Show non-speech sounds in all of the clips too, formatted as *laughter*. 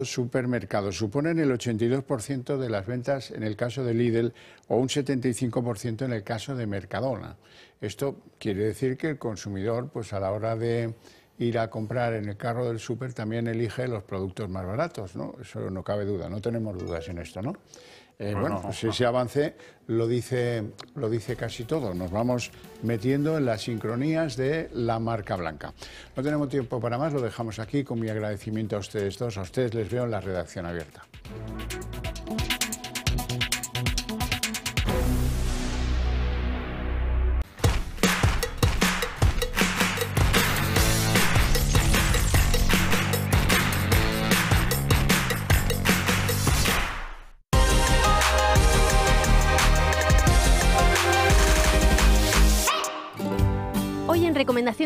supermercados suponen el 82% de las ventas en el caso de Lidl o un 75% en el caso de Mercadona. Esto quiere decir que el consumidor, pues a la hora de ir a comprar en el carro del súper, también elige los productos más baratos, ¿no? Eso no cabe duda, no tenemos dudas en esto, ¿no? Eh, bueno, pues ese avance lo dice, lo dice casi todo. Nos vamos metiendo en las sincronías de la marca blanca. No tenemos tiempo para más, lo dejamos aquí con mi agradecimiento a ustedes dos. A ustedes les veo en la redacción abierta.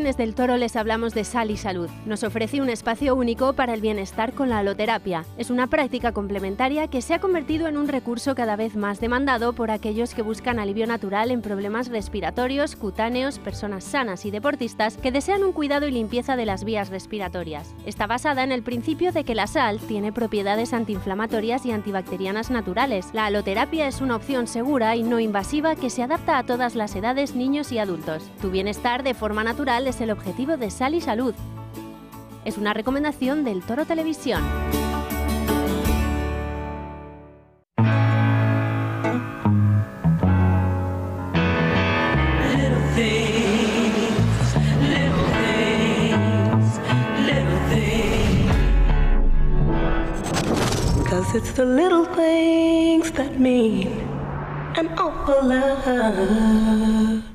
Recomendaciones del Toro les hablamos de Sal y Salud. Nos ofrece un espacio único para el bienestar con la aloterapia. Es una práctica complementaria que se ha convertido en un recurso cada vez más demandado por aquellos que buscan alivio natural en problemas respiratorios, cutáneos, personas sanas y deportistas que desean un cuidado y limpieza de las vías respiratorias. Está basada en el principio de que la sal tiene propiedades antiinflamatorias y antibacterianas naturales. La aloterapia es una opción segura y no invasiva que se adapta a todas las edades, niños y adultos. Tu bienestar de forma natural es el objetivo de Sal y Salud. Es una recomendación del Toro Televisión. it's the little things that mean an awful lot.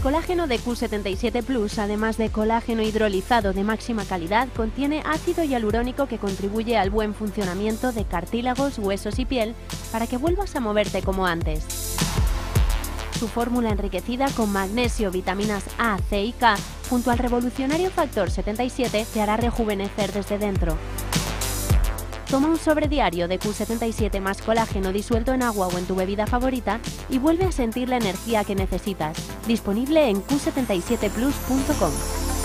Colágeno de Q77 Plus, además de colágeno hidrolizado de máxima calidad, contiene ácido hialurónico que contribuye al buen funcionamiento de cartílagos, huesos y piel para que vuelvas a moverte como antes. Su fórmula enriquecida con magnesio, vitaminas A, C y K, junto al revolucionario factor 77, te hará rejuvenecer desde dentro. Toma un sobre diario de Q77 más colágeno disuelto en agua o en tu bebida favorita y vuelve a sentir la energía que necesitas. Disponible en q77plus.com.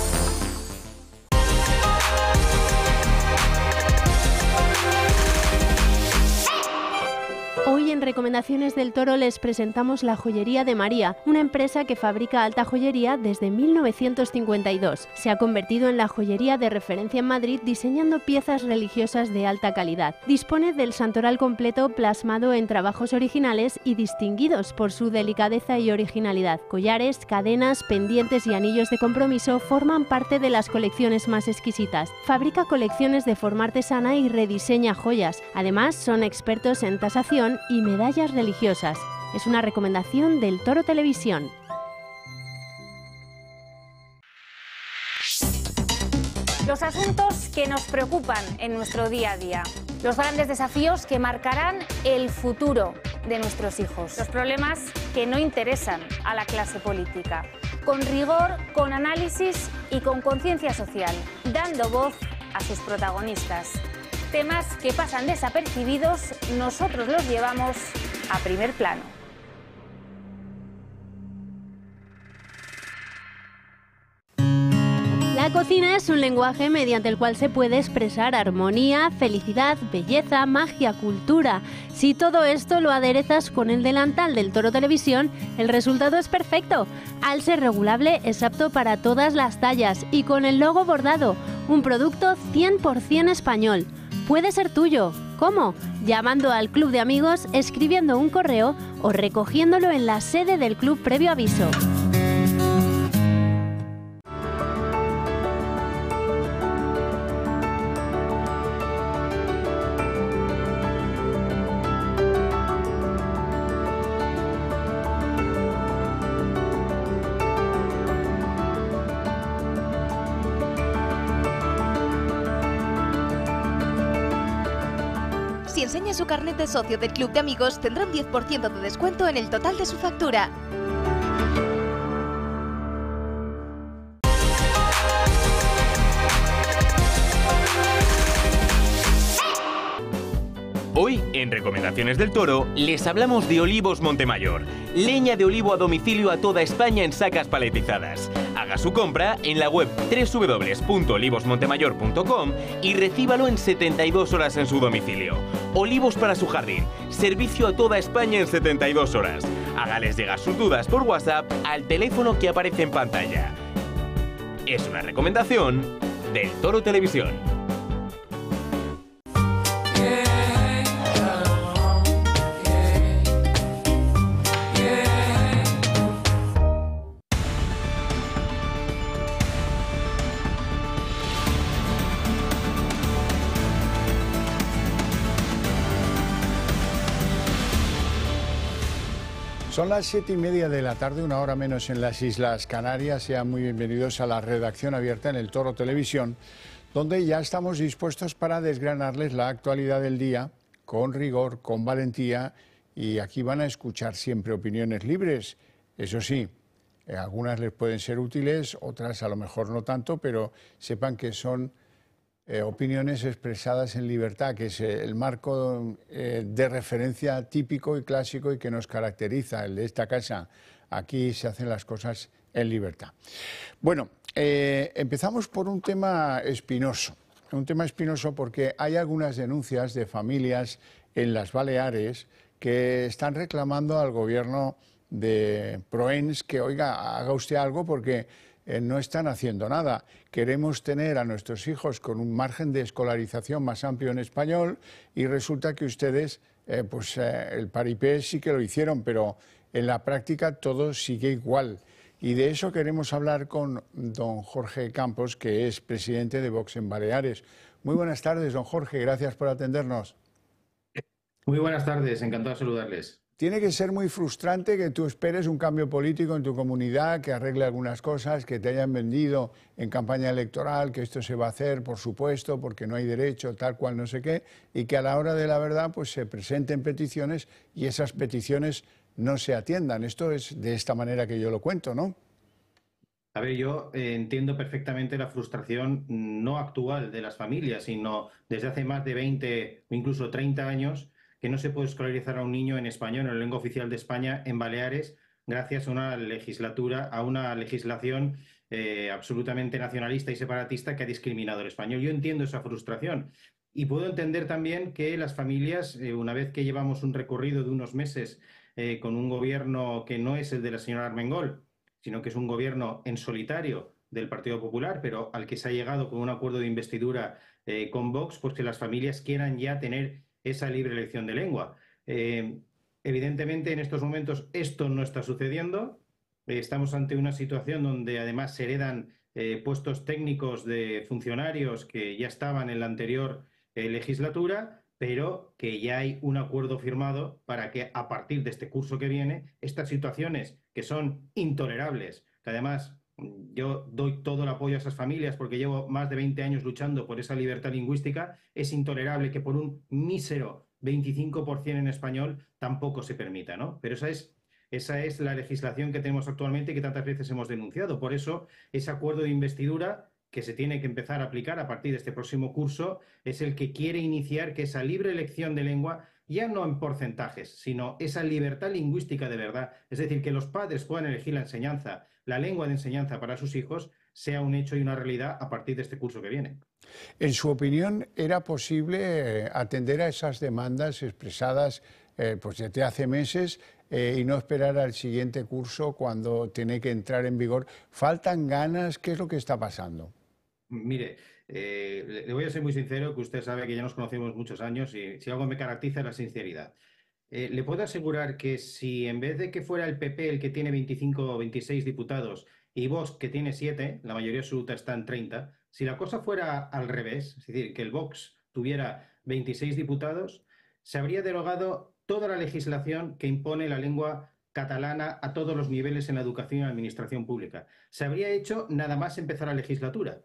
en Recomendaciones del Toro les presentamos la Joyería de María, una empresa que fabrica alta joyería desde 1952. Se ha convertido en la joyería de referencia en Madrid diseñando piezas religiosas de alta calidad. Dispone del santoral completo plasmado en trabajos originales y distinguidos por su delicadeza y originalidad. Collares, cadenas, pendientes y anillos de compromiso forman parte de las colecciones más exquisitas. Fabrica colecciones de forma artesana y rediseña joyas. Además, son expertos en tasación y medallas religiosas. Es una recomendación del Toro Televisión. Los asuntos que nos preocupan en nuestro día a día, los grandes desafíos que marcarán el futuro de nuestros hijos, los problemas que no interesan a la clase política, con rigor, con análisis y con conciencia social, dando voz a sus protagonistas temas que pasan desapercibidos, nosotros los llevamos a primer plano. La cocina es un lenguaje mediante el cual se puede expresar armonía, felicidad, belleza, magia, cultura. Si todo esto lo aderezas con el delantal del Toro Televisión, el resultado es perfecto. Al ser regulable es apto para todas las tallas y con el logo bordado, un producto 100% español puede ser tuyo. ¿Cómo? Llamando al club de amigos, escribiendo un correo o recogiéndolo en la sede del club previo aviso. Su carnet de socio del Club de Amigos, tendrá un 10% de descuento en el total de su factura. Hoy en En Recomendaciones del Toro les hablamos de Olivos Montemayor, leña de olivo a domicilio a toda España en sacas paletizadas. Haga su compra en la web www.olivosmontemayor.com y recíbalo en 72 horas en su domicilio. Olivos para su jardín, servicio a toda España en 72 horas. Hágales llegar sus dudas por WhatsApp al teléfono que aparece en pantalla. Es una recomendación del Toro Televisión. Son las siete y media de la tarde, una hora menos en las Islas Canarias. Sean muy bienvenidos a la redacción abierta en el Toro Televisión, donde ya estamos dispuestos para desgranarles la actualidad del día con rigor, con valentía y aquí van a escuchar siempre opiniones libres. Eso sí, algunas les pueden ser útiles, otras a lo mejor no tanto, pero sepan que son eh, opiniones expresadas en libertad, que es eh, el marco eh, de referencia típico y clásico y que nos caracteriza, el de esta casa. Aquí se hacen las cosas en libertad. Bueno, empezamos por un tema espinoso. Un tema espinoso porque hay algunas denuncias de familias en las Baleares que están reclamando al gobierno de Proens que, oiga, haga usted algo porque eh, no están haciendo nada. Queremos tener a nuestros hijos con un margen de escolarización más amplio en español y resulta que ustedes, eh, pues eh, el paripé sí que lo hicieron, pero en la práctica todo sigue igual. Y de eso queremos hablar con don Jorge Campos, que es presidente de Vox en Baleares. Muy buenas tardes, don Jorge, gracias por atendernos. Muy buenas tardes, encantado de saludarles. Tiene que ser muy frustrante que tú esperes un cambio político en tu comunidad, que arregle algunas cosas, que te hayan vendido en campaña electoral, que esto se va a hacer, por supuesto, porque no hay derecho, tal cual, no sé qué, y que a la hora de la verdad pues se presenten peticiones y esas peticiones no se atiendan. Esto es de esta manera que yo lo cuento, ¿no? A ver, yo eh, entiendo perfectamente la frustración no actual de las familias, sino desde hace más de 20 o incluso 30 años que no se puede escolarizar a un niño en español, en la lengua oficial de España, en Baleares, gracias a una legislatura, a una legislación eh, absolutamente nacionalista y separatista que ha discriminado al español. Yo entiendo esa frustración. Y puedo entender también que las familias, eh, una vez que llevamos un recorrido de unos meses eh, con un gobierno que no es el de la señora Armengol, sino que es un gobierno en solitario del Partido Popular, pero al que se ha llegado con un acuerdo de investidura con Vox, pues que las familias quieran ya tener esa libre elección de lengua. Eh, evidentemente, en estos momentos esto no está sucediendo. Eh, estamos ante una situación donde además se heredan eh, puestos técnicos de funcionarios que ya estaban en la anterior legislatura, pero que ya hay un acuerdo firmado para que a partir de este curso que viene, estas situaciones que son intolerables, que además yo doy todo el apoyo a esas familias porque llevo más de 20 años luchando por esa libertad lingüística. Es intolerable que por un mísero 25% en español tampoco se permita, ¿no? Pero esa es, esa es la legislación que tenemos actualmente y que tantas veces hemos denunciado. Por eso, ese acuerdo de investidura que se tiene que empezar a aplicar a partir de este próximo curso es el que quiere iniciar que esa libre elección de lengua ya no en porcentajes, sino esa libertad lingüística de verdad, es decir, que los padres puedan elegir la enseñanza, la lengua de enseñanza para sus hijos, sea un hecho y una realidad a partir de este curso que viene. En su opinión, ¿era posible eh, atender a esas demandas expresadas eh, pues desde hace meses eh, y no esperar al siguiente curso cuando tiene que entrar en vigor? ¿Faltan ganas? ¿Qué es lo que está pasando? Mire, eh, le voy a ser muy sincero, que usted sabe que ya nos conocemos muchos años y si algo me caracteriza es la sinceridad. Eh, le puedo asegurar que si en vez de que fuera el PP el que tiene 25 o 26 diputados y Vox que tiene 7, la mayoría absoluta está en 30, si la cosa fuera al revés, es decir, que el Vox tuviera 26 diputados, se habría derogado toda la legislación que impone la lengua catalana a todos los niveles en la educación y la administración pública. Se habría hecho nada más empezar la legislatura.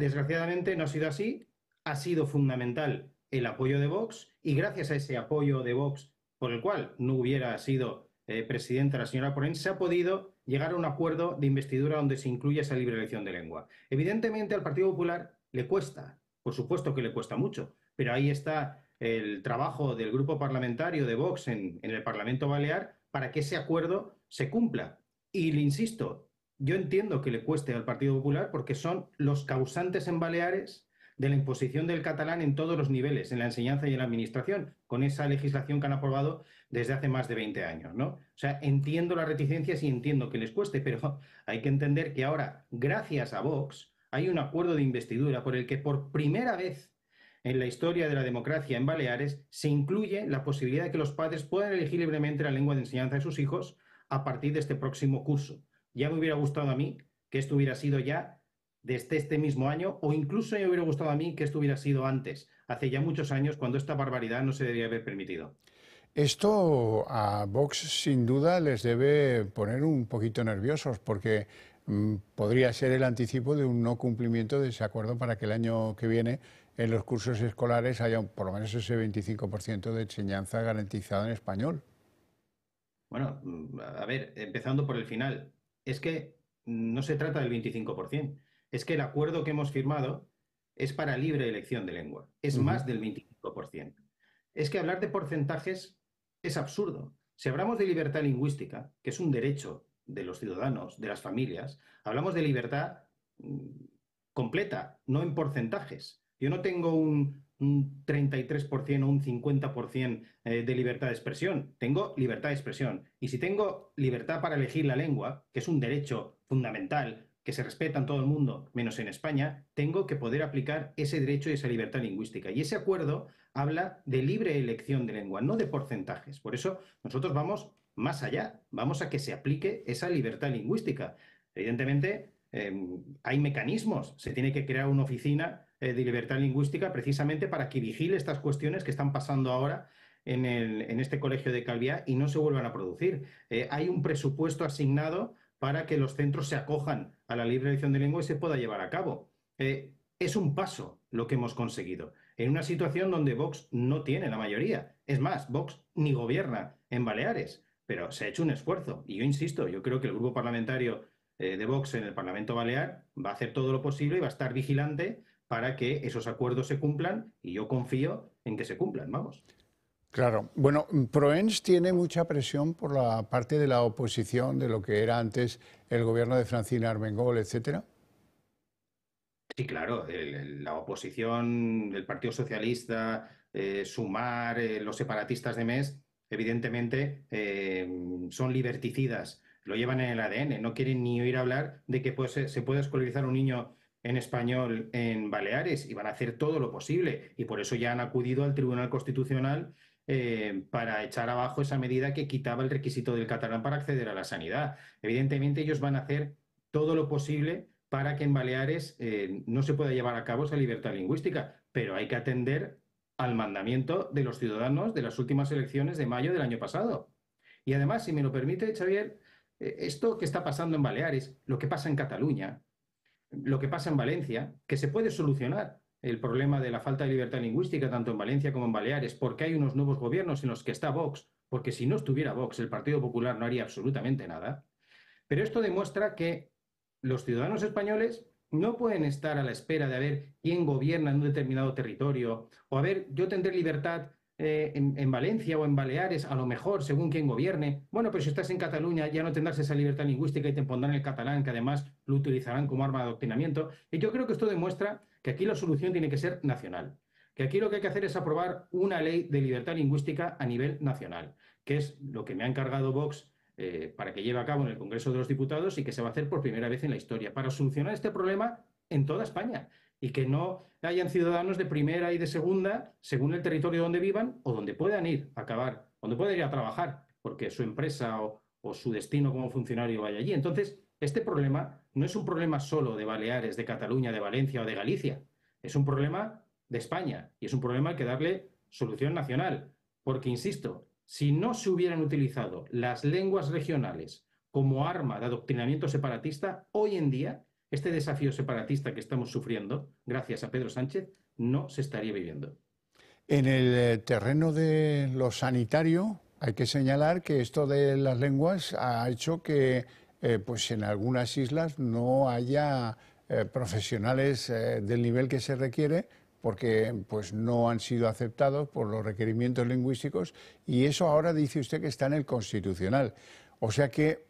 Desgraciadamente no ha sido así. Ha sido fundamental el apoyo de Vox y gracias a ese apoyo de Vox, por el cual no hubiera sido eh, presidenta la señora Porén, se ha podido llegar a un acuerdo de investidura donde se incluye esa libre elección de lengua. Evidentemente al Partido Popular le cuesta, por supuesto que le cuesta mucho, pero ahí está el trabajo del grupo parlamentario de Vox en, en el Parlamento Balear para que ese acuerdo se cumpla. Y le insisto, yo entiendo que le cueste al Partido Popular porque son los causantes en Baleares de la imposición del catalán en todos los niveles, en la enseñanza y en la administración, con esa legislación que han aprobado desde hace más de 20 años. ¿no? O sea, entiendo las reticencias y entiendo que les cueste, pero *laughs* hay que entender que ahora, gracias a Vox, hay un acuerdo de investidura por el que por primera vez en la historia de la democracia en Baleares se incluye la posibilidad de que los padres puedan elegir libremente la lengua de enseñanza de sus hijos a partir de este próximo curso. Ya me hubiera gustado a mí que esto hubiera sido ya desde este mismo año, o incluso me hubiera gustado a mí que esto hubiera sido antes, hace ya muchos años, cuando esta barbaridad no se debería haber permitido. Esto a Vox sin duda les debe poner un poquito nerviosos porque mm, podría ser el anticipo de un no cumplimiento de ese acuerdo para que el año que viene en los cursos escolares haya por lo menos ese 25% de enseñanza garantizada en español. Bueno, mm, a ver, empezando por el final, es que no se trata del 25% es que el acuerdo que hemos firmado es para libre elección de lengua, es más del 25%. Es que hablar de porcentajes es absurdo. Si hablamos de libertad lingüística, que es un derecho de los ciudadanos, de las familias, hablamos de libertad mm, completa, no en porcentajes. Yo no tengo un, un 33% o un 50% eh, de libertad de expresión, tengo libertad de expresión. Y si tengo libertad para elegir la lengua, que es un derecho fundamental que se respeta en todo el mundo, menos en España, tengo que poder aplicar ese derecho y esa libertad lingüística. Y ese acuerdo habla de libre elección de lengua, no de porcentajes. Por eso nosotros vamos más allá, vamos a que se aplique esa libertad lingüística. Evidentemente, em, hay mecanismos, se tiene que crear una oficina de libertad lingüística precisamente para que vigile estas cuestiones que están pasando ahora en, este colegio de Calviá y no se vuelvan a producir. Eh, hay un presupuesto asignado para que los centros se acojan a la libre elección de lengua y se pueda llevar a cabo. Eh, es un paso lo que hemos conseguido, en una situación donde Vox no tiene la mayoría. Es más, Vox ni gobierna en Baleares, pero se ha hecho un esfuerzo. Y yo insisto, yo creo que el grupo parlamentario eh, de Vox en el Parlamento Balear va a hacer todo lo posible y va a estar vigilante para que esos acuerdos se cumplan y yo confío en que se cumplan, vamos. Claro. Bueno, Proens tiene mucha presión por la parte de la oposición de lo que era antes el gobierno de Francina Armengol, etcétera. Sí, claro. la oposición, el Partido Socialista, eh, Sumar, eh, los separatistas de MES, evidentemente eh, son liberticidas. Lo llevan en el ADN. No quieren ni oír hablar de que se puede escolarizar un niño en español en Baleares y van a hacer todo lo posible. Y por eso ya han acudido al Tribunal Constitucional eh, para echar abajo esa medida que quitaba el requisito del catalán para acceder a la sanidad. Evidentemente ellos van a hacer todo lo posible para que en Baleares eh, no se pueda llevar a cabo esa libertad lingüística, pero hay que atender al mandamiento de los ciudadanos de las últimas elecciones de mayo del año pasado. Y además, si me lo permite, Xavier, eh, esto que está pasando en Baleares, lo que pasa en Cataluña, lo que pasa en Valencia, que se puede solucionar el problema de la falta de libertad lingüística tanto en Valencia como en Baleares, porque hay unos nuevos gobiernos en los que está Vox, porque si no estuviera Vox, el Partido Popular no haría absolutamente nada. Pero esto demuestra que los ciudadanos españoles no pueden estar a la espera de ver quién gobierna en un determinado territorio, o a ver, yo tendré libertad eh, en, Valencia o en Baleares, a lo mejor, según quien gobierne. Bueno, pero si estás en Cataluña ya no tendrás esa libertad lingüística y te pondrán el catalán, que además lo utilizarán como arma de adoctrinamiento. Y yo creo que esto demuestra que aquí la solución tiene que ser nacional, que aquí lo que hay que hacer es aprobar una ley de libertad lingüística a nivel nacional, que es lo que me ha encargado Vox eh, para que lleve a cabo en el Congreso de los Diputados y que se va a hacer por primera vez en la historia, para solucionar este problema en toda España y que no hayan ciudadanos de primera y de segunda según el territorio donde vivan o donde puedan ir a acabar, donde puedan ir a trabajar, porque su empresa o, o su destino como funcionario vaya allí. Entonces, este problema no es un problema solo de Baleares, de Cataluña, de Valencia o de Galicia. Es un problema de España y es un problema que darle solución nacional. Porque, insisto, si no se hubieran utilizado las lenguas regionales como arma de adoctrinamiento separatista, hoy en día este desafío separatista que estamos sufriendo, gracias a Pedro Sánchez, no se estaría viviendo. En el eh, terreno de lo sanitario, hay que señalar que esto de las lenguas ha hecho que eh, pues en algunas islas no haya eh, profesionales del nivel que se requiere porque pues no han sido aceptados por los requerimientos lingüísticos y eso ahora dice usted que está en el constitucional. O sea que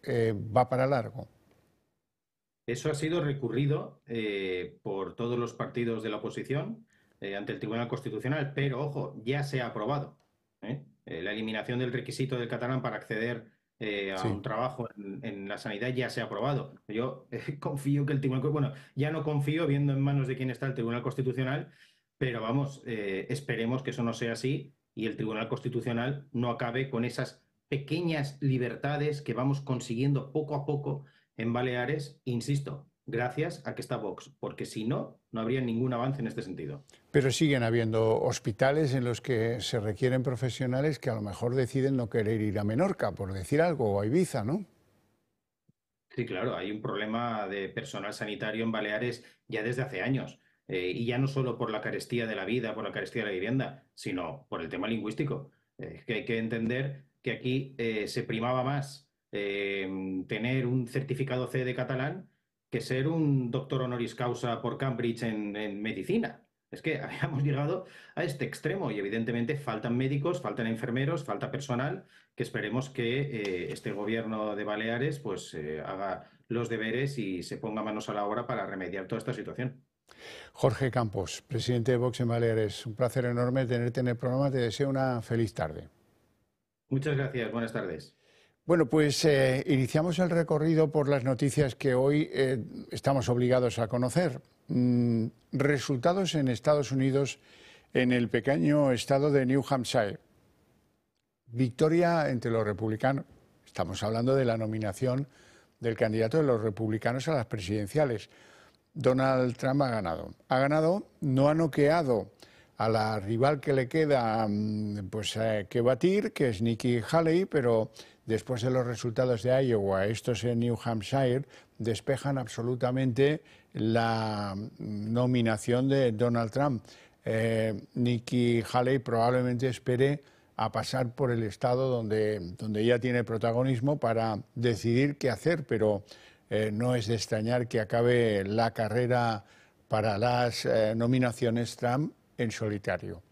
va para largo. Eso ha sido recurrido eh, por todos los partidos de la oposición eh, ante el Tribunal Constitucional, pero ojo, ya se ha aprobado. la eliminación del requisito del catalán para acceder a un trabajo en, la sanidad ya se ha aprobado. Yo *laughs* confío que el Tribunal, bueno, ya no confío viendo en manos de quién está el Tribunal Constitucional, pero vamos, eh, esperemos que eso no sea así y el Tribunal Constitucional no acabe con esas pequeñas libertades que vamos consiguiendo poco a poco en Baleares, insisto, gracias a que está Vox, porque si no, no habría ningún avance en este sentido. Pero siguen habiendo hospitales en los que se requieren profesionales que a lo mejor deciden no querer ir a Menorca, por decir algo, o a Ibiza, ¿no? Sí, claro, hay un problema de personal sanitario en Baleares ya desde hace años. Eh, y ya no solo por la carestía de la vida, por la carestía de la vivienda, sino por el tema lingüístico. Eh, que hay que entender que aquí eh, se primaba más tener un certificado C de catalán que ser un doctor honoris causa por Cambridge en, en medicina. Es que *laughs* habíamos llegado a este extremo y evidentemente faltan médicos, faltan enfermeros, falta personal, que esperemos que este gobierno de Baleares pues haga los deberes y se ponga manos a la obra para remediar toda esta situación. Jorge Campos, presidente de Vox en Baleares, un placer enorme tenerte en el programa. Te deseo una feliz tarde. Muchas gracias, buenas tardes. Bueno, pues eh, iniciamos el recorrido por las noticias que hoy eh, estamos obligados a conocer. Mm, resultados en Estados Unidos en el pequeño estado de New Hampshire. Victoria entre los republicanos. Estamos hablando de la nominación del candidato de los republicanos a las presidenciales. Donald Trump ha ganado. Ha ganado, no ha noqueado a la rival que le queda mm, pues, eh, que batir, que es Nikki Haley, pero después de los resultados de Iowa, estos en New Hampshire, despejan absolutamente la nominación de Donald Trump. Eh, Nikki Haley probablemente espere a pasar por el estado donde, donde ella tiene protagonismo para decidir qué hacer, pero eh, no es de extrañar que acabe la carrera para las eh, nominaciones Trump en solitario.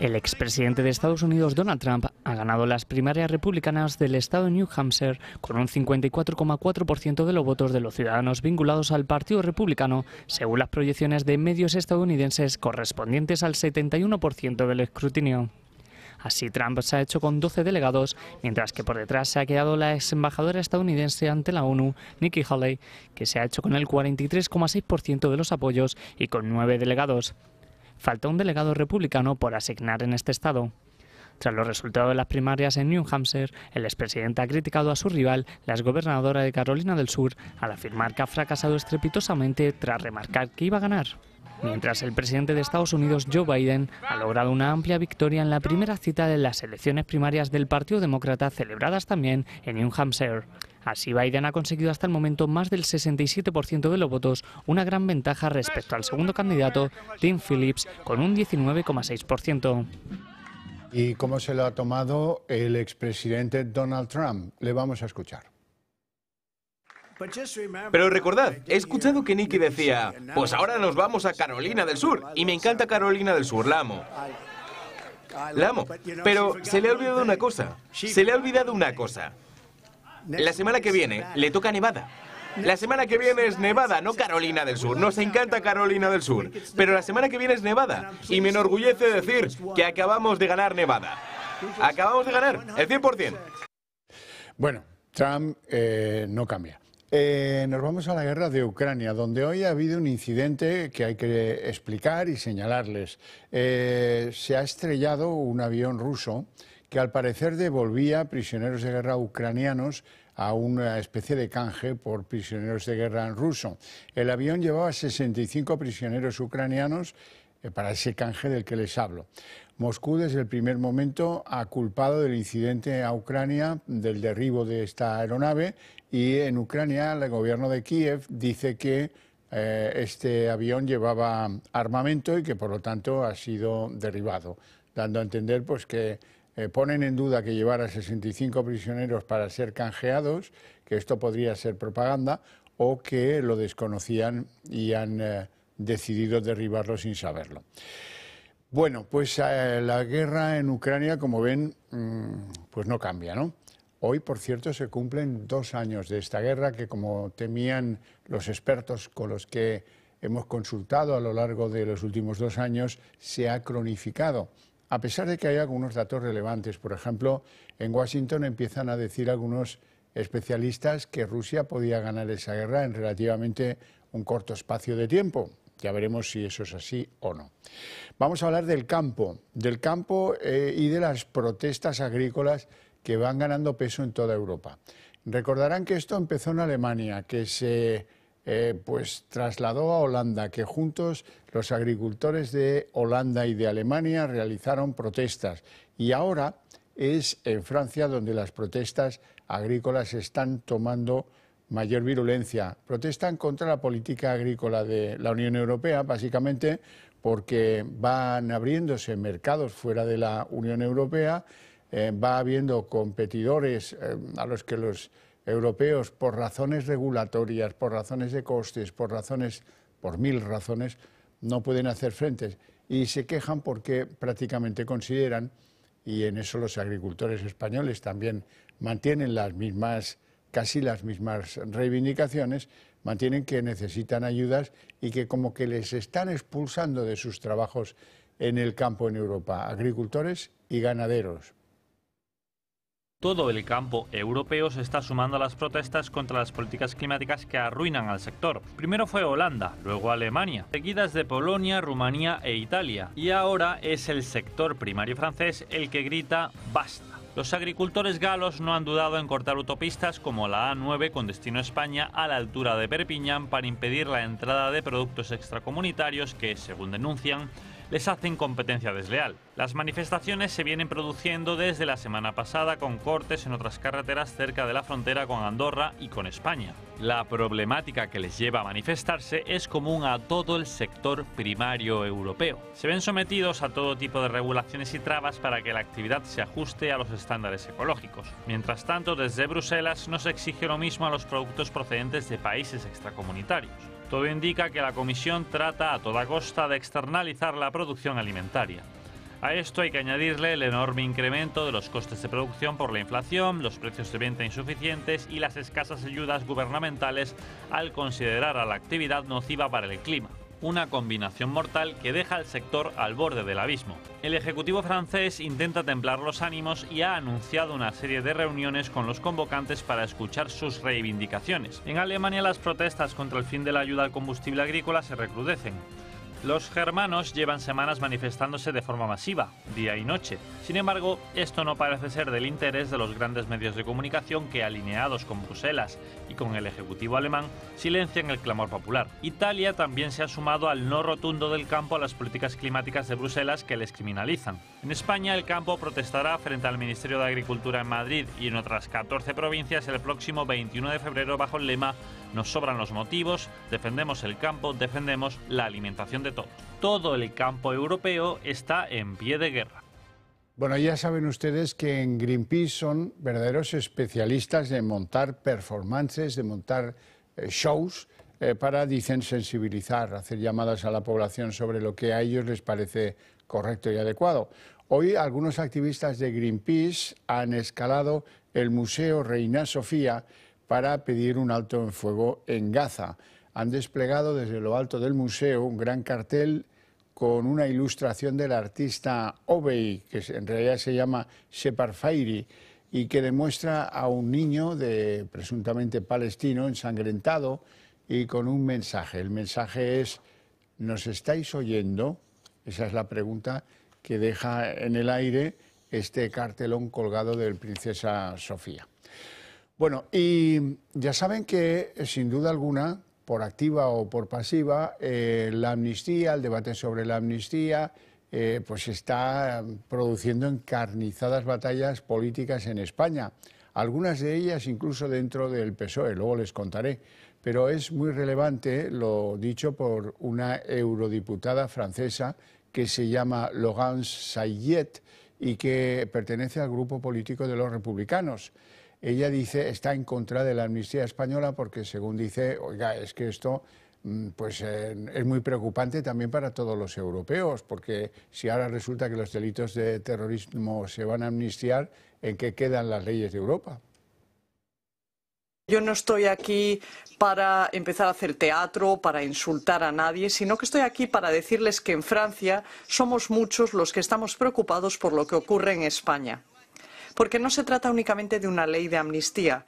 El expresidente de Estados Unidos, Donald Trump, ha ganado las primarias republicanas del estado de New Hampshire con un 54,4% de los votos de los ciudadanos vinculados al Partido Republicano, según las proyecciones de medios estadounidenses correspondientes al 71% del escrutinio. Así, Trump se ha hecho con 12 delegados, mientras que por detrás se ha quedado la ex embajadora estadounidense ante la ONU, Nikki Haley, que se ha hecho con el 43,6% de los apoyos y con 9 delegados. Falta un delegado republicano por asignar en este estado. Tras los resultados de las primarias en New Hampshire, el expresidente ha criticado a su rival, la exgobernadora de Carolina del Sur, al afirmar que ha fracasado estrepitosamente tras remarcar que iba a ganar mientras el presidente de Estados Unidos, Joe Biden, ha logrado una amplia victoria en la primera cita de las elecciones primarias del Partido Demócrata celebradas también en New Hampshire. Así, Biden ha conseguido hasta el momento más del 67% de los votos, una gran ventaja respecto al segundo candidato, Tim Phillips, con un 19,6%. ¿Y cómo se lo ha tomado el expresidente Donald Trump? Le vamos a escuchar. Pero recordad, he escuchado que Nicky decía, pues ahora nos vamos a Carolina del Sur. Y me encanta Carolina del Sur, la amo. La amo. Pero se le ha olvidado una cosa. Se le ha olvidado una cosa. La semana que viene le toca Nevada. La semana que viene es Nevada, no Carolina del Sur. Nos encanta Carolina del Sur. Pero la semana que viene es Nevada. Y me enorgullece decir que acabamos de ganar Nevada. Acabamos de ganar, el 100%. Bueno, Trump eh, no cambia. Eh, nos vamos a la guerra de Ucrania, donde hoy ha habido un incidente que hay que explicar y señalarles. Eh, se ha estrellado un avión ruso que al parecer devolvía prisioneros de guerra ucranianos a una especie de canje por prisioneros de guerra en ruso. El avión llevaba 65 prisioneros ucranianos eh, para ese canje del que les hablo. Moscú desde el primer momento ha culpado del incidente a Ucrania, del derribo de esta aeronave, y en Ucrania el gobierno de Kiev dice que eh, este avión llevaba armamento y que por lo tanto ha sido derribado, dando a entender pues, que eh, ponen en duda que llevara 65 prisioneros para ser canjeados, que esto podría ser propaganda, o que lo desconocían y han decidido derribarlo sin saberlo. Bueno, pues eh, la guerra en Ucrania, como ven, mm, pues no cambia, ¿no? Hoy, por cierto, se cumplen dos años de esta guerra que, como temían los expertos con los que hemos consultado a lo largo de los últimos dos años, se ha cronificado. A pesar de que hay algunos datos relevantes, por ejemplo, en Washington empiezan a decir algunos especialistas que Rusia podía ganar esa guerra en relativamente un corto espacio de tiempo. Ya veremos si eso es así o no. Vamos a hablar del campo, del campo eh, y de las protestas agrícolas que van ganando peso en toda Europa. Recordarán que esto empezó en Alemania, que se eh, pues trasladó a Holanda, que juntos los agricultores de Holanda y de Alemania realizaron protestas. Y ahora es en Francia donde las protestas agrícolas están tomando mayor virulencia. Protestan contra la política agrícola de la Unión Europea, básicamente porque van abriéndose mercados fuera de la Unión Europea, eh, va habiendo competidores eh, a los que los europeos, por razones regulatorias, por razones de costes, por razones, por mil razones, no pueden hacer frente y se quejan porque prácticamente consideran, y en eso los agricultores españoles también mantienen las mismas casi las mismas reivindicaciones, mantienen que necesitan ayudas y que como que les están expulsando de sus trabajos en el campo en Europa, agricultores y ganaderos. Todo el campo europeo se está sumando a las protestas contra las políticas climáticas que arruinan al sector. Primero fue Holanda, luego Alemania, seguidas de Polonia, Rumanía e Italia. Y ahora es el sector primario francés el que grita basta. Los agricultores galos no han dudado en cortar autopistas como la A9 con destino a España a la altura de Perpiñán para impedir la entrada de productos extracomunitarios que, según denuncian, les hacen competencia desleal. Las manifestaciones se vienen produciendo desde la semana pasada con cortes en otras carreteras cerca de la frontera con Andorra y con España. La problemática que les lleva a manifestarse es común a todo el sector primario europeo. Se ven sometidos a todo tipo de regulaciones y trabas para que la actividad se ajuste a los estándares ecológicos. Mientras tanto, desde Bruselas no se exige lo mismo a los productos procedentes de países extracomunitarios. Todo indica que la Comisión trata a toda costa de externalizar la producción alimentaria. A esto hay que añadirle el enorme incremento de los costes de producción por la inflación, los precios de venta insuficientes y las escasas ayudas gubernamentales al considerar a la actividad nociva para el clima una combinación mortal que deja al sector al borde del abismo. El Ejecutivo francés intenta templar los ánimos y ha anunciado una serie de reuniones con los convocantes para escuchar sus reivindicaciones. En Alemania las protestas contra el fin de la ayuda al combustible agrícola se recrudecen. Los germanos llevan semanas manifestándose de forma masiva, día y noche. Sin embargo, esto no parece ser del interés de los grandes medios de comunicación que, alineados con Bruselas y con el Ejecutivo alemán, silencian el clamor popular. Italia también se ha sumado al no rotundo del campo a las políticas climáticas de Bruselas que les criminalizan. En España, el campo protestará frente al Ministerio de Agricultura en Madrid y en otras 14 provincias el próximo 21 de febrero bajo el lema Nos sobran los motivos, defendemos el campo, defendemos la alimentación de todos. Todo el campo europeo está en pie de guerra. Bueno, ya saben ustedes que en Greenpeace son verdaderos especialistas de montar performances, de montar eh, shows eh, para, dicen, sensibilizar, hacer llamadas a la población sobre lo que a ellos les parece correcto y adecuado. Hoy algunos activistas de Greenpeace han escalado el Museo Reina Sofía para pedir un alto en fuego en Gaza. Han desplegado desde lo alto del museo un gran cartel con una ilustración del artista Obey, que en realidad se llama Shepard Fairi, y que demuestra a un niño de presuntamente palestino ensangrentado y con un mensaje. El mensaje es, ¿nos estáis oyendo? Esa es la pregunta que deja en el aire este cartelón colgado del Princesa Sofía. Bueno, y ya saben que sin duda alguna, por activa o por pasiva, eh, la amnistía, el debate sobre la amnistía, eh, pues está produciendo encarnizadas batallas políticas en España, algunas de ellas incluso dentro del PSOE, luego les contaré. Pero es muy relevante lo dicho por una eurodiputada francesa que se llama Laurence Sayet y que pertenece al grupo político de los republicanos. Ella dice está en contra de la amnistía española porque, según dice, oiga, es que esto mm, pues es muy preocupante también para todos los europeos, porque si ahora resulta que los delitos de terrorismo se van a amnistiar, ¿en qué quedan las leyes de Europa? Yo no estoy aquí para empezar a hacer teatro, para insultar a nadie, sino que estoy aquí para decirles que en Francia somos muchos los que estamos preocupados por lo que ocurre en España. Porque no se trata únicamente de una ley de amnistía,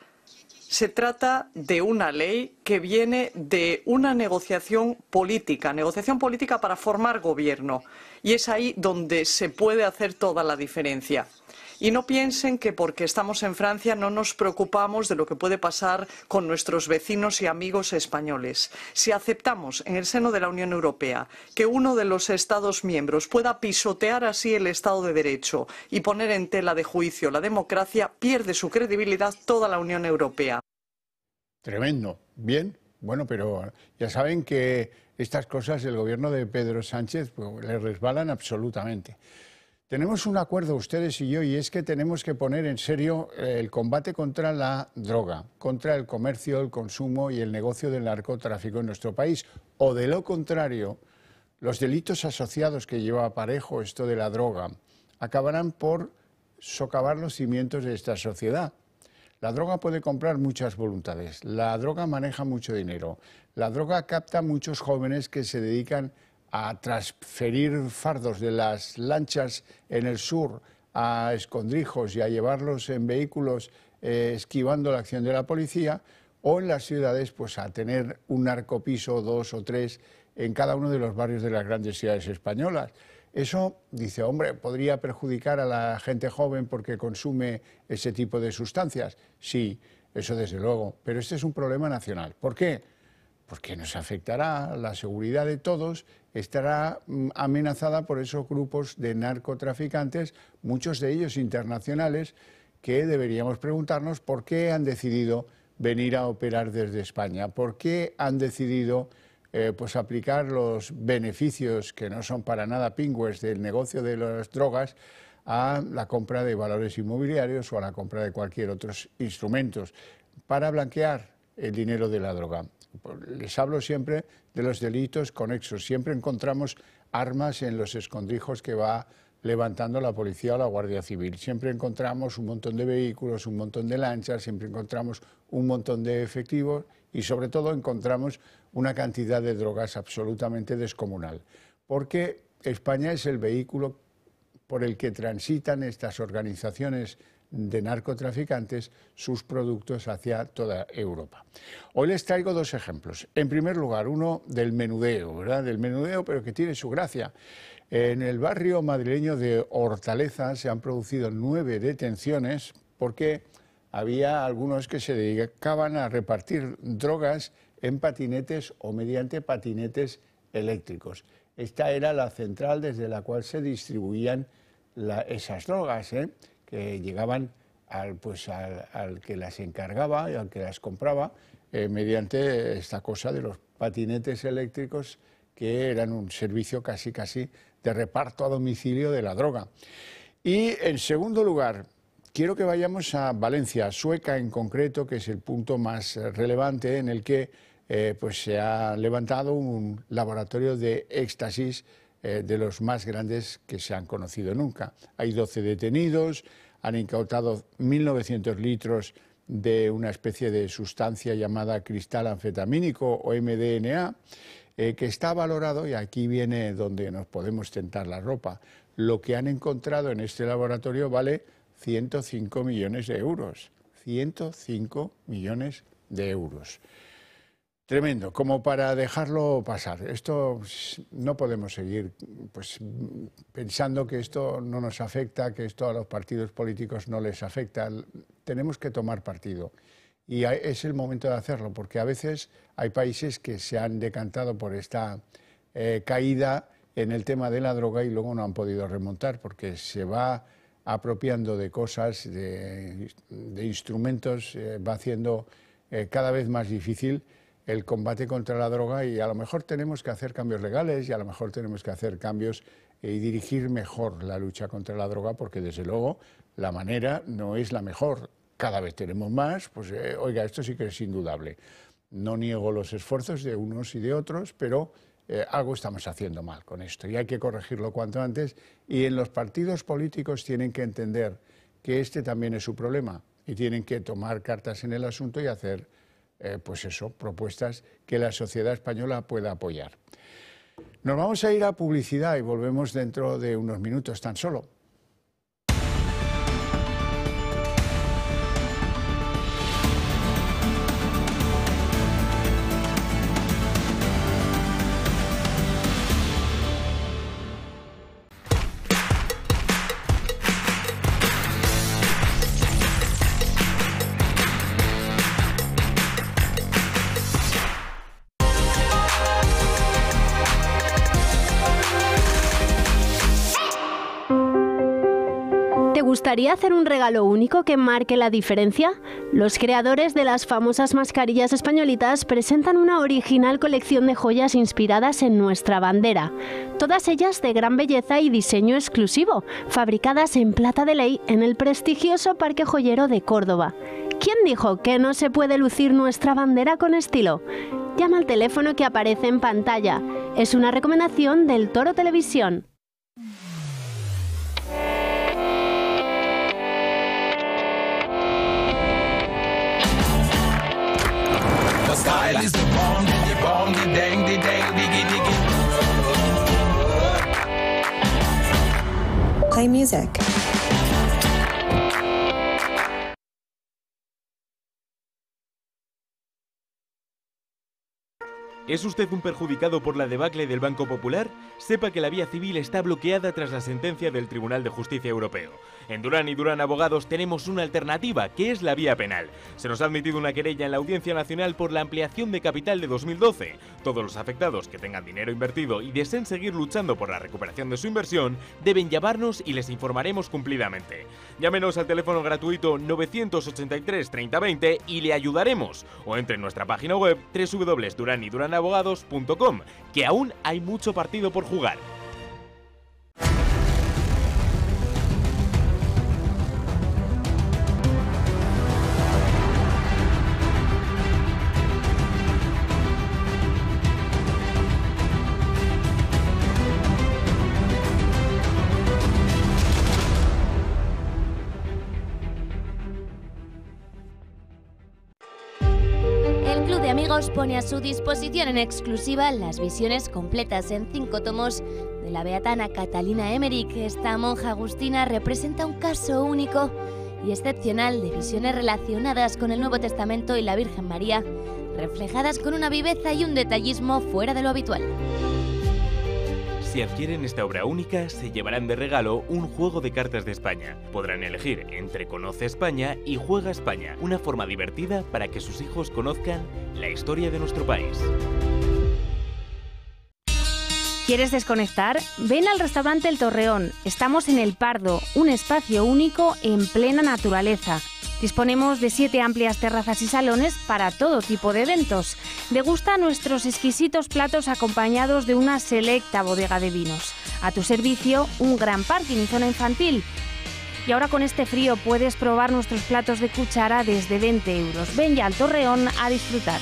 se trata de una ley que viene de una negociación política, negociación política para formar gobierno. Y es ahí donde se puede hacer toda la diferencia. Y no piensen que porque estamos en Francia no nos preocupamos de lo que puede pasar con nuestros vecinos y amigos españoles. Si aceptamos en el seno de la Unión Europea que uno de los Estados miembros pueda pisotear así el Estado de Derecho y poner en tela de juicio la democracia, pierde su credibilidad toda la Unión Europea. Tremendo. Bien. Bueno, pero ya saben que estas cosas el gobierno de Pedro Sánchez pues, le resbalan absolutamente. Tenemos un acuerdo ustedes y yo y es que tenemos que poner en serio eh, el combate contra la droga, contra el comercio, el consumo y el negocio del narcotráfico en nuestro país. O de lo contrario, los delitos asociados que lleva aparejo esto de la droga acabarán por socavar los cimientos de esta sociedad. La droga puede comprar muchas voluntades, la droga maneja mucho dinero, la droga capta muchos jóvenes que se dedican a transferir fardos de las lanchas en el sur a escondrijos y a llevarlos en vehículos eh, esquivando la acción de la policía, o en las ciudades pues a tener un narcopiso, dos o tres, en cada uno de los barrios de las grandes ciudades españolas. Eso, dice, hombre, podría perjudicar a la gente joven porque consume ese tipo de sustancias. Sí, eso desde luego, pero este es un problema nacional. ¿Por qué? porque nos afectará la seguridad de todos, estará mm, amenazada por esos grupos de narcotraficantes, muchos de ellos internacionales, que deberíamos preguntarnos por qué han decidido venir a operar desde España, por qué han decidido eh, pues aplicar los beneficios que no son para nada pingües del negocio de las drogas a la compra de valores inmobiliarios o a la compra de cualquier otros instrumentos para blanquear el dinero de la droga les hablo siempre de los delitos conexos. Siempre encontramos armas en los escondrijos que va levantando la policía o la Guardia Civil. Siempre encontramos un montón de vehículos, un montón de lanchas, siempre encontramos un montón de efectivos y sobre todo encontramos una cantidad de drogas absolutamente descomunal. Porque España es el vehículo por el que transitan estas organizaciones de narcotraficantes sus productos hacia toda Europa. Hoy les traigo dos ejemplos. En primer lugar, uno del menudeo, ¿verdad? Del menudeo, pero que tiene su gracia. En el barrio madrileño de Hortaleza se han producido nueve detenciones porque había algunos que se dedicaban a repartir drogas en patinetes o mediante patinetes eléctricos. Esta era la central desde la cual se distribuían esas drogas. ¿eh? Que llegaban al, pues, al, que las encargaba y al que las compraba eh, mediante esta cosa de los patinetes eléctricos que eran un servicio casi casi de reparto a domicilio de la droga. Y en segundo lugar, quiero que vayamos a Valencia, Sueca en concreto, que es el punto más relevante en el que eh, pues se ha levantado un laboratorio de éxtasis eh, de los más grandes que se han conocido nunca. Hay 12 detenidos, han incautado 1.900 litros de una especie de sustancia llamada cristal anfetamínico o MDNA, eh, que está valorado, y aquí viene donde nos podemos tentar la ropa, lo que han encontrado en este laboratorio vale 105 millones de euros. 105 millones de euros. Tremendo, como para dejarlo pasar. Esto no podemos seguir pues, pensando que esto no nos afecta, que esto a los partidos políticos no les afecta. Tenemos que tomar partido. Y es el momento de hacerlo, porque a veces hay países que se han decantado por esta eh, caída en el tema de la droga y luego no han podido remontar, porque se va apropiando de cosas, de, instrumentos, eh, va haciendo eh, cada vez más difícil el combate contra la droga y a lo mejor tenemos que hacer cambios legales y a lo mejor tenemos que hacer cambios eh, y dirigir mejor la lucha contra la droga porque desde luego la manera no es la mejor. Cada vez tenemos más, pues eh, oiga, esto sí que es indudable. No niego los esfuerzos de unos y de otros, pero eh, algo estamos haciendo mal con esto y hay que corregirlo cuanto antes. Y en los partidos políticos tienen que entender que este también es su problema y tienen que tomar cartas en el asunto y hacer, eh, pues eso, propuestas que la sociedad española pueda apoyar. Nos vamos a ir a publicidad y volvemos dentro de unos minutos tan solo. Gustaría hacer un regalo único que marque la diferencia? Los creadores de las famosas mascarillas españolitas presentan una original colección de joyas inspiradas en nuestra bandera. Todas ellas de gran belleza y diseño exclusivo, fabricadas en plata de ley en el prestigioso Parque Joyero de Córdoba. ¿Quién dijo que no se puede lucir nuestra bandera con estilo? Llama al teléfono que aparece en pantalla. Es una recomendación del Toro Televisión. Style is the bomb, the bomb, the dang, the dang, diggy, diggy. Play music. ¿Es usted un perjudicado por la debacle del Banco Popular? Sepa que la vía civil está bloqueada tras la sentencia del Tribunal de Justicia Europeo. En Durán y Durán Abogados tenemos una alternativa, que es la vía penal. Se nos ha admitido una querella en la Audiencia Nacional por la ampliación de capital de 2012. Todos los afectados que tengan dinero invertido y deseen seguir luchando por la recuperación de su inversión deben llamarnos y les informaremos cumplidamente. Llámenos al teléfono gratuito 983 3020 y le ayudaremos. O entre en nuestra página web www.duranyduranabogados.com, que aún hay mucho partido por jugar. Su disposición en exclusiva las visiones completas en cinco tomos de la beatana Catalina Emmerich. Esta monja agustina representa un caso único y excepcional de visiones relacionadas con el Nuevo Testamento y la Virgen María, reflejadas con una viveza y un detallismo fuera de lo habitual. Si adquieren esta obra única, se llevarán de regalo un juego de cartas de España. Podrán elegir entre Conoce España y Juega España, una forma divertida para que sus hijos conozcan la historia de nuestro país. ¿Quieres desconectar? Ven al restaurante El Torreón. Estamos en El Pardo, un espacio único en plena naturaleza Disponemos de siete amplias terrazas y salones para todo tipo de eventos. Degusta nuestros exquisitos platos acompañados de una selecta bodega de vinos. A tu servicio, un gran parking y zona infantil. Y ahora con este frío puedes probar nuestros platos de cuchara desde 20 euros. Ven ya al Torreón a disfrutar.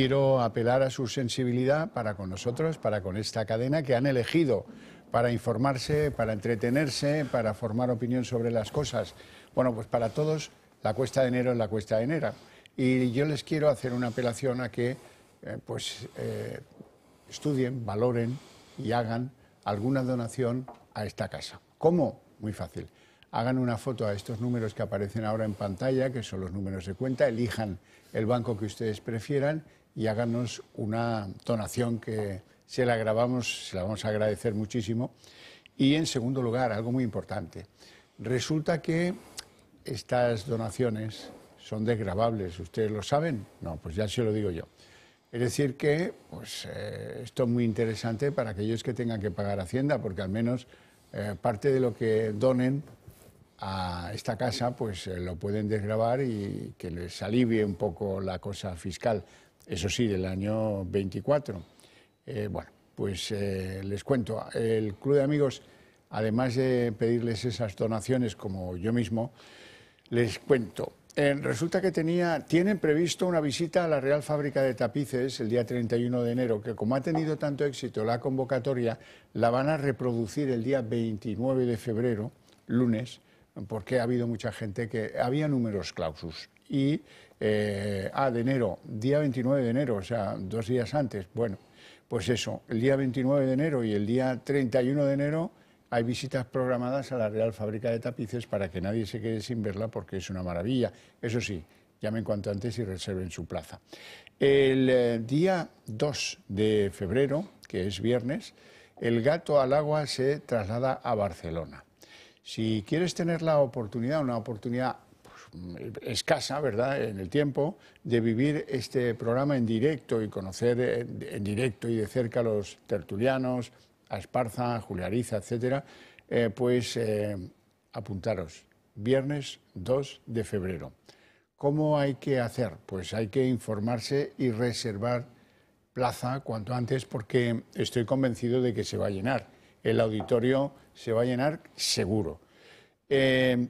Quiero apelar a su sensibilidad para con nosotros, para con esta cadena que han elegido para informarse, para entretenerse, para formar opinión sobre las cosas. Bueno, pues para todos la cuesta de enero es la cuesta de enero. Y yo les quiero hacer una apelación a que eh, pues, eh, estudien, valoren y hagan alguna donación a esta casa. ¿Cómo? Muy fácil. Hagan una foto a estos números que aparecen ahora en pantalla, que son los números de cuenta, elijan el banco que ustedes prefieran y háganos una donación que se la grabamos, se la vamos a agradecer muchísimo. Y en segundo lugar, algo muy importante, resulta que estas donaciones son desgravables, ¿ustedes lo saben? No, pues ya se lo digo yo. Es decir que pues, eh, esto es muy interesante para aquellos que tengan que pagar Hacienda, porque al menos eh, parte de lo que donen a esta casa, pues eh, lo pueden desgravar y que les alivie un poco la cosa fiscal, eso sí, del año 24. Eh, bueno, pues eh, les cuento, el Club de Amigos, además de pedirles esas donaciones como yo mismo, les cuento, resulta que tenía, tienen previsto una visita a la Real Fábrica de Tapices el día 31 de enero, que como ha tenido tanto éxito la convocatoria, la van a reproducir el día 29 de febrero, lunes, porque ha habido mucha gente que había números clausus. Y, eh, ah, de enero, día 29 de enero, o sea, dos días antes. Bueno, pues eso, el día 29 de enero y el día 31 de enero hay visitas programadas a la Real Fábrica de Tapices para que nadie se quede sin verla porque es una maravilla. Eso sí, llamen cuanto antes y reserven su plaza. El eh, día 2 de febrero, que es viernes, el gato al agua se traslada a Barcelona. Si quieres tener la oportunidad, una oportunidad escasa, ¿verdad?, en el tiempo, de vivir este programa en directo y conocer en, directo y de cerca a los tertulianos, a Esparza, a Juliariza, etcétera, eh, pues eh, apuntaros. Viernes 2 de febrero. ¿Cómo hay que hacer? Pues hay que informarse y reservar plaza cuanto antes porque estoy convencido de que se va a llenar. El auditorio se va a llenar seguro. Eh,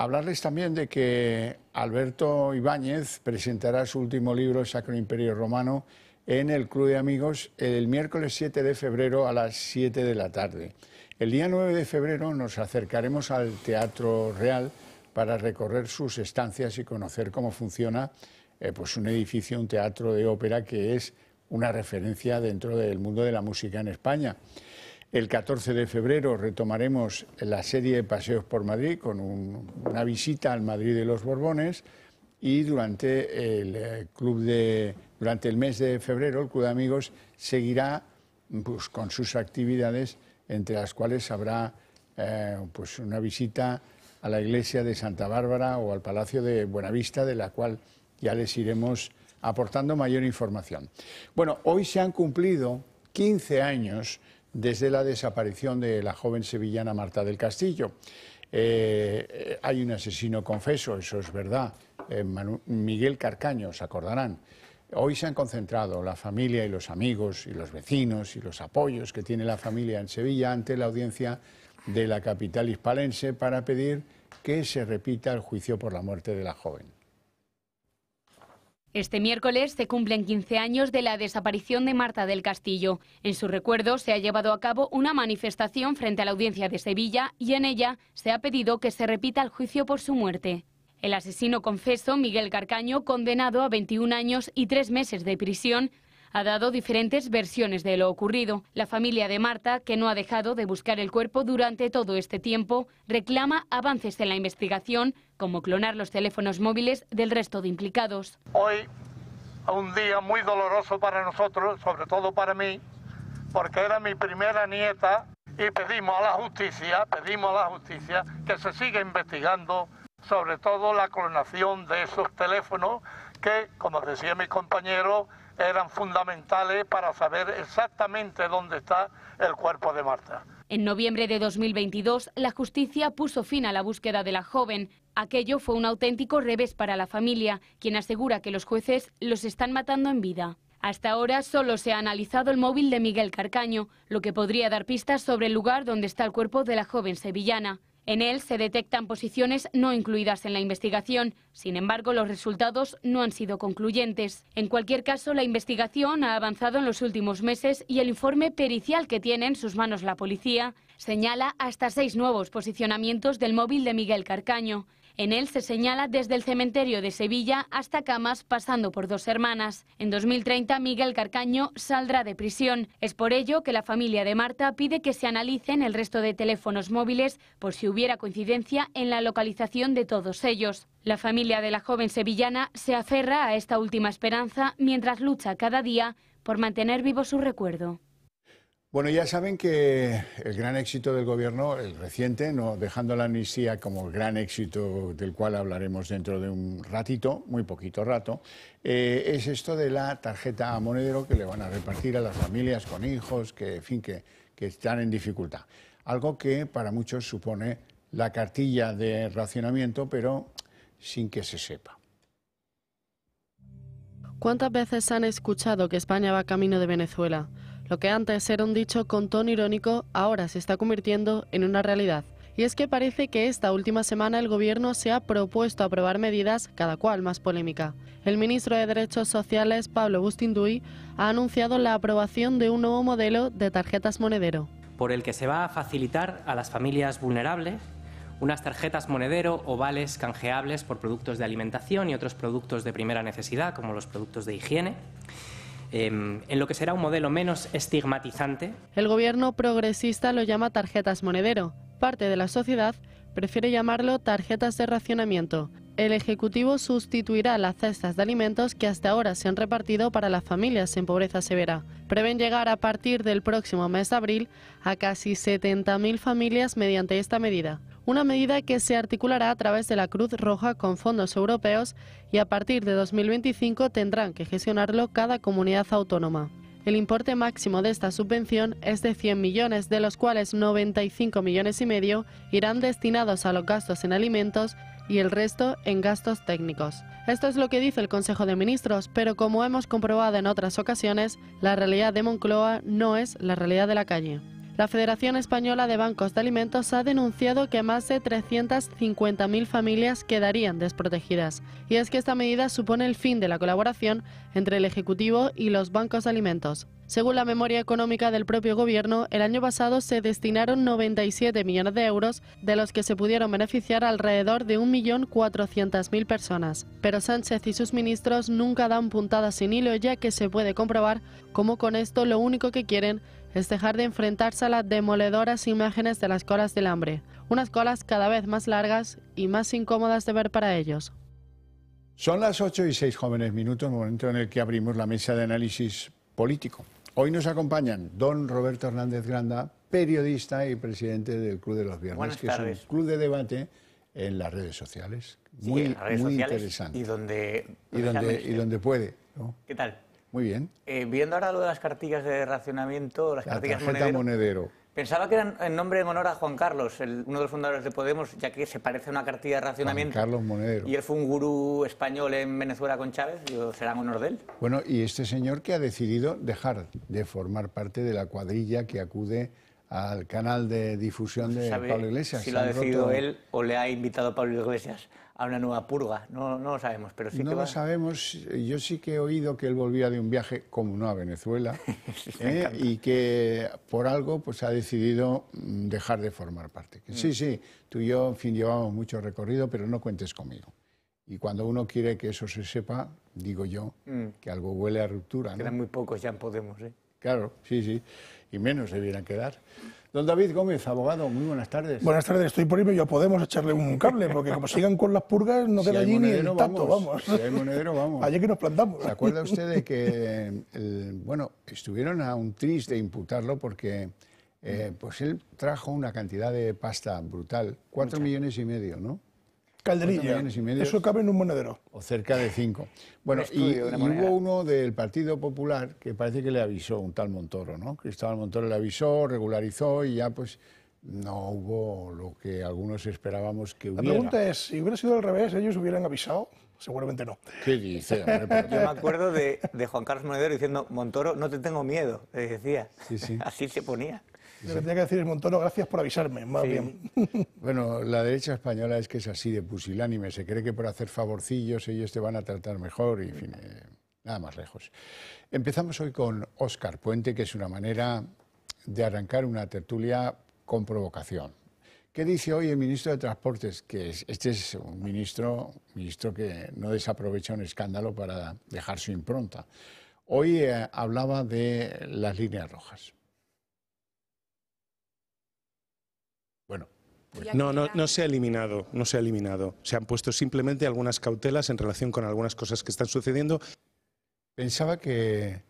hablarles también de que Alberto Ibáñez presentará su último libro, Sacro Imperio Romano, en el Club de Amigos el miércoles 7 de febrero a las 7 de la tarde. El día 9 de febrero nos acercaremos al Teatro Real para recorrer sus estancias y conocer cómo funciona eh, pues un edificio, un teatro de ópera que es una referencia dentro del mundo de la música en España. El 14 de febrero retomaremos la serie de paseos por Madrid con una visita al Madrid de los Borbones y durante el, eh, club de, durante el mes de febrero el Club de Amigos seguirá pues, con sus actividades, entre las cuales habrá eh, pues, una visita a la iglesia de Santa Bárbara o al Palacio de Buenavista, de la cual ya les iremos aportando mayor información. Bueno, hoy se han cumplido 15 años desde la desaparición de la joven sevillana Marta del Castillo. Eh, hay un asesino confeso, eso es verdad, eh, Miguel Carcaño, se acordarán. Hoy se han concentrado la familia y los amigos y los vecinos y los apoyos que tiene la familia en Sevilla ante la audiencia de la capital hispalense para pedir que se repita el juicio por la muerte de la joven. Este miércoles se cumplen 15 años de la desaparición de Marta del Castillo. En su recuerdo se ha llevado a cabo una manifestación frente a la audiencia de Sevilla y en ella se ha pedido que se repita el juicio por su muerte. El asesino confeso, Miguel Carcaño, condenado a 21 años y tres meses de prisión, ha dado diferentes versiones de lo ocurrido. La familia de Marta, que no ha dejado de buscar el cuerpo durante todo este tiempo, reclama avances en la investigación, como clonar los teléfonos móviles del resto de implicados. Hoy, un día muy doloroso para nosotros, sobre todo para mí, porque era mi primera nieta y pedimos a la justicia, pedimos a la justicia que se siga investigando sobre todo la clonación de esos teléfonos que, como decía mi compañero, eran fundamentales para saber exactamente dónde está el cuerpo de Marta. En noviembre de 2022, la justicia puso fin a la búsqueda de la joven. Aquello fue un auténtico revés para la familia, quien asegura que los jueces los están matando en vida. Hasta ahora solo se ha analizado el móvil de Miguel Carcaño, lo que podría dar pistas sobre el lugar donde está el cuerpo de la joven sevillana. En él se detectan posiciones no incluidas en la investigación. Sin embargo, los resultados no han sido concluyentes. En cualquier caso, la investigación ha avanzado en los últimos meses y el informe pericial que tiene en sus manos la policía señala hasta seis nuevos posicionamientos del móvil de Miguel Carcaño. En él se señala desde el cementerio de Sevilla hasta Camas, pasando por dos hermanas. En 2030, Miguel Carcaño saldrá de prisión. Es por ello que la familia de Marta pide que se analicen el resto de teléfonos móviles por si hubiera coincidencia en la localización de todos ellos. La familia de la joven sevillana se aferra a esta última esperanza mientras lucha cada día por mantener vivo su recuerdo. Bueno, ya saben que el gran éxito del gobierno, el reciente, no dejando la amnistía como el gran éxito del cual hablaremos dentro de un ratito, muy poquito rato, eh, es esto de la tarjeta a monedero que le van a repartir a las familias con hijos que, fin, que, que están en dificultad. Algo que para muchos supone la cartilla de racionamiento, pero sin que se sepa. ¿Cuántas veces han escuchado que España va camino de Venezuela? Lo que antes era un dicho con tono irónico, ahora se está convirtiendo en una realidad. Y es que parece que esta última semana el Gobierno se ha propuesto aprobar medidas, cada cual más polémica. El ministro de Derechos Sociales, Pablo Bustinduy, ha anunciado la aprobación de un nuevo modelo de tarjetas monedero. Por el que se va a facilitar a las familias vulnerables unas tarjetas monedero o vales canjeables por productos de alimentación y otros productos de primera necesidad, como los productos de higiene. Em, en lo que será un modelo menos estigmatizante. El gobierno progresista lo llama tarjetas monedero. Parte de la sociedad prefiere llamarlo tarjetas de racionamiento. El Ejecutivo sustituirá las cestas de alimentos que hasta ahora se han repartido para las familias en pobreza severa. Prevén llegar a partir del próximo mes de abril a casi 70.000 familias mediante esta medida una medida que se articulará a través de la Cruz Roja con fondos europeos y a partir de 2025 tendrán que gestionarlo cada comunidad autónoma. El importe máximo de esta subvención es de 100 millones, de los cuales 95 millones y medio irán destinados a los gastos en alimentos y el resto en gastos técnicos. Esto es lo que dice el Consejo de Ministros, pero como hemos comprobado en otras ocasiones, la realidad de Moncloa no es la realidad de la calle. La Federación Española de Bancos de Alimentos ha denunciado que más de 350.000 familias quedarían desprotegidas. Y es que esta medida supone el fin de la colaboración entre el Ejecutivo y los bancos de alimentos. Según la memoria económica del propio Gobierno, el año pasado se destinaron 97 millones de euros, de los que se pudieron beneficiar alrededor de 1.400.000 personas. Pero Sánchez y sus ministros nunca dan puntadas sin hilo, ya que se puede comprobar cómo con esto lo único que quieren es dejar de enfrentarse a las demoledoras imágenes de las colas del hambre, unas colas cada vez más largas y más incómodas de ver para ellos. Son las 8 y 6 jóvenes minutos, momento en el que abrimos la mesa de análisis político. Hoy nos acompañan don Roberto Hernández Granda, periodista y presidente del Club de los Viernes, que es un club de debate en las redes sociales. Muy, muy interesante. Y donde, y donde, y donde puede. ¿Qué tal? Muy bien. Eh, viendo ahora lo de las cartillas de racionamiento, las la cartillas monedero, monedero, Pensaba que eran en nombre en honor a Juan Carlos, el, uno de los fundadores de Podemos, ya que se parece a una cartilla de racionamiento. Juan Carlos Monedero. Y él fue un gurú español en Venezuela con Chávez, será en honor de él. Bueno, y este señor que ha decidido dejar de formar parte de la cuadrilla que acude al canal de difusión de Pablo Iglesias. Si lo ha decidido él o le ha invitado Pablo Iglesias a una nueva purga. No, no lo sabemos, pero sí no que lo sabemos. Yo sí que he oído que él volvía de un viaje, como no a Venezuela, *laughs* ¿eh? y que por algo pues ha decidido mm, dejar de formar parte. Sí, mm. sí, tú y yo, en fin, llevamos mucho recorrido, pero no cuentes conmigo. Y cuando uno quiere que eso se sepa, digo yo, mm. que algo huele a ruptura. ¿no? Quedan muy pocos ya en Podemos, ¿eh? Claro, sí, sí. Y menos debieran quedar. Don David Gómez, abogado, muy buenas tardes. Buenas tardes, estoy por irme, yo podemos echarle un cable, porque como sigan con las purgas, no queda allí ni el tato, vamos. Si hay monedero, vamos. Allí que nos plantamos. ¿Se acuerda usted de que, bueno, estuvieron a un tris de imputarlo porque, eh, pues él trajo una cantidad de pasta brutal, cuatro millones y medio, ¿no? Calderilla. Eso cabe en un monedero. O cerca de cinco. Bueno, y, hubo uno del Partido Popular que parece que le avisó, un tal Montoro, ¿no? Cristóbal Montoro le avisó, regularizó y ya pues no hubo lo que algunos esperábamos que hubiera. La pregunta es, si hubiera sido al revés, ellos hubieran avisado. Seguramente no. ¿Qué dice? *laughs* Yo me acuerdo de, Juan Carlos Monedero diciendo, Montoro, no te tengo miedo, le decía. Sí, sí. *laughs* Así se ponía. Lo que tenía que decir es Montoro, gracias por avisarme, más bien. *laughs* Bueno, la derecha española es que es así de pusilánime, se cree que por hacer favorcillos ellos te van a tratar mejor y, en fin, eh, nada más lejos. Empezamos hoy con Óscar Puente, que es una manera de arrancar una tertulia con provocación. ¿Qué dice hoy el ministro de Transportes? Que este es un ministro, ministro que no desaprovecha un escándalo para dejar su impronta. Hoy eh, hablaba de las líneas rojas. No, no, no se ha eliminado, no se ha eliminado. Se han puesto simplemente algunas cautelas en relación con algunas cosas que están sucediendo. Pensaba que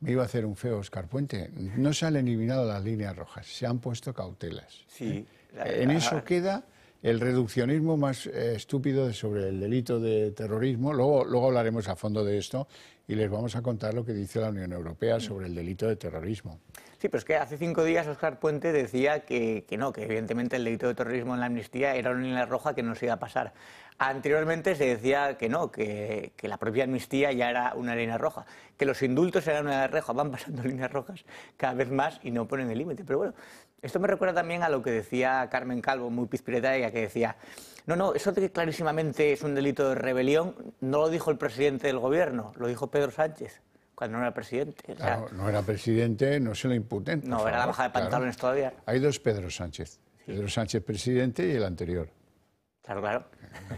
me iba a hacer un feo Oscar Puente. No se han eliminado las líneas rojas, se han puesto cautelas. Sí. En eso queda el reduccionismo más eh, estúpido sobre el delito de terrorismo. Luego, luego hablaremos a fondo de esto y les vamos a contar lo que dice la Unión Europea sobre el delito de terrorismo. Sí, pero es que hace cinco días Oscar Puente decía que, que, no, que evidentemente el delito de terrorismo en la amnistía era una línea roja que no se iba a pasar. Anteriormente se decía que no, que, que, la propia amnistía ya era una línea roja, que los indultos eran una línea roja, van pasando *laughs* líneas rojas cada vez más y no ponen el límite. Pero bueno, esto me recuerda también a lo que decía Carmen Calvo, muy pizpiretaria, que decía, no, no, eso de que clarísimamente es un delito de rebelión, no lo dijo el presidente del gobierno, lo dijo Pedro Sánchez cuando no era presidente. claro, no era presidente, no se lo imputen. No, era la baja de pantalones todavía. Hay dos Pedro Sánchez. Pedro Sánchez presidente y el anterior. Claro, claro.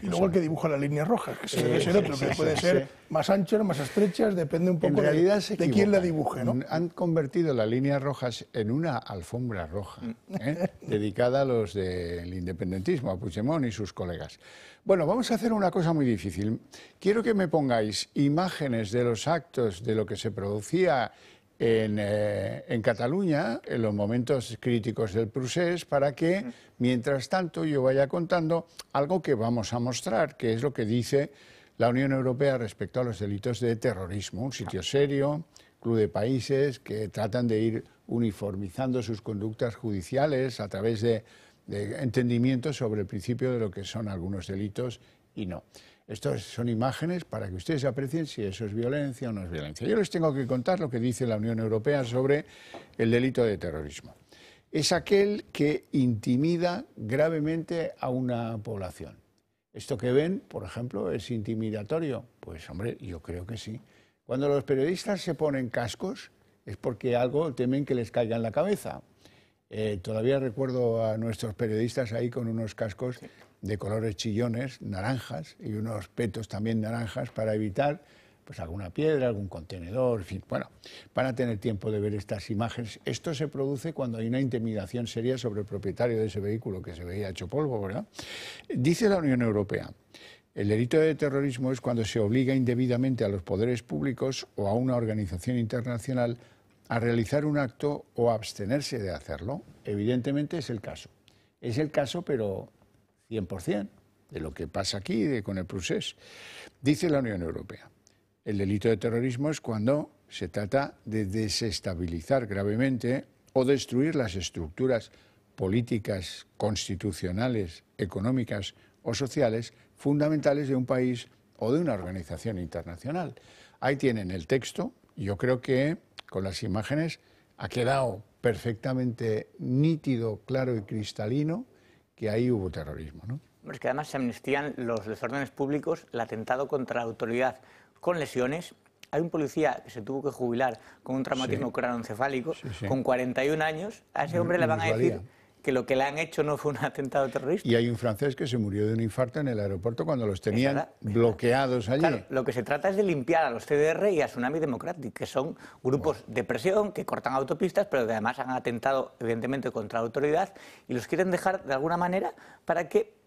Y luego el que dibuja las líneas rojas, que se debe ser otro, que puede ser más anchas, más estrechas, depende un poco de, de quién la dibuje. ¿no? Han convertido las líneas rojas en una alfombra roja, ¿eh? dedicada a los del independentismo, a Puigdemont y sus colegas. Bueno, vamos a hacer una cosa muy difícil. Quiero que me pongáis imágenes de los actos de lo que se producía en, eh, en, Cataluña, en los momentos críticos del procés, para que, mientras tanto, yo vaya contando algo que vamos a mostrar, que es lo que dice la Unión Europea respecto a los delitos de terrorismo. Un sitio serio, club de países que tratan de ir uniformizando sus conductas judiciales a través de, de entendimiento sobre el principio de lo que son algunos delitos y no. Estas son imágenes para que ustedes aprecien si eso es violencia o no es violencia. Yo les tengo que contar lo que dice la Unión Europea sobre el delito de terrorismo. Es aquel que intimida gravemente a una población. Esto que ven, por ejemplo, es intimidatorio. Pues hombre, yo creo que sí. Cuando los periodistas se ponen cascos es porque algo temen que les caiga en la cabeza. Eh, todavía recuerdo a nuestros periodistas ahí con unos cascos de colores chillones, naranjas, y unos petos también naranjas para evitar pues alguna piedra, algún contenedor, en fin, bueno, van a tener tiempo de ver estas imágenes. Esto se produce cuando hay una intimidación seria sobre el propietario de ese vehículo que se veía hecho polvo, ¿verdad? Dice la Unión Europea, el delito de terrorismo es cuando se obliga indebidamente a los poderes públicos o a una organización internacional a realizar un acto o abstenerse de hacerlo. Evidentemente es el caso. Es el caso, pero 100% de lo que pasa aquí de, con el procés. Dice la Unión Europea, el delito de terrorismo es cuando se trata de desestabilizar gravemente o destruir las estructuras políticas, constitucionales, económicas o sociales fundamentales de un país o de una organización internacional. Ahí tienen el texto. Yo creo que con las imágenes ha quedado perfectamente nítido, claro y cristalino que ahí hubo terrorismo. ¿no? Es que además se amnistían los desórdenes públicos, el atentado contra la autoridad con lesiones. Hay un policía que se tuvo que jubilar con un traumatismo sí. craneoencefálico, con 41 años. A ese hombre le van a decir que lo que le han hecho no fue un *laughs* atentado terrorista. Y hay un francés que se murió de un infarto en el aeropuerto cuando los tenían bloqueados allí. Claro, lo que se trata es de limpiar a los CDR y a Tsunami Democratic, que son grupos de presión que cortan autopistas, pero que además han atentado, evidentemente, contra la autoridad y los quieren dejar de alguna manera para que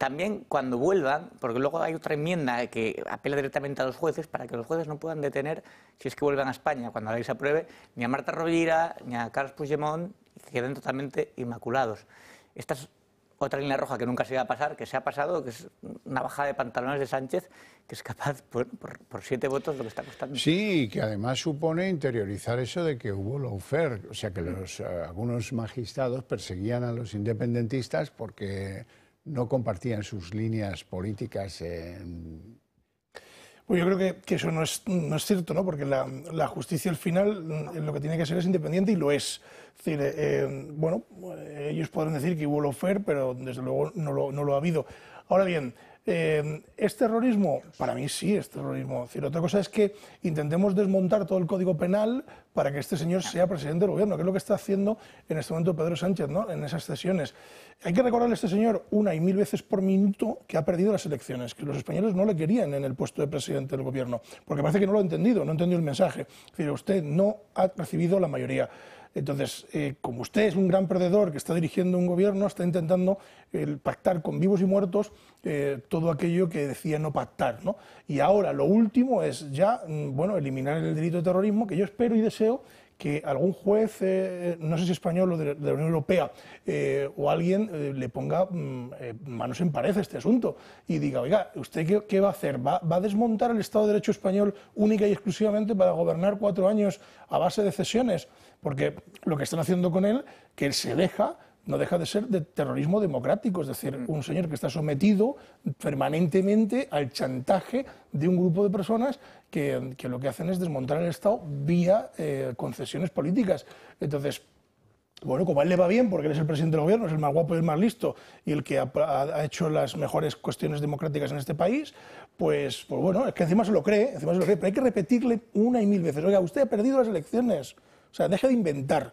también cuando vuelvan, porque luego hay otra enmienda que apela directamente a los jueces, para que los jueces no puedan detener, si es que vuelvan a España cuando la ley se apruebe, ni a Marta Rovira, ni a Carlos Puigdemont, queden totalmente inmaculados. Esta es otra línea roja que nunca se iba a pasar, que se ha pasado, que es una bajada de pantalones de Sánchez, que es capaz, *laughs* por, por, por siete votos, lo que está costando. Sí, que además supone interiorizar eso de que hubo lawfare, o sea que los, uh, algunos magistrados perseguían a los independentistas porque no compartían sus líneas políticas en... Pues yo creo que, que eso no es, no es, cierto, ¿no? porque la, justicia al final lo que tiene que ser es independiente y lo es. Es decir, eh, bueno, ellos podrán decir que hubo lawfare, pero desde luego no lo, no lo ha habido. Ahora bien, eh, ¿Es terrorismo? Para mí sí es terrorismo. Es decir, otra cosa es que intentemos desmontar todo el código penal para que este señor sea presidente del gobierno, que es lo que está haciendo en este momento Pedro Sánchez ¿no? en esas sesiones. Hay que recordarle a este señor una y mil veces por minuto que ha perdido las elecciones, que los españoles no le querían en el puesto de presidente del gobierno, porque parece que no lo ha entendido, no ha entendido el mensaje. Es decir, usted no ha recibido la mayoría. Entonces, eh, como usted es un gran perdedor que está dirigiendo un gobierno, está intentando pactar con vivos y muertos eh, todo aquello que decía no pactar. ¿no? Y ahora lo último es ya, mm, bueno, eliminar el delito de terrorismo, que yo espero y deseo que algún juez, eh, no sé si español o de, la Unión Europea, eh, o alguien eh, le ponga mm, manos en pared a este asunto y diga, oiga, ¿usted qué, va a hacer? ¿Va, ¿Va, a desmontar el Estado de Derecho español única y exclusivamente para gobernar cuatro años a base de cesiones? Porque lo que están haciendo con él, que él se deja no deja de ser de terrorismo democrático, es decir, mm. un señor que está sometido permanentemente al chantaje de un grupo de personas que, lo que hacen es desmontar el Estado vía eh, concesiones políticas. Entonces, bueno, como a él le va bien, porque él es el presidente del gobierno, es el más guapo y el más listo, y el que ha, hecho las mejores cuestiones democráticas en este país, pues, pues bueno, es que encima se lo cree, encima se lo cree, pero hay que repetirle una y mil veces, oiga, usted ha perdido las elecciones, o sea, deje de inventar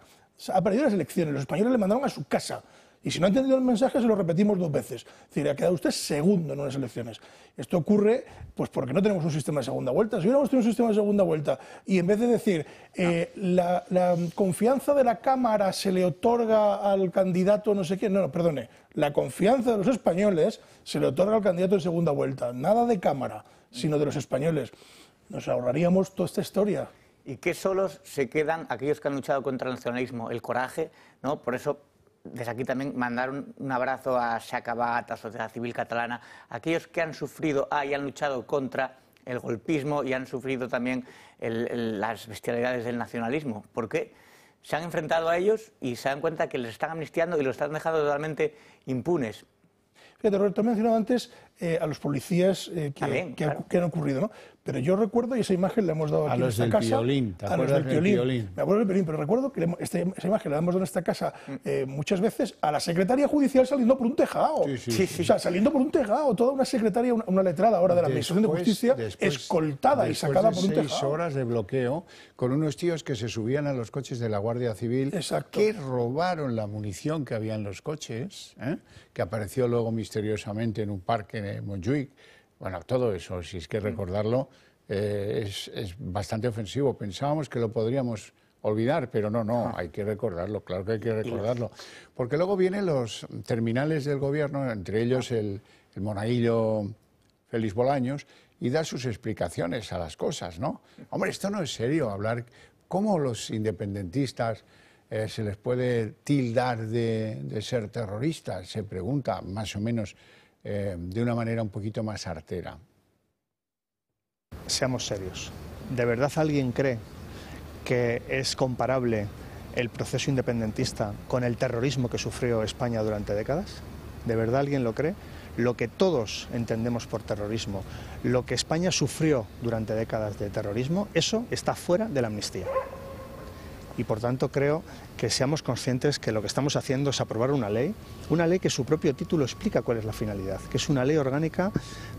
ha perdido las elecciones, los españoles le mandaron a su casa. Y si no ha entendido el mensaje, se lo repetimos dos veces. Es decir, ha quedado usted segundo en unas elecciones. Esto ocurre pues porque no tenemos un sistema de segunda vuelta. Si hubiéramos tenido un sistema de segunda vuelta y en vez de decir eh, la, confianza de la Cámara se le otorga al candidato no sé quién, no, no, perdone, la confianza de los españoles se le otorga al candidato en segunda vuelta. Nada de Cámara, sino de los españoles. Nos ahorraríamos toda esta historia y que solos se quedan aquellos que han luchado contra el nacionalismo, el coraje, ¿no? Por eso desde aquí también mandar un, abrazo a Shacabat, a Sociedad Civil Catalana, aquellos que han sufrido ah, y han luchado contra el golpismo y han sufrido también las bestialidades del nacionalismo. porque Se han enfrentado a ellos y se dan cuenta que les están amnistiando y los están dejando totalmente impunes. Fíjate, Roberto, he mencionado antes eh, a los policías eh, que, que, han ocurrido, ¿no? Pero yo recuerdo, y esa imagen la hemos dado aquí en esta casa. Piolín, ¿te a los del piolín. Me acuerdo del piolín, pero recuerdo que este, esa imagen la hemos dado en esta casa mm. eh, muchas veces a la secretaria judicial saliendo por un tejado. Sí, sí. O sea, saliendo por un tejado. Toda una secretaria, una, letrada ahora de la Administración de Justicia, escoltada y sacada por un tejado. seis horas de bloqueo con unos tíos que se subían a los coches de la Guardia Civil, que robaron la munición que había en los coches, ¿eh? que apareció luego misteriosamente en un parque en Montjuic. Bueno, todo eso, si es que recordarlo eh, es, bastante ofensivo. Pensábamos que lo podríamos olvidar, pero no, no, hay que recordarlo, claro que hay que recordarlo. Porque luego vienen los terminales del gobierno, entre ellos el, el monaguillo Félix Bolaños, y da sus explicaciones a las cosas, ¿no? Hombre, esto no es serio, hablar cómo los independentistas eh, se les puede tildar de, ser terroristas, se pregunta más o menos eh, de una manera un poquito más artera seamos serios. ¿De verdad alguien cree que es comparable el proceso independentista con el terrorismo que sufrió España durante décadas? ¿De verdad alguien lo cree? Lo que todos entendemos por terrorismo, lo que España sufrió durante décadas de terrorismo, eso está fuera de la amnistía y por tanto creo que seamos conscientes que lo que estamos haciendo es aprobar una ley, una ley que su propio título explica cuál es la finalidad, que es una ley orgánica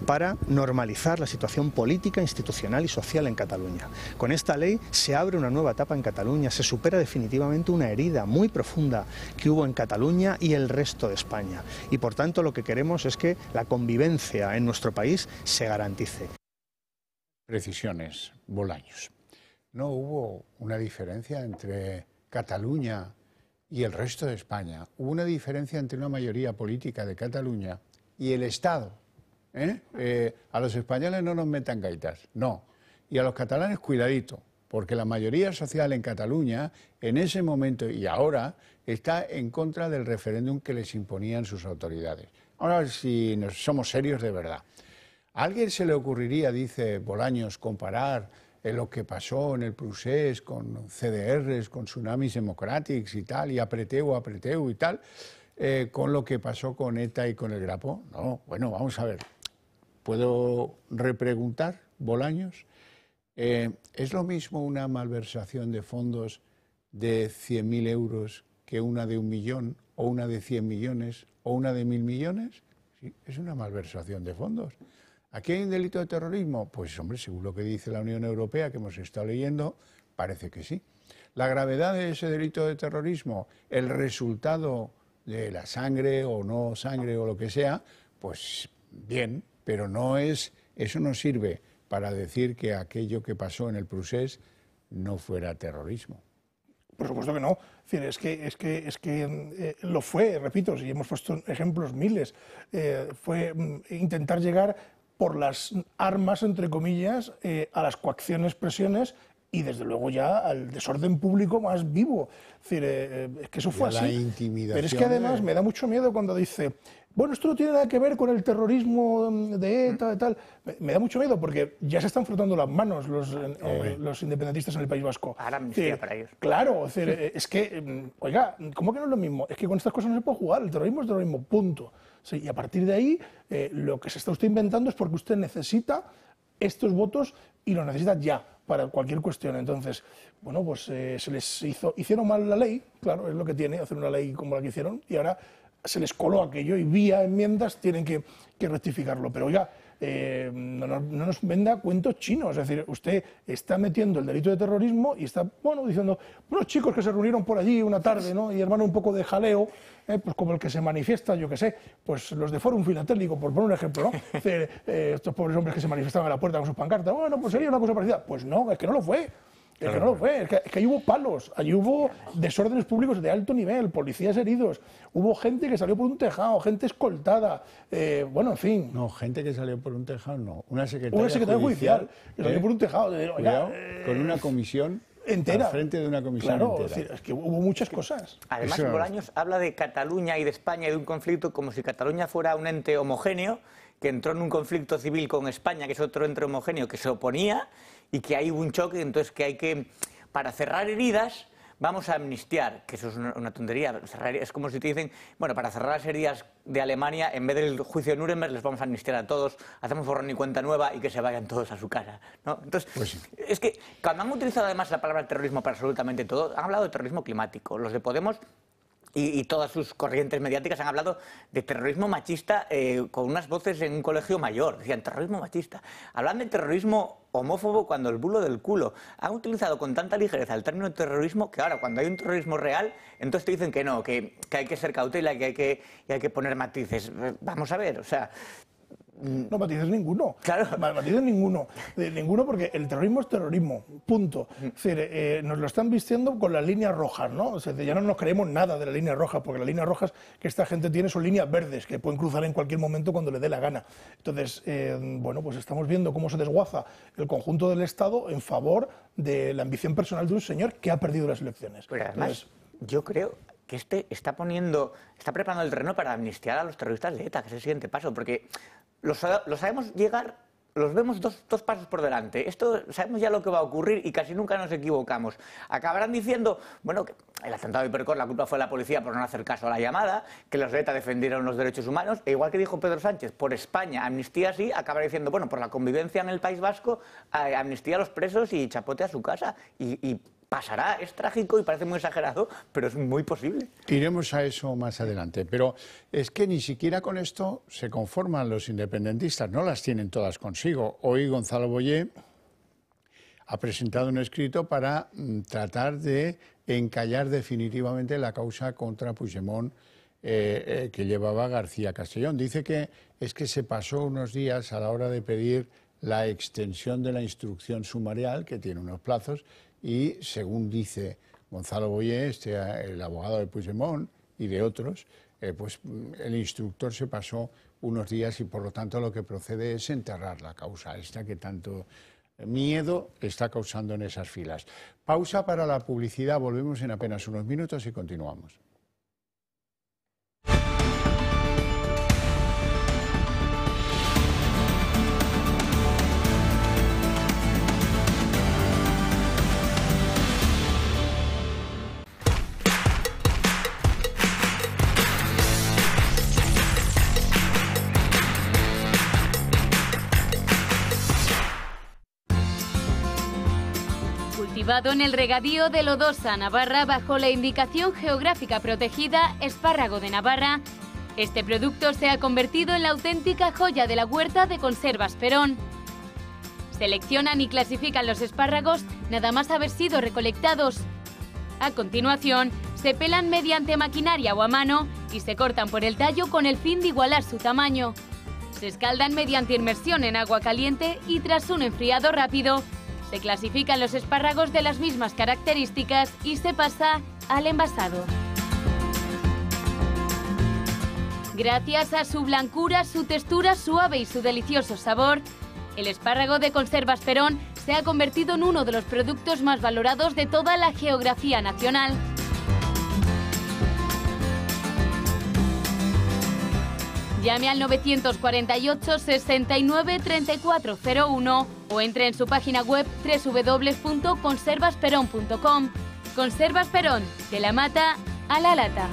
para normalizar la situación política, institucional y social en Cataluña. Con esta ley se abre una nueva etapa en Cataluña, se supera definitivamente una herida muy profunda que hubo en Cataluña y el resto de España. Y por tanto lo que queremos es que la convivencia en nuestro país se garantice. Precisiones, Bolaños no hubo una diferencia entre Cataluña y el resto de España. Hubo una diferencia entre una mayoría política de Cataluña y el Estado. ¿eh? Eh, a los españoles no nos metan gaitas, no. Y a los catalanes, cuidadito, porque la mayoría social en Cataluña, en ese momento y ahora, está en contra del referéndum que les imponían sus autoridades. Ahora, si nos, somos serios de verdad. ¿A alguien se le ocurriría, dice Bolaños, comparar lo que pasó en el Prusés con CDRs, con Tsunamis Democratics y tal, y apreteu, apreteu y tal, eh, con lo que pasó con ETA y con el Grapo. No, bueno, vamos a ver. ¿Puedo repreguntar, Bolaños? Eh, ¿Es lo mismo una malversación de fondos de 100.000 euros que una de un millón, o una de 100 millones, o una de mil millones? Sí, es una malversación de fondos. ¿Aquí hay un delito de terrorismo? Pues hombre, según lo que dice la Unión Europea, que hemos estado leyendo, parece que sí. La gravedad de ese delito de terrorismo, el resultado de la sangre o no sangre o lo que sea, pues bien, pero no es, eso no sirve para decir que aquello que pasó en el Prusés no fuera terrorismo. Por supuesto que no. Es que, es que, es que eh, lo fue, repito, si hemos puesto ejemplos miles, eh, fue mm, intentar llegar por las armas, entre comillas, eh, a las coacciones, presiones y desde luego ya al desorden público más vivo. Es decir, eh, eh, es que eso fue así. la intimidación Pero es que además de- me da mucho miedo cuando dice, bueno, esto no tiene nada que ver con el terrorismo mm, de ETA y tal. Me, me da mucho miedo porque ya se están frotando las manos los, eh, eh, los independentistas en el País Vasco. Ahora amnistía decir, para ellos. Claro, es, decir, eh, es que, mm, oiga, ¿cómo que no es lo mismo? Es que con estas cosas no se puede jugar, el terrorismo es terrorismo, punto. Sí, y a partir de ahí, eh, lo que se está usted inventando es porque usted necesita estos votos y los necesita ya para cualquier cuestión. Entonces, bueno, pues eh, se les hizo, hicieron mal la ley, claro, es lo que tiene hacer una ley como la que hicieron, y ahora se les coló aquello y vía enmiendas tienen que, que rectificarlo. Pero oiga, eh, no, nos- no nos venda cuentos chinos, es decir, usted está metiendo el delito de terrorismo y está, bueno, diciendo, unos chicos que se reunieron por allí una tarde, ¿no? Y hermano un poco de jaleo, eh, pues como el que se manifiesta, yo qué sé, pues los de Fórum Filatélico, por poner un ejemplo, ¿no? *laughs* Es decir, eh, estos pobres hombres que se manifestaban a la puerta con sus pancartas, bueno, pues sería una cosa parecida. Pues no, es que no lo fue. Es que no lo fue, es que, es que ahí hubo palos, allí hubo desórdenes públicos de alto nivel, policías heridos, hubo gente que salió por un tejado, gente escoltada, eh, bueno, en fin. No, gente que salió por un tejado, no. Una secretaria, Una secretaria judicial, que salió ¿eh? por un tejado. de, oiga, Cuidado, eh, con una comisión entera. al frente de una comisión Claro, entera. es, decir, es que hubo muchas cosas. Además, Eso- Bolaños habla de Cataluña y de España y de un conflicto como si Cataluña fuera un ente homogéneo que entró en un conflicto civil con España, que es otro ente homogéneo que se oponía y que hubo un choque, entonces que hay que, para cerrar heridas, vamos a amnistiar, que eso es una, tontería. es como si te dicen, bueno, para cerrar las heridas de Alemania, en vez del juicio de Nuremberg, les vamos a amnistiar a todos, hacemos borrón y cuenta nueva y que se vayan todos a su casa. ¿no? Entonces, es que cuando han utilizado además la palabra terrorismo para absolutamente todo, han hablado de terrorismo climático. Los de Podemos y, y todas sus corrientes mediáticas han hablado de terrorismo machista eh, con unas voces en un colegio mayor. Decían terrorismo machista. Hablan de terrorismo homófobo cuando el bulo del culo. Han utilizado con tanta ligereza el término terrorismo que ahora cuando hay un terrorismo real, entonces te dicen que no, que, que hay que ser cautela, que hay que, hay que poner matices. Vamos a ver, o sea... No matices ninguno. Claro. Matices ninguno. Ninguno porque el terrorismo es terrorismo. Punto. Es decir, eh, nos lo están vistiendo con las líneas rojas, ¿no? O sea, ya no nos creemos nada de las líneas rojas, porque las líneas rojas que esta gente tiene son líneas verdes, que pueden cruzar en cualquier momento cuando le dé la gana. Entonces, eh, bueno, pues estamos viendo cómo se desguaza el conjunto del Estado en favor de la ambición personal de un señor que ha perdido las elecciones. Pero además, yo creo que este está poniendo, está preparando el terreno para amnistiar a los terroristas de ETA, que es el siguiente paso, porque lo, sa- lo sabemos llegar, los vemos dos, dos pasos por delante. Esto sabemos ya lo que va a ocurrir y casi nunca nos equivocamos. Acabarán diciendo, bueno, que el atentado de Hipercor, la culpa fue la policía por no hacer caso a la llamada, que los ETA defendieron los derechos humanos, e igual que dijo Pedro Sánchez, por España, amnistía sí, acabará diciendo, bueno, por la convivencia en el País Vasco, eh, amnistía a los presos y chapote a su casa. Y pasará, es trágico y parece muy exagerado, pero es muy posible. Iremos a eso más adelante, pero es que ni siquiera con esto se conforman los independentistas, no las tienen todas consigo. Hoy Gonzalo Boyé ha presentado un escrito para mm, tratar de encallar definitivamente la causa contra Puigdemont eh, eh, que llevaba García Castellón. Dice que es que se pasó unos días a la hora de pedir la extensión de la instrucción sumarial, que tiene unos plazos, y según dice Gonzalo Boyé, este, el abogado de Puigdemont y de otros, eh, pues el instructor se pasó unos días y por lo tanto lo que procede es enterrar la causa esta que tanto miedo está causando en esas filas. Pausa para la publicidad, volvemos en apenas unos minutos y continuamos. Cultivado en el regadío de Lodosa, Navarra, bajo la indicación geográfica protegida Espárrago de Navarra, este producto se ha convertido en la auténtica joya de la huerta de conservas Perón. Seleccionan y clasifican los espárragos nada más haber sido recolectados. A continuación, se pelan mediante maquinaria o a mano y se cortan por el tallo con el fin de igualar su tamaño. Se escaldan mediante inmersión en agua caliente y tras un enfriado rápido, se clasifican los espárragos de las mismas características y se pasa al envasado. Gracias a su blancura, su textura suave y su delicioso sabor, el espárrago de conservas Perón se ha convertido en uno de los productos más valorados de toda la geografía nacional. Llame al 948 69 3401 o entre en su página web www.conservasperón.com. Conservas Perón, de la mata a la lata.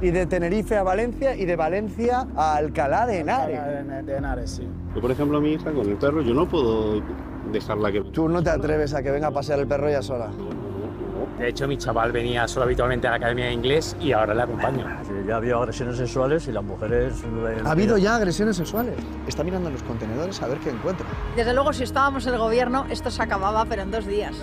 Y de Tenerife a Valencia y de Valencia a Alcalá de Henares. De Henares, sí. Yo, por ejemplo, mi hija con el perro, yo no puedo dejarla que... Tú no te atreves a que venga a pasear el perro ya sola. De hecho, mi chaval venía solo habitualmente a la academia de inglés y ahora le acompaño. ya ha habido agresiones sexuales y las mujeres... ¿Ha habido ya agresiones sexuales? Está mirando en los contenedores a ver qué encuentra. Desde luego, si estábamos en el gobierno, esto se acababa, pero en dos días.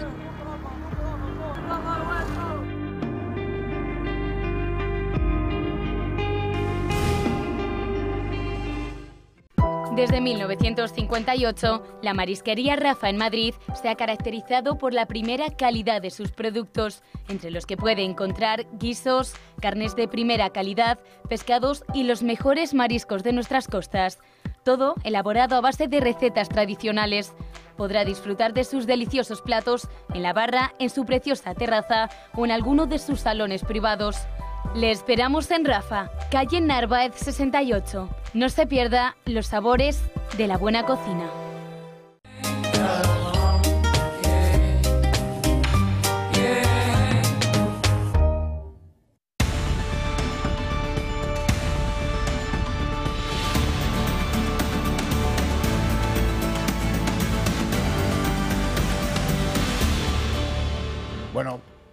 Desde 1958, la marisquería Rafa en Madrid se ha caracterizado por la primera calidad de sus productos, entre los que puede encontrar guisos, carnes de primera calidad, pescados y los mejores mariscos de nuestras costas. Todo elaborado a base de recetas tradicionales. Podrá disfrutar de sus deliciosos platos en la barra, en su preciosa terraza o en alguno de sus salones privados. Le esperamos en Rafa, calle Narváez 68. No se pierda los sabores de la buena cocina.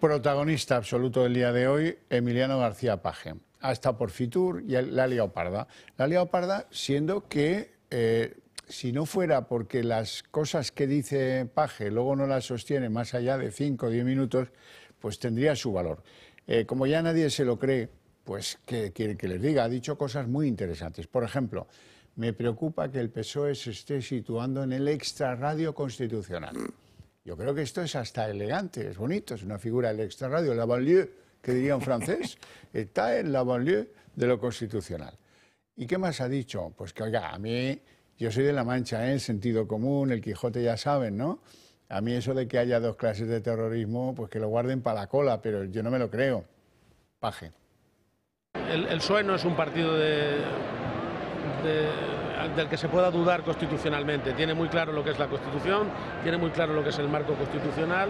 Protagonista absoluto del día de hoy, Emiliano García Paje. Ha estado por Fitur y la ha liado parda. La ha liado parda siendo que, eh, si no fuera porque las cosas que dice Paje luego no las sostiene más allá de 5 o 10 minutos, pues tendría su valor. Eh, como ya nadie se lo cree, pues, ¿qué quiere que les diga? Ha dicho cosas muy interesantes. Por ejemplo, me preocupa que el PSOE se esté situando en el extrarradio constitucional. Yo creo que esto es hasta elegante, es bonito, es una figura del extrarradio, la banlieue, que diría un francés, *laughs* está en la banlieue de lo constitucional. ¿Y qué más ha dicho? Pues que, oiga, a mí, yo soy de La Mancha, ¿eh? sentido común, el Quijote ya saben, ¿no? A mí eso de que haya dos clases de terrorismo, pues que lo guarden para la cola, pero yo no me lo creo. Paje. El, el PSOE no es un partido de, de del que se pueda dudar constitucionalmente. Tiene muy claro lo que es la Constitución, tiene muy claro lo que es el marco constitucional.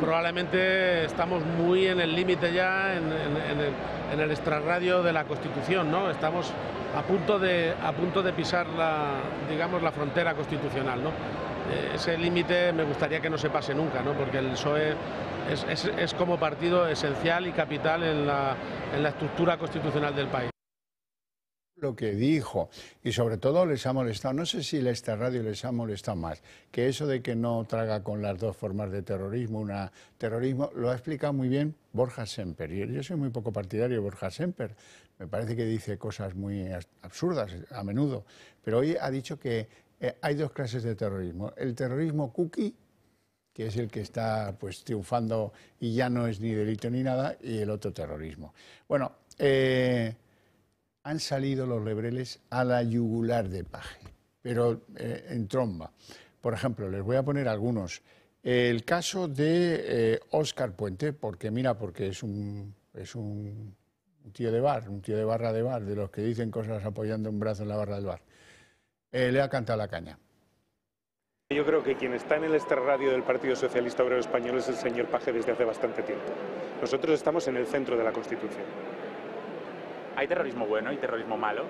Probablemente estamos muy en el límite ya, en, el, en, extrarradio de la Constitución, ¿no? Estamos a punto de, a punto de pisar la, digamos, la frontera constitucional, ¿no? Eh, ese límite me gustaría que no se pase nunca, ¿no? Porque el PSOE es, es, es como partido esencial y capital en la, en la estructura constitucional del país lo que dijo y sobre todo les ha molestado, no sé si esta radio les ha molestado más, que eso de que no traga con las dos formas de terrorismo, una terrorismo, lo ha explicado muy bien Borja Semper. Yo soy muy poco partidario de Borja Semper, me parece que dice cosas muy absurdas a menudo, pero hoy ha dicho que eh, hay dos clases de terrorismo, el terrorismo cookie que es el que está pues triunfando y ya no es ni delito ni nada, y el otro terrorismo. Bueno, eh, han salido los lebreles a la yugular de Paje, pero eh, en tromba. Por ejemplo, les voy a poner algunos. El caso de Óscar Puente, porque mira, porque es un, es un tío de bar, un tío de barra de bar, de los que dicen cosas apoyando un brazo en la barra del bar. Eh, le ha cantado la caña. Yo creo que quien está en el extrarradio del Partido Socialista Obrero Español es el señor Paje desde hace bastante tiempo. Nosotros estamos en el centro de la Constitución. ¿Hay terrorismo bueno y terrorismo malo?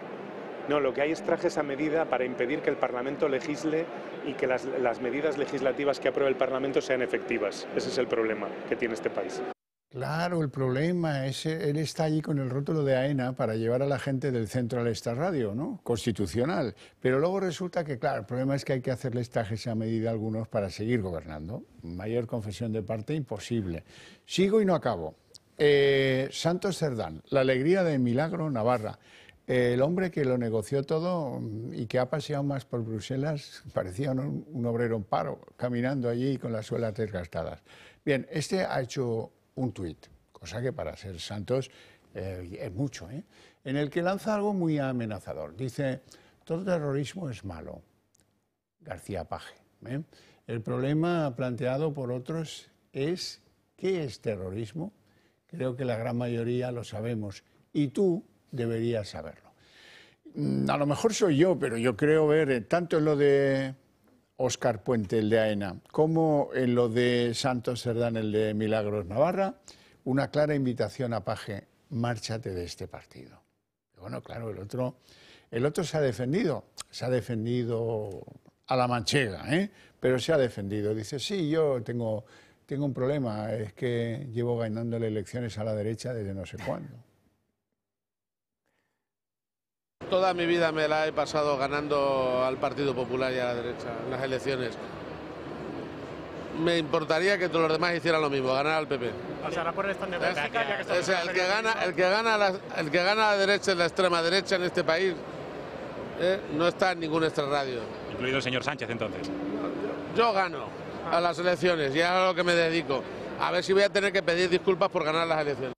No, lo que hay es trajes a medida para impedir que el Parlamento legisle y que las, las, medidas legislativas que apruebe el Parlamento sean efectivas. Ese es el problema que tiene este país. Claro, el problema es él está allí con el rótulo de AENA para llevar a la gente del centro al radio, ¿no? Constitucional. Pero luego resulta que, claro, el problema es que hay que hacerles trajes a medida a algunos para seguir gobernando. Mayor confesión de parte imposible. Sigo y no acabo. Eh, Santos Cerdán, la alegría de Milagro Navarra. el hombre que lo negoció todo y que ha paseado más por Bruselas parecía un, obrero en paro, caminando allí con las suelas desgastadas. Bien, este ha hecho un tuit, cosa que para ser Santos eh, es mucho, ¿eh? en el que lanza algo muy amenazador. Dice, todo terrorismo es malo. García Paje. El problema planteado por otros es ¿qué es terrorismo? Creo que la gran mayoría lo sabemos y tú deberías saberlo. Mm, A lo mejor soy yo, pero yo creo ver eh, tanto en lo de Óscar Puente, el de AENA, como en lo de Santos Cerdán, el de Milagros Navarra, una clara invitación a Paje, márchate de este partido. Bueno, claro, el otro, el otro se ha defendido, se ha defendido a la manchega, ¿eh? pero se ha defendido. Dice, sí, yo tengo, tengo un problema, es que llevo ganándole elecciones a la derecha desde no sé cuándo. *laughs* Toda mi vida me la he pasado ganando al Partido Popular y a la derecha en las elecciones. Me importaría que todos los demás hicieran lo mismo, ganar al PP. O sea, ahora por de Bélgica, ya que O sea, el que gana, el que gana, la, el que gana a la derecha, la extrema derecha en este país, ¿eh? no está en ningún extrarradio. Incluido el señor Sánchez, entonces. Yo gano a las elecciones y a lo que me dedico. A ver si voy a tener que pedir disculpas por ganar las elecciones.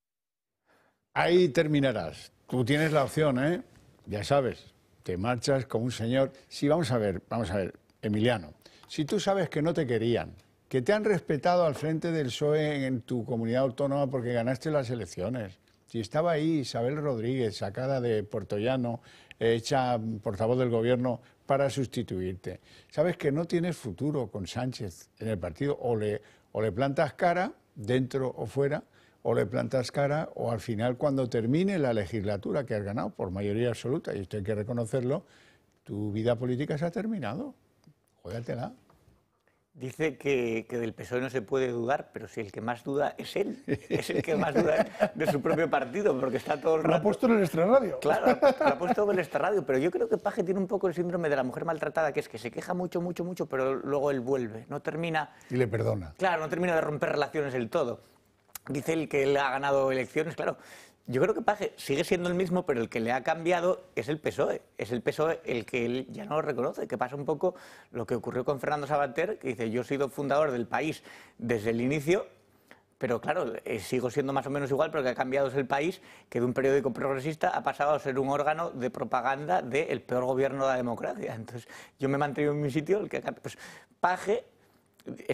Ahí terminarás. Tú tienes la opción, ¿eh? Ya sabes, te marchas como un señor. Sí, vamos a ver, vamos a ver, Emiliano. Si tú sabes que no te querían, que te han respetado al frente del PSOE en tu comunidad autónoma porque ganaste las elecciones. Si estaba ahí Isabel Rodríguez, sacada de Puerto Llano, hecha portavoz del gobierno para sustituirte. Sabes que no tienes futuro con Sánchez en el partido, o le, o le plantas cara, dentro o fuera, o le plantas cara, o al final cuando termine la legislatura que has ganado por mayoría absoluta, y esto hay que reconocerlo, tu vida política se ha terminado. Juégatela. Dice que, que del PSOE no se puede dudar, pero si el que más duda es él, es el que más duda de su propio partido, porque está todo el Lo rato... ha puesto en el extrarradio. Claro, lo ha puesto en el extrarradio, pero yo creo que Paje tiene un poco el síndrome de la mujer maltratada, que es que se queja mucho, mucho, mucho, pero luego él vuelve, no termina... Y le perdona. Claro, no termina de romper relaciones del todo. Dice él que él ha ganado elecciones, claro. Yo creo que Paje sigue siendo el mismo, pero el que le ha cambiado es el PSOE. Es el PSOE el que él ya no lo reconoce, que pasa un poco lo que ocurrió con Fernando Sabater, que dice, yo he sido fundador del país desde el inicio, pero claro, eh, sigo siendo más o menos igual, pero que ha cambiado es el país, que de un periódico progresista ha pasado a ser un órgano de propaganda del peor gobierno de la democracia. Entonces, yo me he mantenido en mi sitio, el que pues Paje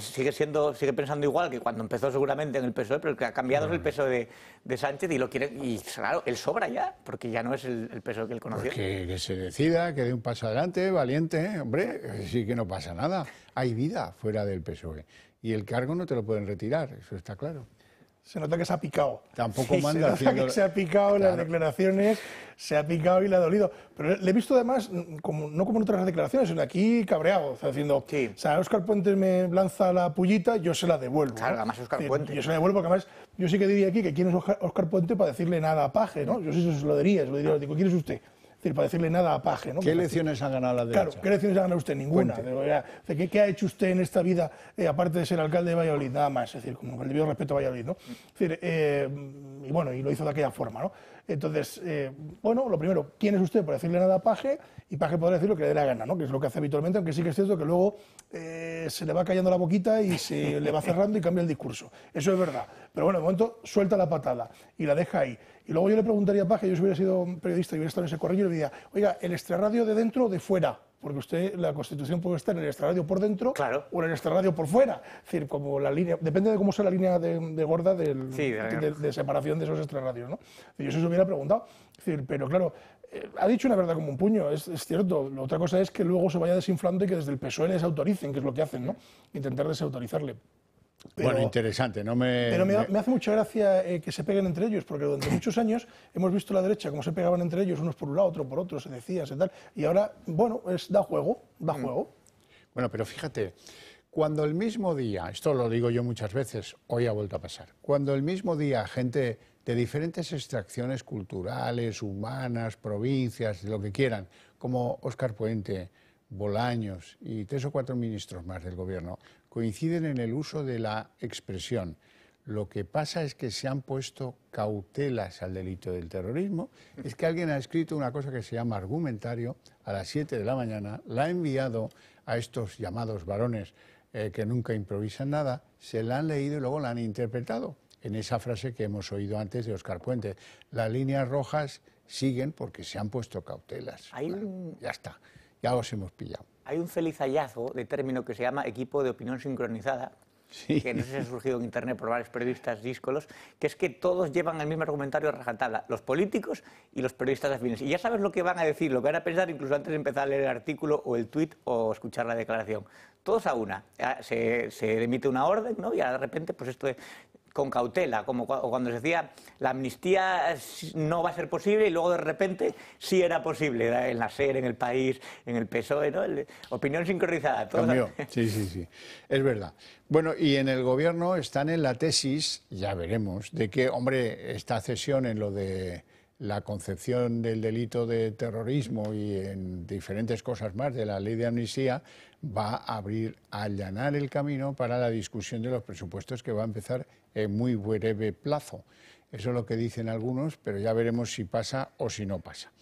sigue siendo sigue pensando igual que cuando empezó seguramente en el PSOE, pero el que ha cambiado es el PSOE de, de Sánchez y lo quiere y claro, él sobra ya, porque ya no es el, el PSOE que él conoció. Pues que, que se decida, que dé un paso adelante, valiente, ¿eh? hombre, sí que no pasa nada. Hay vida fuera del PSOE. Y el cargo no te lo pueden retirar, eso está claro. Se nota que se ha picado. Tampoco Sí, manda se nota haciendo- que se ha picado en las Claro. declaraciones, se ha picado y le ha dolido. Pero le he visto además, como, no como en otras declaraciones, sino aquí cabreado, o sea, diciendo, o sea, Óscar Puente me lanza la pullita, yo se la devuelvo. Claro, ¿no? además decir, Puente. Yo se la devuelvo, porque además yo sí que diría aquí que quién es Óscar- Óscar Puente para decirle nada a Paje, ¿no? Yo sí se lo diría, se lo diría, digo, ¿quién es usted? Es decir, para decirle nada a Paje, ¿no? ¿Qué elecciones ha ganado la derecha? Claro, ¿qué elecciones ha ganado usted? Ninguna. Dice, ¿qué, qué ha hecho usted en esta vida, eh, aparte de ser alcalde de Valladolid? Nada más, es decir, como el debido respeto a Valladolid, ¿no? Es decir, eh, y bueno, y lo hizo de aquella forma, ¿no? Entonces, eh, bueno, lo primero, ¿quién es usted para decirle nada a Paje? Y Paje podrá decir lo que le dé la gana, ¿no? Que es lo que hace habitualmente, aunque sí que es cierto que luego eh, se le va callando la boquita y se le va cerrando y cambia el discurso. Eso es verdad. Pero bueno, de momento suelta la patada y la deja ahí. Y luego yo le preguntaría a Paje, yo si hubiera sido un periodista y hubiera estado en ese correo, yo le diría, oiga, ¿el extrarradio de dentro o de fuera? Porque usted, la Constitución puede estar en el extrarradio por dentro o en el extrarradio por fuera. Es decir, como la línea, depende de cómo sea la línea de, de gorda del- Sí, de separación de esos extrarradios, ¿no? Yo se hubiera preguntado. Es decir, pero claro, eh, ha dicho una verdad como un puño, es, es cierto. La otra cosa es que luego se vaya desinflando y que desde el PSOE les autoricen, que es lo que hacen, ¿no? Intentar desautorizarle. Pero- bueno, interesante, no me... pero me, hace mucha gracia eh, que se peguen entre ellos, porque durante *laughs* muchos años hemos visto a la derecha cómo se pegaban entre ellos, unos por un lado, otro por otro, se decía, se tal. Y ahora, bueno, es, da juego, da juego. Bueno, pero fíjate, cuando el mismo día, esto lo digo yo muchas veces, hoy ha vuelto a pasar, cuando el mismo día gente de diferentes extracciones culturales, humanas, provincias, lo que quieran, como Óscar Puente, Bolaños y tres o cuatro ministros más del gobierno, coinciden en el uso de la expresión. Lo que pasa es que se han puesto cautelas al delito del terrorismo. Es que alguien ha escrito una cosa que se llama argumentario a las 7 de la mañana, la ha enviado a estos llamados varones eh, que nunca improvisan nada, se la han leído y luego la han interpretado en esa frase que hemos oído antes de Oscar Puente. Las líneas rojas siguen porque se han puesto cautelas. Un- Ya está. ya os hemos pillado. Hay un feliz hallazgo de término que se llama equipo de opinión sincronizada, que no sé si ha surgido en Internet por varios periodistas díscolos, que es que todos llevan el mismo argumentario a rajatabla, los políticos y los periodistas afines. Y ya sabes lo que van a decir, lo que van a pensar incluso antes de empezar a leer el artículo o el tuit o escuchar la declaración. Todos a una. Se, se emite una orden ¿no? y de repente pues esto de con cautela, como cuando se decía la amnistía no va a ser posible y luego de repente sí era posible, en la SER, en el país, en el PSOE, ¿no? opinión sincronizada. Sí, sí, sí, es verdad. Bueno, y en el gobierno están en la tesis, ya veremos, de que, hombre, esta cesión en lo de la concepción del delito de terrorismo y en diferentes cosas más de la ley de amnistía va a abrir, a allanar el camino para la discusión de los presupuestos que va a empezar muy breve plazo. Eso es lo que dicen algunos, pero ya veremos si pasa o si no pasa.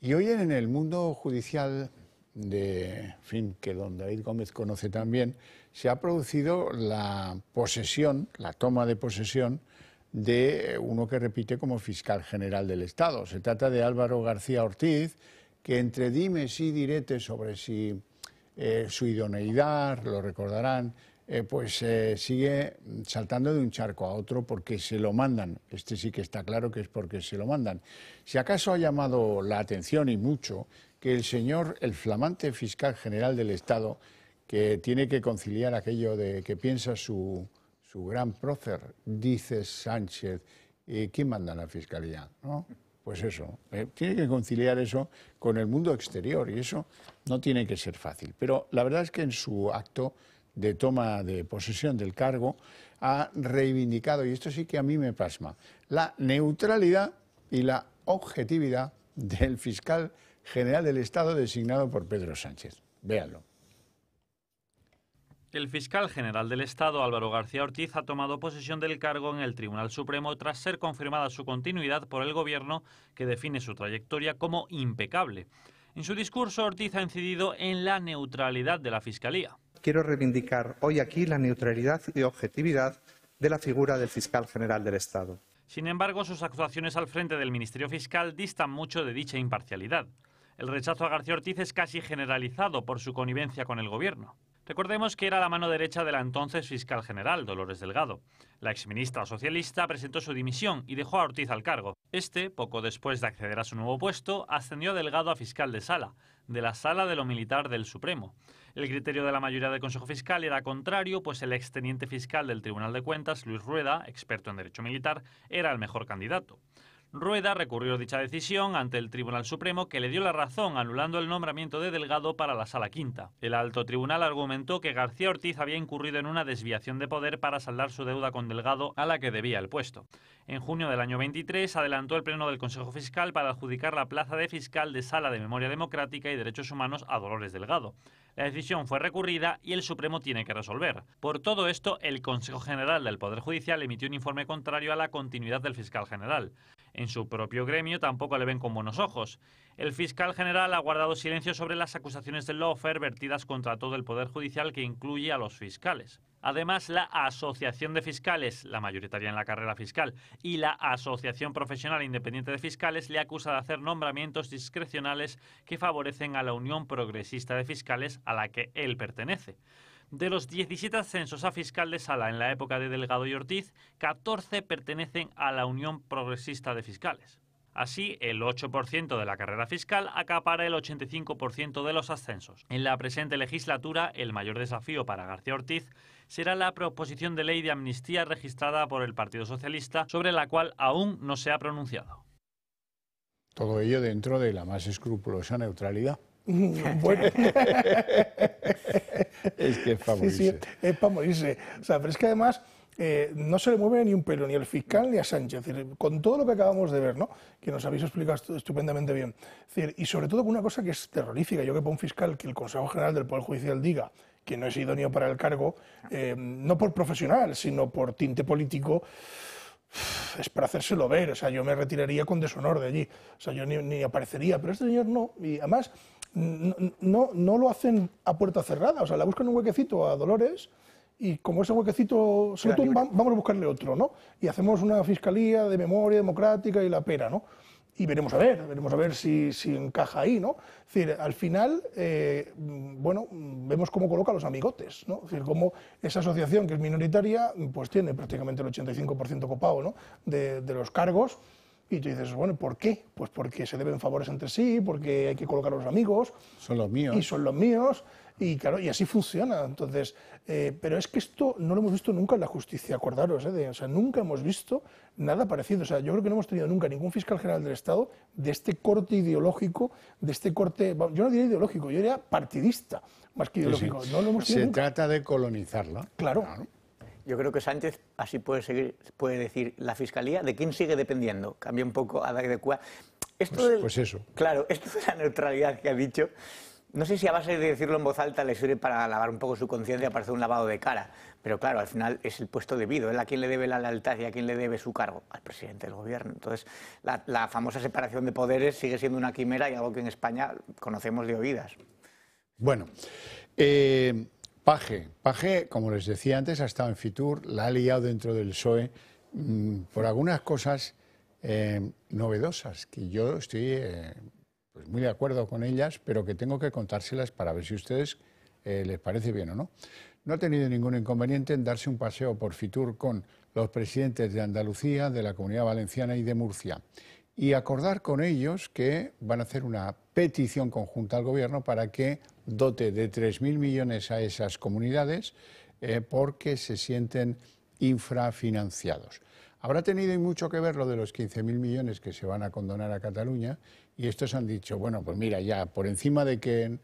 Y hoy en el mundo judicial de fin que don David Gómez conoce también, se ha producido la posesión, la toma de posesión de uno que repite como fiscal general del Estado. Se trata de Álvaro García Ortiz, que entre dimes y diretes sobre si eh, su idoneidad, lo recordarán, eh, pues eh, sigue saltando de un charco a otro porque se lo mandan. Este sí que está claro que es porque se lo mandan. Si acaso ha llamado la atención y mucho que el señor, el flamante fiscal general del Estado, que tiene que conciliar aquello de que piensa su su gran prócer, dice Sánchez, ¿y ¿quién manda la Fiscalía? ¿No? Pues eso, eh, tiene que conciliar eso con el mundo exterior y eso no tiene que ser fácil. Pero la verdad es que en su acto de toma de posesión del cargo ha reivindicado, y esto sí que a mí me pasma, la neutralidad y la objetividad del fiscal general del Estado designado por Pedro Sánchez. Véanlo. El fiscal general del Estado, Álvaro García Ortiz, ha tomado posesión del cargo en el Tribunal Supremo tras ser confirmada su continuidad por el Gobierno, que define su trayectoria como impecable. En su discurso, Ortiz ha incidido en la neutralidad de la Fiscalía. Quiero reivindicar hoy aquí la neutralidad y objetividad de la figura del fiscal general del Estado. Sin embargo, sus actuaciones al frente del Ministerio Fiscal distan mucho de dicha imparcialidad. El rechazo a García Ortiz es casi generalizado por su connivencia con el Gobierno. Recordemos que era la mano derecha de la entonces fiscal general, Dolores Delgado. La exministra socialista presentó su dimisión y dejó a Ortiz al cargo. Este, poco después de acceder a su nuevo puesto, ascendió Delgado a fiscal de sala, de la Sala de lo Militar del Supremo. El criterio de la mayoría del Consejo Fiscal era contrario, pues el exteniente fiscal del Tribunal de Cuentas, Luis Rueda, experto en derecho militar, era el mejor candidato. Rueda recurrió dicha decisión ante el Tribunal Supremo que le dio la razón anulando el nombramiento de Delgado para la Sala Quinta. El alto tribunal argumentó que García Ortiz había incurrido en una desviación de poder para saldar su deuda con Delgado a la que debía el puesto. En junio del año 23 adelantó el Pleno del Consejo Fiscal para adjudicar la plaza de fiscal de Sala de Memoria Democrática y Derechos Humanos a Dolores Delgado. La decisión fue recurrida y el Supremo tiene que resolver. Por todo esto, el Consejo General del Poder Judicial emitió un informe contrario a la continuidad del fiscal general. En su propio gremio tampoco le ven con buenos ojos. El fiscal general ha guardado silencio sobre las acusaciones del lawfare vertidas contra todo el Poder Judicial que incluye a los fiscales. Además, la Asociación de Fiscales, la mayoritaria en la carrera fiscal, y la Asociación Profesional Independiente de Fiscales le acusa de hacer nombramientos discrecionales que favorecen a la Unión Progresista de Fiscales a la que él pertenece. De los 17 ascensos a fiscal de sala en la época de Delgado y Ortiz, 14 pertenecen a la Unión Progresista de Fiscales. Así, el 8% de la carrera fiscal acapara el 85% de los ascensos. En la presente legislatura, el mayor desafío para García Ortiz será la proposición de ley de amnistía registrada por el Partido Socialista, sobre la cual aún no se ha pronunciado. Todo ello dentro de la más escrupulosa neutralidad. *laughs* bueno. *laughs* es que es para morirse. Sí, sí, es para morirse. O sea, pero es que además eh, no se le mueve ni un pelo, ni al fiscal ni a Sánchez. decir, con todo lo que acabamos de ver, ¿no? que nos habéis explicado estupendamente bien. decir, y sobre todo con una cosa que es terrorífica. Yo que pongo un fiscal que el Consejo General del Poder Judicial diga que no es idóneo para el cargo, eh, no por profesional, sino por tinte político, es para hacérselo ver. O sea, yo me retiraría con deshonor de allí. O sea, yo ni, aparecería. Pero este señor no. Y además, no, no, lo hacen a puerta cerrada. O sea, la buscan un huequecito a Dolores y como ese huequecito se lo vamos a buscarle otro, ¿no? Y hacemos una fiscalía de memoria democrática y la pera, ¿no? y veremos a ver, veremos a ver si, si encaja ahí, ¿no? Es decir, al final, eh, bueno, vemos cómo coloca los amigotes, ¿no? Es decir, cómo esa asociación que es minoritaria, pues tiene prácticamente el 85% copado, ¿no? De, de los cargos. Y tú dices, bueno, ¿por qué? Pues porque se deben favores entre sí, porque hay que colocar a los amigos. Son los míos. Y son los míos. Y claro, y así funciona. Entonces, eh, pero es que esto no lo hemos visto nunca en la justicia, acordaros, ¿eh? de- o sea, nunca hemos visto nada parecido. O sea, yo creo que no hemos tenido nunca ningún fiscal general del Estado de este corte ideológico, de este corte, yo no diría ideológico, yo diría partidista, más que Sí, sí. ideológico. No lo hemos tenido Se nunca. trata de colonizarla. Claro. Yo creo que Sánchez así puede seguir, puede decir la fiscalía de quién sigue dependiendo. Cambia un poco a de cua. Esto Pues- del- pues eso. Claro, esto de la neutralidad que ha dicho, no sé si a base de decirlo en voz alta le sirve para lavar un poco su conciencia, para hacer un lavado de cara. Pero claro, al final es el puesto debido. Él a quién le debe la lealtad y a quién le debe su cargo. Al presidente del gobierno. Entonces, la, la famosa separación de poderes sigue siendo una quimera y algo que en España conocemos de oídas. Bueno, eh, Paje, Paje, como les decía antes, ha estado en Fitur, la ha liado dentro del PSOE mm, por algunas cosas eh, novedosas, que yo estoy eh, pues muy de acuerdo con ellas, pero que tengo que contárselas para ver si a ustedes eh, les parece bien o no. No ha tenido ningún inconveniente en darse un paseo por Fitur con los presidentes de Andalucía, de la Comunidad Valenciana y de Murcia y acordar con ellos que van a hacer una petición conjunta al Gobierno para que dote de 3.000 millones a esas comunidades eh, porque se sienten infrafinanciados. Habrá tenido mucho que ver lo de los 15.000 millones que se van a condonar a Cataluña y estos han dicho, bueno, pues mira, ya por encima de que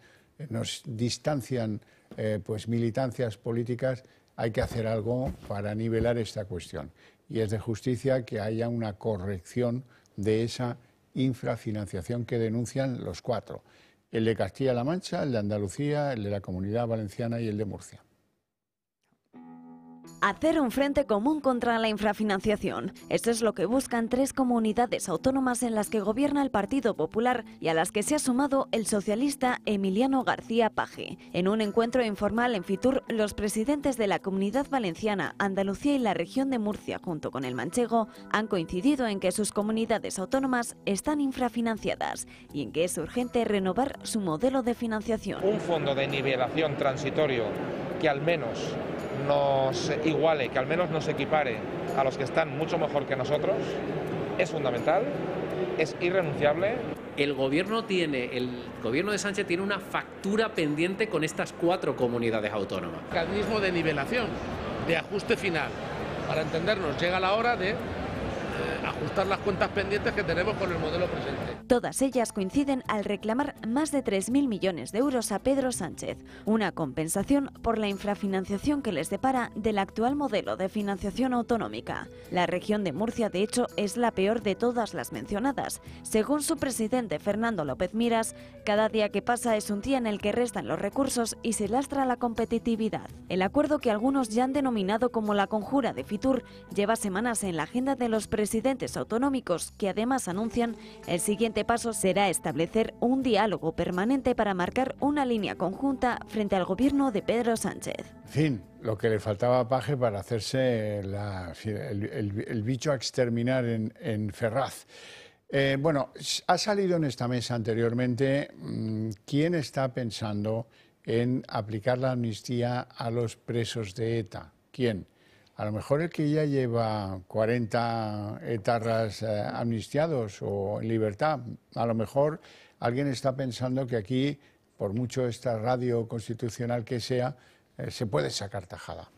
nos distancian eh, pues militancias políticas, hay que hacer algo para nivelar esta cuestión. Y es de justicia que haya una corrección de esa infrafinanciación que denuncian los cuatro, el de Castilla-La Mancha, el de Andalucía, el de la Comunidad Valenciana y el de Murcia. Hacer un frente común contra la infrafinanciación. Eso es lo que buscan tres comunidades autónomas en las que gobierna el Partido Popular y a las que se ha sumado el socialista Emiliano García Paje. En un encuentro informal en Fitur, los presidentes de la Comunidad Valenciana, Andalucía y la región de Murcia, junto con el manchego, han coincidido en que sus comunidades autónomas están infrafinanciadas y en que es urgente renovar su modelo de financiación. un fondo de nivelación transitorio que al menos nos iguale, que al menos nos equipare a los que están mucho mejor que nosotros, es fundamental, es irrenunciable. El gobierno tiene, el gobierno de Sánchez tiene una factura pendiente con estas cuatro comunidades autónomas. mecanismo de nivelación, de ajuste final. Para entendernos, llega la hora de eh, ajustar las cuentas pendientes que tenemos con el modelo presente. Todas ellas coinciden al reclamar más de 3.000 millones de euros a Pedro Sánchez, una compensación por la infrafinanciación que les depara del actual modelo de financiación autonómica. La región de Murcia, de hecho, es la peor de todas las mencionadas. Según su presidente Fernando López Miras, cada día que pasa es un día en el que restan los recursos y se lastra la competitividad. El acuerdo que algunos ya han denominado como la conjura de Fitur lleva semanas en la agenda de los presidentes autonómicos, que además anuncian el siguiente paso será establecer un diálogo permanente para marcar una línea conjunta frente al gobierno de Pedro Sánchez. En fin, lo que le faltaba a Paje para hacerse el, el- el bicho a exterminar en, Ferraz. Eh, bueno, ha salido en esta mesa anteriormente mm, quién está pensando en aplicar la amnistía a los presos de ETA. ¿Quién? A lo mejor el que ya lleva 40 etarras eh, amnistiados o en libertad. A lo mejor alguien está pensando que aquí, por mucho esta radio constitucional que sea, eh, se puede sacar tajada.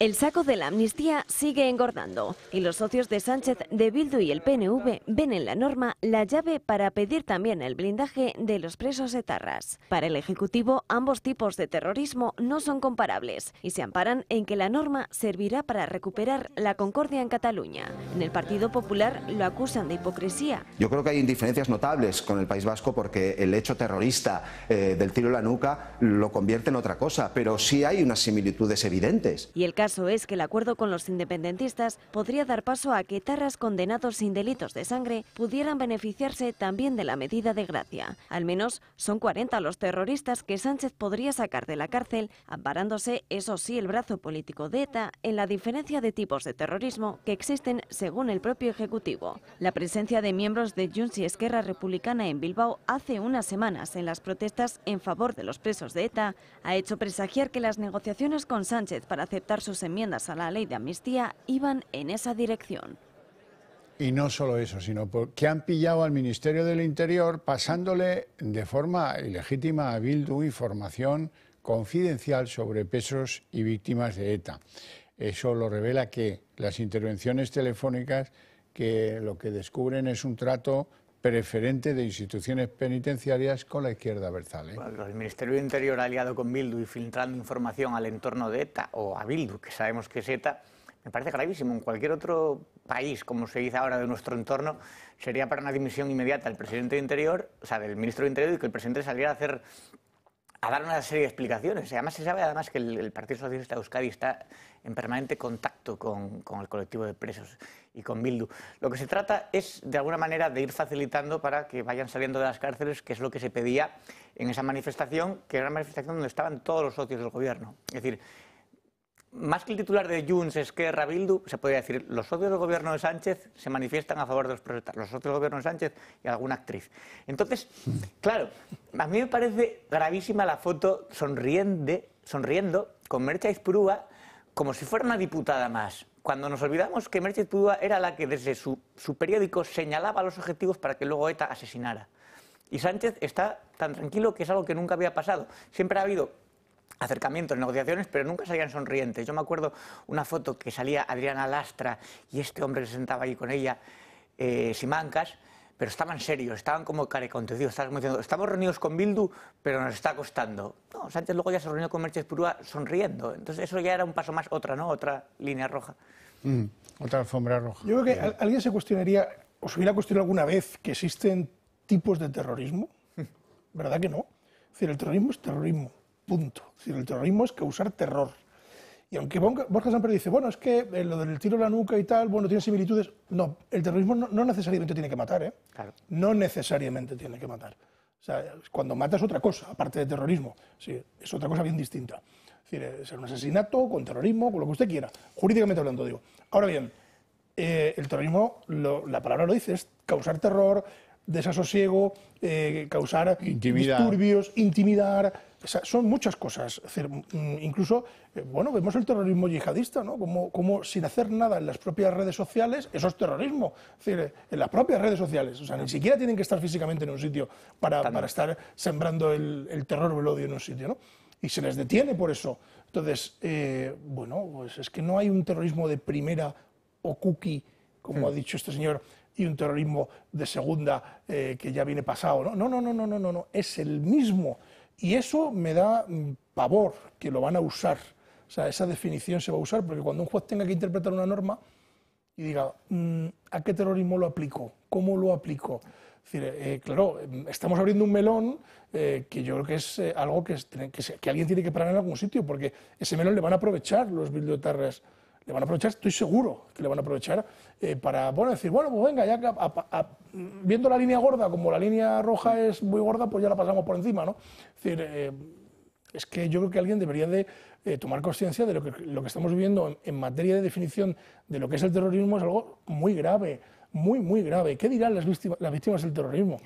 El saco de la amnistía sigue engordando y los socios de Sánchez, de Bildu y el PNV ven en la norma la llave para pedir también el blindaje de los presos etarras. Para el Ejecutivo, ambos tipos de terrorismo no son comparables y se amparan en que la norma servirá para recuperar la concordia en Cataluña. En el Partido Popular lo acusan de hipocresía Yo creo que hay diferencias notables con el País Vasco porque el hecho terrorista eh, del tiro en la nuca lo convierte en otra cosa, pero sí hay unas similitudes evidentes. y el caso caso es que el acuerdo con los independentistas podría dar paso a que etarras condenados sin delitos de sangre pudieran beneficiarse también de la medida de gracia. Al menos son 40 los terroristas que Sánchez podría sacar de la cárcel, amparándose, eso sí, el brazo político de ETA en la diferencia de tipos de terrorismo que existen según el propio Ejecutivo. La presencia de miembros de Junts y Esquerra Republicana en Bilbao hace unas semanas en las protestas en favor de los presos de ETA ha hecho presagiar que las negociaciones con Sánchez para aceptar sus enmiendas a la ley de amnistía iban en esa dirección. Y no solo eso, sino que han pillado al Ministerio del Interior pasándole de forma ilegítima a Bildu información confidencial sobre pesos y víctimas de ETA. Eso lo revela que las intervenciones telefónicas que lo que descubren es un trato preferente de instituciones penitenciarias con la izquierda versal. el Ministerio del Interior aliado con Bildu y filtrando información al entorno de ETA o a Bildu, que sabemos que es ETA, me parece gravísimo. En cualquier otro país, como se dice ahora de nuestro entorno, sería para una dimisión inmediata del presidente de Interior, o sea, del ministro de Interior y que el presidente saliera a hacer a dar una serie de explicaciones. Además, se sabe además que el, Partido Socialista de Euskadi está en permanente contacto con, con, el colectivo de presos y con Bildu. Lo que se trata es, de alguna manera, de ir facilitando para que vayan saliendo de las cárceles, que es lo que se pedía en esa manifestación, que era una manifestación donde estaban todos los socios del gobierno. Es decir, más que el titular de Junts, Esquerra, Bildu, se podría decir, los socios del gobierno de Sánchez se manifiestan a favor de los proletarios, los socios del gobierno de Sánchez y alguna actriz. Entonces, claro, a mí me parece gravísima la foto sonriendo, sonriendo con Mercha Izpurúa como si fuera una diputada más. Cuando nos olvidamos que Mercha Izpurúa era la que desde su, periódico señalaba los objetivos para que luego ETA asesinara. Y Sánchez está tan tranquilo que es algo que nunca había pasado. Siempre ha habido acercamientos, negociaciones, pero nunca salían sonrientes. Yo me acuerdo una foto que salía Adriana Lastra y este hombre se sentaba ahí con ella, eh, Simancas, pero estaban serios, estaban como carecontecidos, estaban como diciendo, estamos reunidos con Bildu, pero nos está costando. No, Sánchez luego ya se reunió con Mercedes Purúa sonriendo. Entonces eso ya era un paso más, otra, ¿no? Otra línea roja. Mm, otra alfombra roja. Yo creo que alguien se cuestionaría, os hubiera cuestionado alguna vez que existen tipos de terrorismo. *laughs* ¿Verdad que no? Es decir, el terrorismo es terrorismo Punto. Es decir, el terrorismo es causar terror. Y aunque Borja Samper dice, bueno, es que eh, lo del tiro a la nuca y tal, bueno, tiene similitudes. No, el terrorismo no, necesariamente tiene que matar, ¿eh? No necesariamente tiene que matar. O sea, cuando mata es otra cosa, aparte de terrorismo. Sí, es otra cosa bien distinta. Es decir, es un asesinato con terrorismo, con lo que usted quiera. Jurídicamente hablando, digo. Ahora bien, eh, el terrorismo, la palabra lo dice, es causar terror, desasosiego, eh, causar disturbios, intimidar. son muchas cosas. Mm, incluso, eh, bueno, vemos el terrorismo yihadista, ¿no? Como, como, sin hacer nada en las propias redes sociales, eso es terrorismo. Es decir, en las propias redes sociales. O sea, ni siquiera tienen que estar físicamente en un sitio para, para estar sembrando el, terror o el odio en un sitio, ¿no? Y se les detiene por eso. Entonces, eh, bueno, pues es que no hay un terrorismo de primera o cookie, como hmm. ha dicho este señor, y un terrorismo de segunda eh, que ya viene pasado. ¿no? no, no, no, no, no, no, es el mismo. Y eso me da mm, pavor que lo van a usar. O sea, esa definición se va a usar porque cuando un juez tenga que interpretar una norma y diga, mm, ¿a qué terrorismo lo aplico? ¿Cómo lo aplico? Es decir, eh, claro, estamos abriendo un melón eh, que yo creo que es algo que, que, alguien tiene que parar en algún sitio, porque ese melón le van a aprovechar los bildotarras le van a aprovechar, estoy seguro que le van a aprovechar eh, para decir, bueno, pues venga, ya viendo la línea gorda, como la línea roja es muy gorda, pues ya la pasamos por encima, ¿no? Es decir, eh, es que yo creo que alguien debería de eh, tomar conciencia de lo que, lo que estamos viviendo en, materia de definición de lo que es el terrorismo es algo muy grave, muy, muy grave. ¿Qué dirán las víctimas, las víctimas del terrorismo?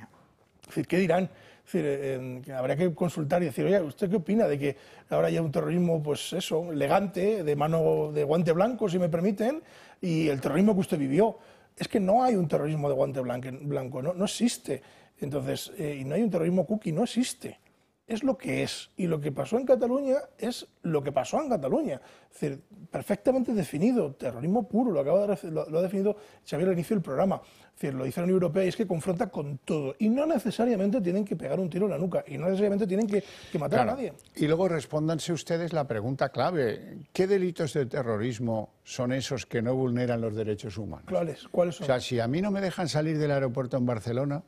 Es decir, ¿qué dirán? Es habría que consultar y decir, oye, ¿usted qué opina de que ahora haya un terrorismo, pues eso, elegante, de mano de guante blanco, si me permiten, y el terrorismo que usted vivió? Es que no hay un terrorismo de guante blanco, no, no existe. Entonces, eh, y no hay un terrorismo cookie, no existe es lo que es. Y lo que pasó en Cataluña es lo que pasó en Cataluña. Es decir, perfectamente definido, terrorismo puro, lo, acaba de, lo, ha definido Xavier al inicio del programa. Es decir, lo dice la Unión Europea y es que confronta con todo. Y no necesariamente tienen que pegar un tiro en la nuca, y no necesariamente tienen que, matar a nadie. Y luego respóndanse ustedes la pregunta clave. ¿Qué delitos de terrorismo son esos que no vulneran los derechos humanos? ¿Cuáles? ¿Cuáles son? O sea, si a mí no me dejan salir del aeropuerto en Barcelona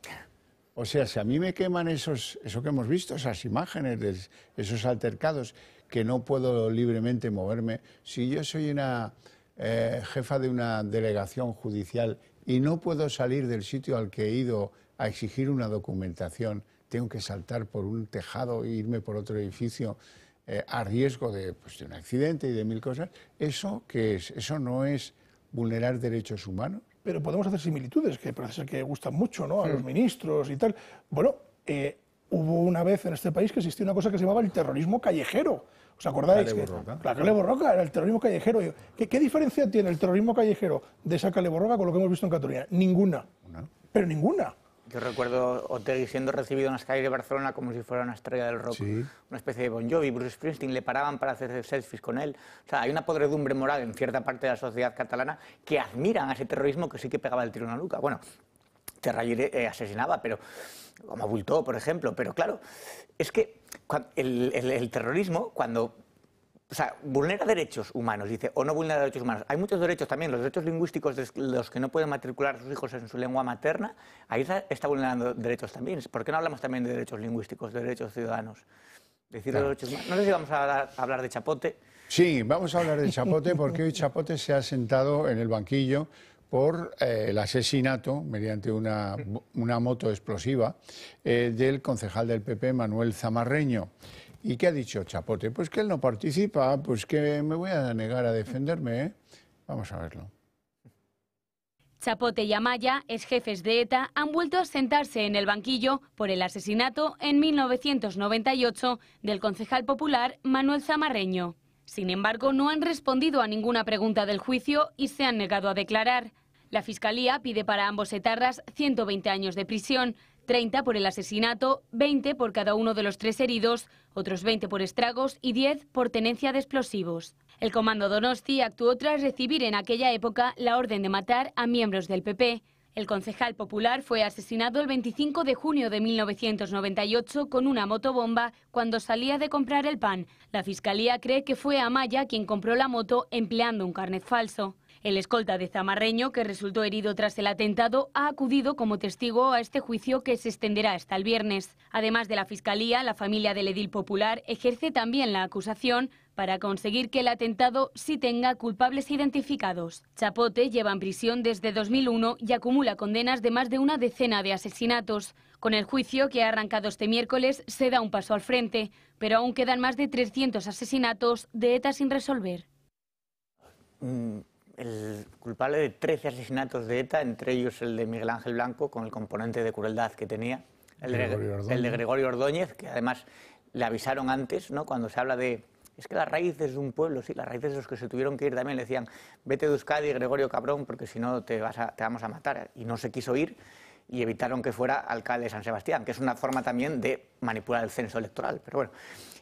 O sea, si a mí me queman esos, eso que hemos visto, esas imágenes de esos altercados, que no puedo libremente moverme, si yo soy una eh, jefa de una delegación judicial y no puedo salir del sitio al que he ido a exigir una documentación, tengo que saltar por un tejado e irme por otro edificio eh, a riesgo de, pues, de, un accidente y de mil cosas, ¿eso qué es? ¿Eso no es vulnerar derechos humanos? Pero podemos hacer similitudes, que parece que gustan mucho ¿no? a los ministros y tal. Bueno, eh, hubo una vez en este país que existía una cosa que se llamaba el terrorismo callejero. ¿Os acordáis? Cale Borroca. La Cale Borroca era el terrorismo callejero. ¿Qué, ¿Qué, diferencia tiene el terrorismo callejero de esa Cale Borroca con lo que hemos visto en Cataluña? Ninguna. Pero ninguna. Yo recuerdo Otegi siendo recibido en las calles de Barcelona como si fuera una estrella del rock, sí. una especie de Bon Jovi. Bruce Springsteen le paraban para hacer selfies con él. O sea, hay una podredumbre moral en cierta parte de la sociedad catalana que admiran a ese terrorismo que sí que pegaba el tiro en la nuca. Bueno, Terrayer eh, asesinaba, pero como abultó, por ejemplo. Pero claro, es que el, el, el terrorismo, cuando o sea, vulnera derechos humanos, dice, o no vulnera derechos humanos. Hay muchos derechos también, los derechos lingüísticos de los que no pueden matricular a sus hijos en su lengua materna, ahí está, vulnerando derechos también. ¿Por qué no hablamos también de derechos lingüísticos, de derechos ciudadanos? Decir claro. derechos humanos. No sé si vamos a hablar, a hablar de Chapote. Sí, vamos a hablar de Chapote porque hoy Chapote se ha sentado en el banquillo por eh, el asesinato, mediante una, una moto explosiva, eh, del concejal del PP, Manuel Zamarreño. ¿Y qué ha dicho Chapote? Pues que él no participa, pues que me voy a negar a defenderme. ¿eh? Vamos a verlo. Chapote y Amaya, ex jefes de ETA, han vuelto a sentarse en el banquillo por el asesinato en 1998 del concejal popular Manuel Zamarreño. Sin embargo, no han respondido a ninguna pregunta del juicio y se han negado a declarar. La Fiscalía pide para ambos etarras 120 años de prisión, 30 por el asesinato, 20 por cada uno de los tres heridos, otros 20 por estragos y 10 por tenencia de explosivos. El comando Donosti actuó tras recibir en aquella época la orden de matar a miembros del PP. El concejal popular fue asesinado el 25 de junio de 1998 con una motobomba cuando salía de comprar el pan. La fiscalía cree que fue Amaya quien compró la moto empleando un carnet falso. El escolta de Zamarreño, que resultó herido tras el atentado, ha acudido como testigo a este juicio que se extenderá hasta el viernes. Además de la Fiscalía, la familia del edil popular ejerce también la acusación para conseguir que el atentado sí tenga culpables identificados. Chapote lleva en prisión desde 2001 y acumula condenas de más de una decena de asesinatos. Con el juicio que ha arrancado este miércoles se da un paso al frente, pero aún quedan más de 300 asesinatos de ETA sin resolver. Mm el culpable de 13 asesinatos de ETA, entre ellos el de Miguel Ángel Blanco, con el componente de crueldad que tenía, el de Gregorio, el de Gregorio Ordóñez, que además le avisaron antes, ¿no? cuando se habla de... Es que las raíces de un pueblo, sí, las raíces de los que se tuvieron que ir también le decían, vete de Euskadi, Gregorio Cabrón, porque si no te, vas a, te vamos a matar. Y no se quiso ir y evitaron que fuera alcalde de San Sebastián, que es una forma también de manipular el censo electoral. Pero bueno,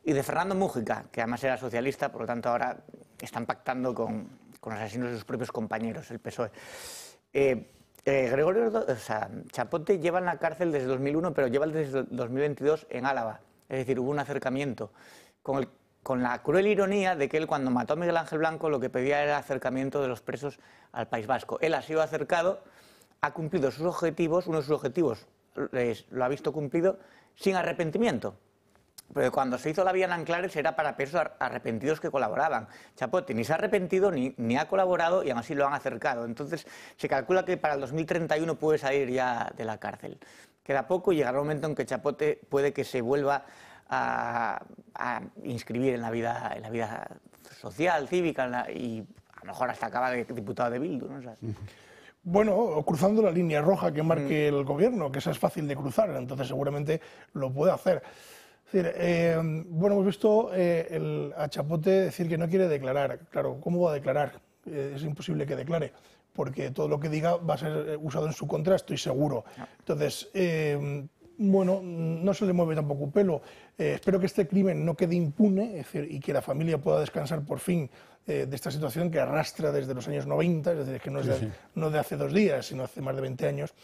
y de Fernando Mújica, que además era socialista, por lo tanto ahora están pactando con, con los asesinos de sus propios compañeros, el PSOE. Eh, eh, Gregorio Chapote lleva en la cárcel desde 2001, pero lleva desde 2022 en Álava. Es decir, hubo un acercamiento con, la cruel ironía de que él cuando mató a Miguel Ángel Blanco lo que pedía era acercamiento de los presos al País Vasco. Él ha sido acercado, ha cumplido sus objetivos, uno de sus objetivos lo ha visto cumplido sin arrepentimiento. Porque cuando se hizo la vía en Anclares era para presos arrepentidos que colaboraban. Chapote ni se ha arrepentido ni, ni, ha colaborado y aún así lo han acercado. Entonces se calcula que para el 2031 puede salir ya de la cárcel. Queda poco y llegará un momento en que Chapote puede que se vuelva a, a inscribir en la, vida, en la vida social, cívica la, y a lo mejor hasta acaba de diputado de Bildu. ¿no? O sea, bueno, cruzando la línea roja que marque mm. el gobierno, que esa es fácil de cruzar, entonces seguramente lo puede hacer. Es decir, eh, bueno, hemos visto eh, el, a Chapote decir que no quiere declarar. Claro, ¿cómo va a declarar? Eh, es imposible que declare, porque todo lo que diga va a ser usado en su contra, estoy seguro. Entonces, bueno, no se le mueve tampoco un pelo. espero que este crimen no quede impune es decir, y que la familia pueda descansar por fin de esta situación que arrastra desde los años 90, es decir, que no es de, no de hace dos días, sino hace más de 20 años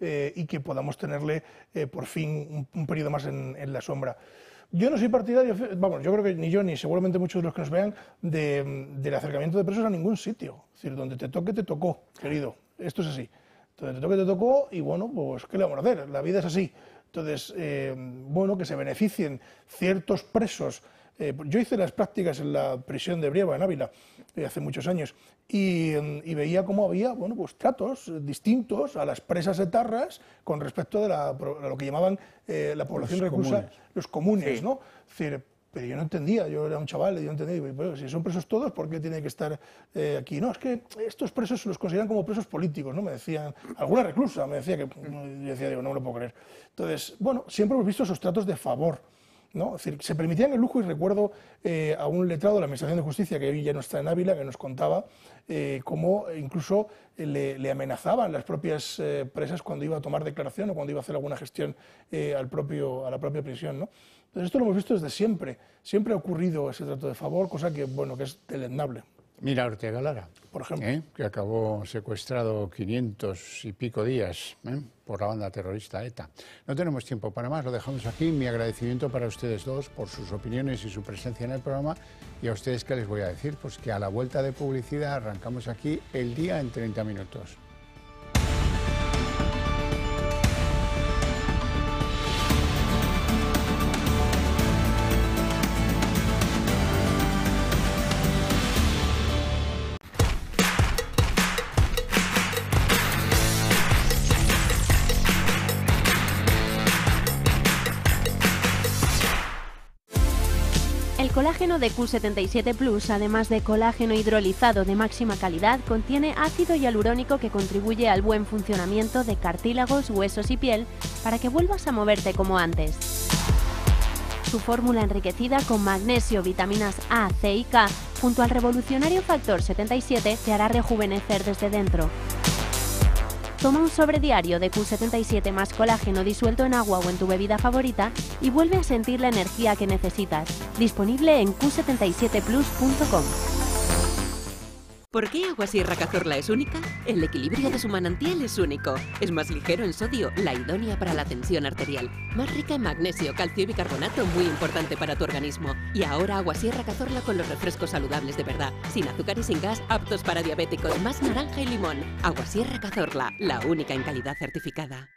eh, y que podamos tenerle eh, por fin un, un, periodo más en, en, la sombra. Yo no soy partidario, vamos, yo creo que ni yo ni seguramente muchos de los que nos vean, de, del acercamiento de presos a ningún sitio. Es decir, donde te toque, te tocó, querido. Esto es así. Donde te toque, te tocó y bueno, pues ¿qué le vamos a hacer? La vida es así. Entonces, eh, bueno, que se beneficien ciertos presos. Eh, yo hice las prácticas en la prisión de Brieva, en Ávila, eh, hace muchos años, y, y, veía cómo había bueno, pues, tratos distintos a las presas etarras con respecto de la, a lo que llamaban la población Los reclusa, comunes. los comunes, Sí. ¿no? Es decir, pero yo no entendía, yo era un chaval y yo no entendía, pero si son presos todos, ¿por qué tienen que estar eh, aquí? No, es que estos presos los consideran como presos políticos, ¿no? Me decían, alguna reclusa me decía que, yo decía, digo, no me lo puedo creer. Entonces, bueno, siempre hemos visto esos tratos de favor, ¿no? Se permitían el lujo y recuerdo eh, a un letrado de la Administración de Justicia, que hoy ya no está en Ávila, que nos contaba eh, cómo incluso eh, le, amenazaban las propias presas cuando iba a tomar declaración o cuando iba a hacer alguna gestión al propio, a la propia prisión, ¿no? Entonces esto lo hemos visto desde siempre. Siempre ha ocurrido ese trato de favor, cosa que, bueno, que es deleznable. Mira Ortega Lara, por ejemplo, ¿eh? que acabó secuestrado 500 y pico días ¿eh? por la banda terrorista ETA. No tenemos tiempo para más, lo dejamos aquí. Mi agradecimiento para ustedes dos por sus opiniones y su presencia en el programa. Y a ustedes, ¿qué les voy a decir? Pues que a la vuelta de publicidad arrancamos aquí el día en 30 minutos. El colágeno de Q77 Plus, además de colágeno hidrolizado de máxima calidad, contiene ácido hialurónico que contribuye al buen funcionamiento de cartílagos, huesos y piel para que vuelvas a moverte como antes. Su fórmula enriquecida con magnesio, vitaminas A, C y K, junto al revolucionario factor 77, te hará rejuvenecer desde dentro. Toma un sobre diario de Q77 más colágeno disuelto en agua o en tu bebida favorita y vuelve a sentir la energía que necesitas. Disponible en q77plus.com. ¿Por qué Agua Sierra Cazorla es única? El equilibrio de su manantial es único. Es más ligero en sodio, la idónea para la tensión arterial. Más rica en magnesio, calcio y bicarbonato, muy importante para tu organismo. Y ahora Agua Sierra Cazorla con los refrescos saludables de verdad. Sin azúcar y sin gas, aptos para diabéticos. Más naranja y limón. Agua Sierra Cazorla, la única en calidad certificada.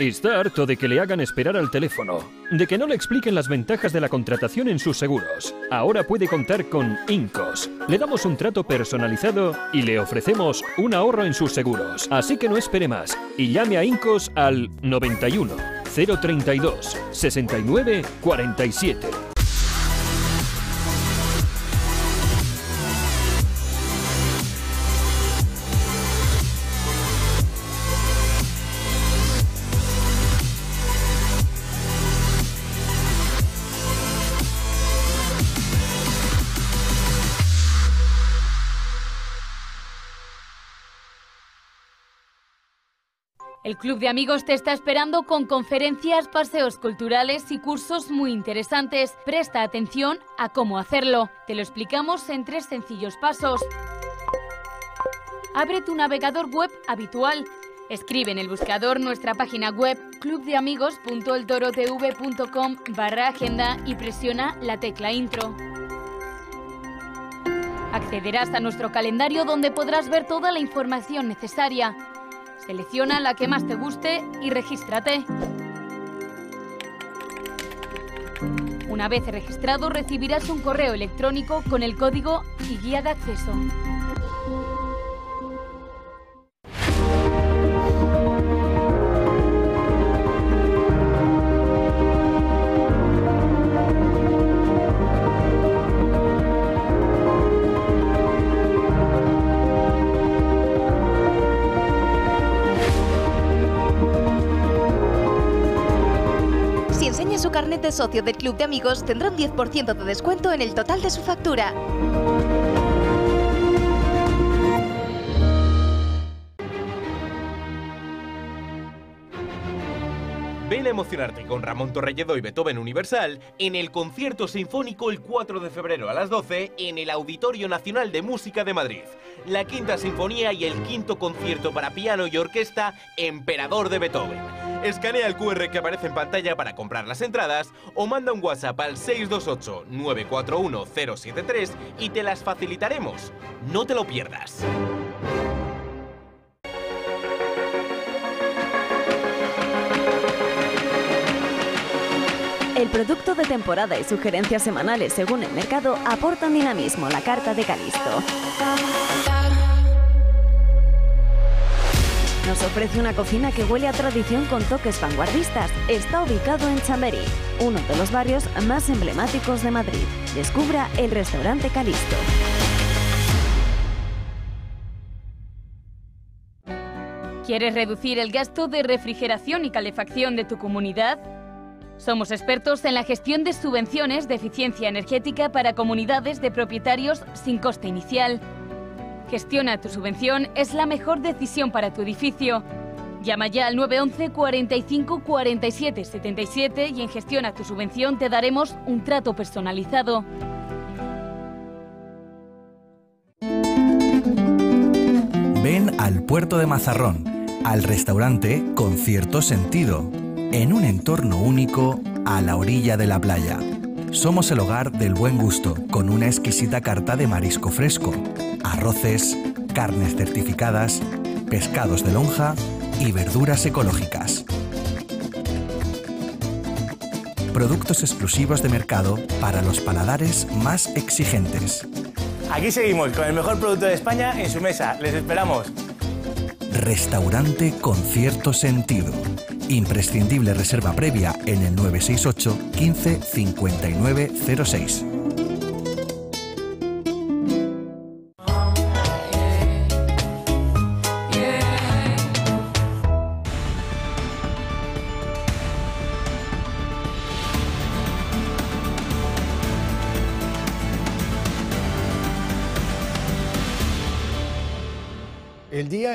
Está harto de que le hagan esperar al teléfono, de que no le expliquen las ventajas de la contratación en sus seguros. Ahora puede contar con Incos. Le damos un trato personalizado y le ofrecemos un ahorro en sus seguros. Así que no espere más y llame a Incos al 91 032 69 47. Club de Amigos te está esperando con conferencias, paseos culturales y cursos muy interesantes. Presta atención a cómo hacerlo. Te lo explicamos en tres sencillos pasos. Abre tu navegador web habitual. Escribe en el buscador nuestra página web clubdeamigos.eltorotv.com barra agenda y presiona la tecla intro. Accederás a nuestro calendario donde podrás ver toda la información necesaria. Selecciona la que más te guste y regístrate. Una vez registrado recibirás un correo electrónico con el código y guía de acceso. De socio del Club de Amigos, tendrá un 10% de descuento en el total de su factura. Ven a emocionarte con Ramón Torrelledo y Beethoven Universal en el concierto sinfónico el 4 de febrero a las 12 en el Auditorio Nacional de Música de Madrid. La quinta sinfonía y el quinto concierto para piano y orquesta Emperador de Beethoven. Escanea el QR que aparece en pantalla para comprar las entradas o manda un WhatsApp al 628-941-073 y te las facilitaremos. No te lo pierdas. El producto de temporada y sugerencias semanales según el mercado aportan dinamismo a la carta de Calisto. Nos ofrece una cocina que huele a tradición con toques vanguardistas. Está ubicado en Chamberí, uno de los barrios más emblemáticos de Madrid. Descubra el restaurante Calisto. ¿Quieres reducir el gasto de refrigeración y calefacción de tu comunidad? Somos expertos en la gestión de subvenciones de eficiencia energética para comunidades de propietarios sin coste inicial. Gestiona tu subvención es la mejor decisión para tu edificio. Llama ya al 911 45 47 77 y en Gestiona tu subvención te daremos un trato personalizado. Ven al puerto de Mazarrón, al restaurante con cierto sentido, en un entorno único a la orilla de la playa. Somos el hogar del buen gusto, con una exquisita carta de marisco fresco, arroces, carnes certificadas, pescados de lonja y verduras ecológicas. Productos exclusivos de mercado para los paladares más exigentes. Aquí seguimos con el mejor producto de España en su mesa. Les esperamos. Restaurante con cierto sentido. Imprescindible reserva previa en el 968 15 59 06.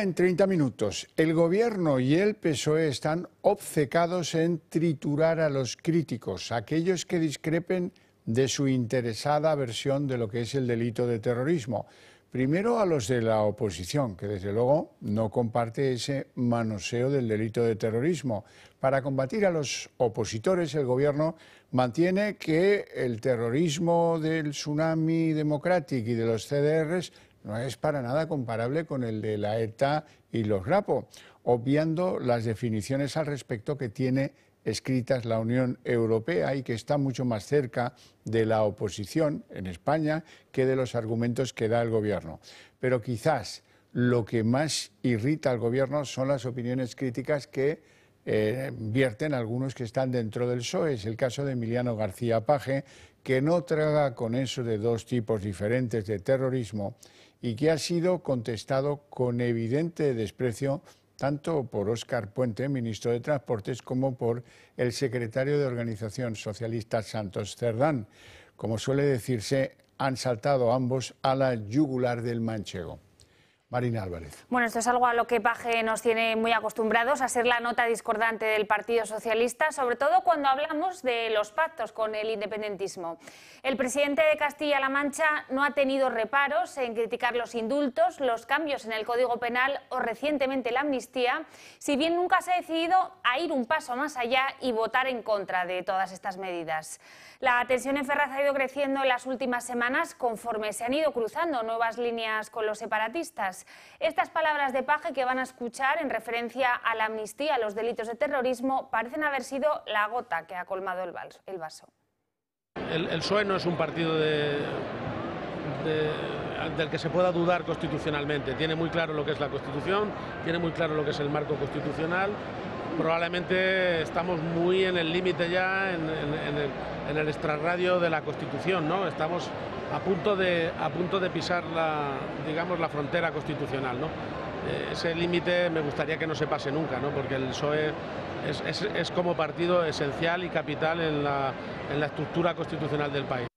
En 30 minutos. El gobierno y el PSOE están obcecados en triturar a los críticos, aquellos que discrepen de su interesada versión de lo que es el delito de terrorismo. Primero a los de la oposición, que desde luego no comparte ese manoseo del delito de terrorismo. Para combatir a los opositores, el gobierno mantiene que el terrorismo del tsunami democrático y de los CDRs no es para nada comparable con el de la ETA y los Grapo, obviando las definiciones al respecto que tiene escritas la Unión Europea y que está mucho más cerca de la oposición en España que de los argumentos que da el Gobierno. Pero quizás lo que más irrita al Gobierno son las opiniones críticas que eh, vierten algunos que están dentro del PSOE. Es el caso de Emiliano García Paje, que no traga con eso de dos tipos diferentes de terrorismo y que ha sido contestado con evidente desprecio tanto por Óscar Puente, ministro de Transportes, como por el secretario de Organización Socialista Santos Cerdán. Como suele decirse, han saltado ambos a la yugular del manchego. Marina Álvarez. Bueno, esto es algo a lo que Paje nos tiene muy acostumbrados, a ser la nota discordante del Partido Socialista, sobre todo cuando hablamos de los pactos con el independentismo. El presidente de Castilla-La Mancha no ha tenido reparos en criticar los indultos, los cambios en el Código Penal o recientemente la amnistía, si bien nunca se ha decidido a ir un paso más allá y votar en contra de todas estas medidas. La tensión en Ferraz ha ido creciendo en las últimas semanas conforme se han ido cruzando nuevas líneas con los separatistas. Estas palabras de Paje que van a escuchar en referencia a la amnistía a los delitos de terrorismo parecen haber sido la gota que ha colmado el vaso. El, el no es un partido de, de, del que se pueda dudar constitucionalmente. Tiene muy claro lo que es la Constitución, tiene muy claro lo que es el marco constitucional. Probablemente estamos muy en el límite ya, en, el, en, el, extrarradio de la Constitución, ¿no? Estamos a punto de, a punto de pisar la, digamos, la frontera constitucional, ¿no? Ese límite me gustaría que no se pase nunca, ¿no? Porque el PSOE es, como partido esencial y capital en la, estructura constitucional del país.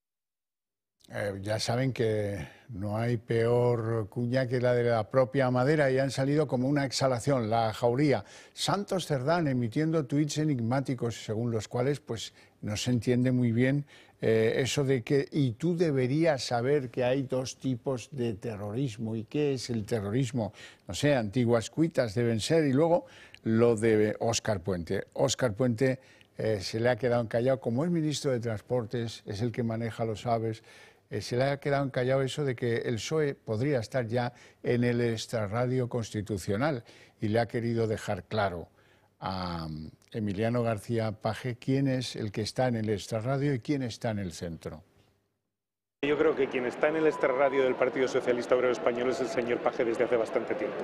Eh, ya saben que no hay peor cuña que la de la propia madera y han salido como una exhalación, la jauría. Santos Cerdán emitiendo tuits enigmáticos según los cuales pues no se entiende muy bien eh, eso de que y tú deberías saber que hay dos tipos de terrorismo y qué es el terrorismo. No sé, antiguas cuitas deben ser y luego lo de Óscar Puente. Óscar Puente eh, se le ha quedado encallado como es ministro de Transportes, es el que maneja los aves eh, se le ha quedado encallado eso de que el PSOE podría estar ya en el extrarradio constitucional y le ha querido dejar claro a Emiliano García Paje quién es el que está en el extrarradio y quién está en el centro. Yo creo que quien está en el extrarradio del Partido Socialista Obrero Español es el señor Paje desde hace bastante tiempo.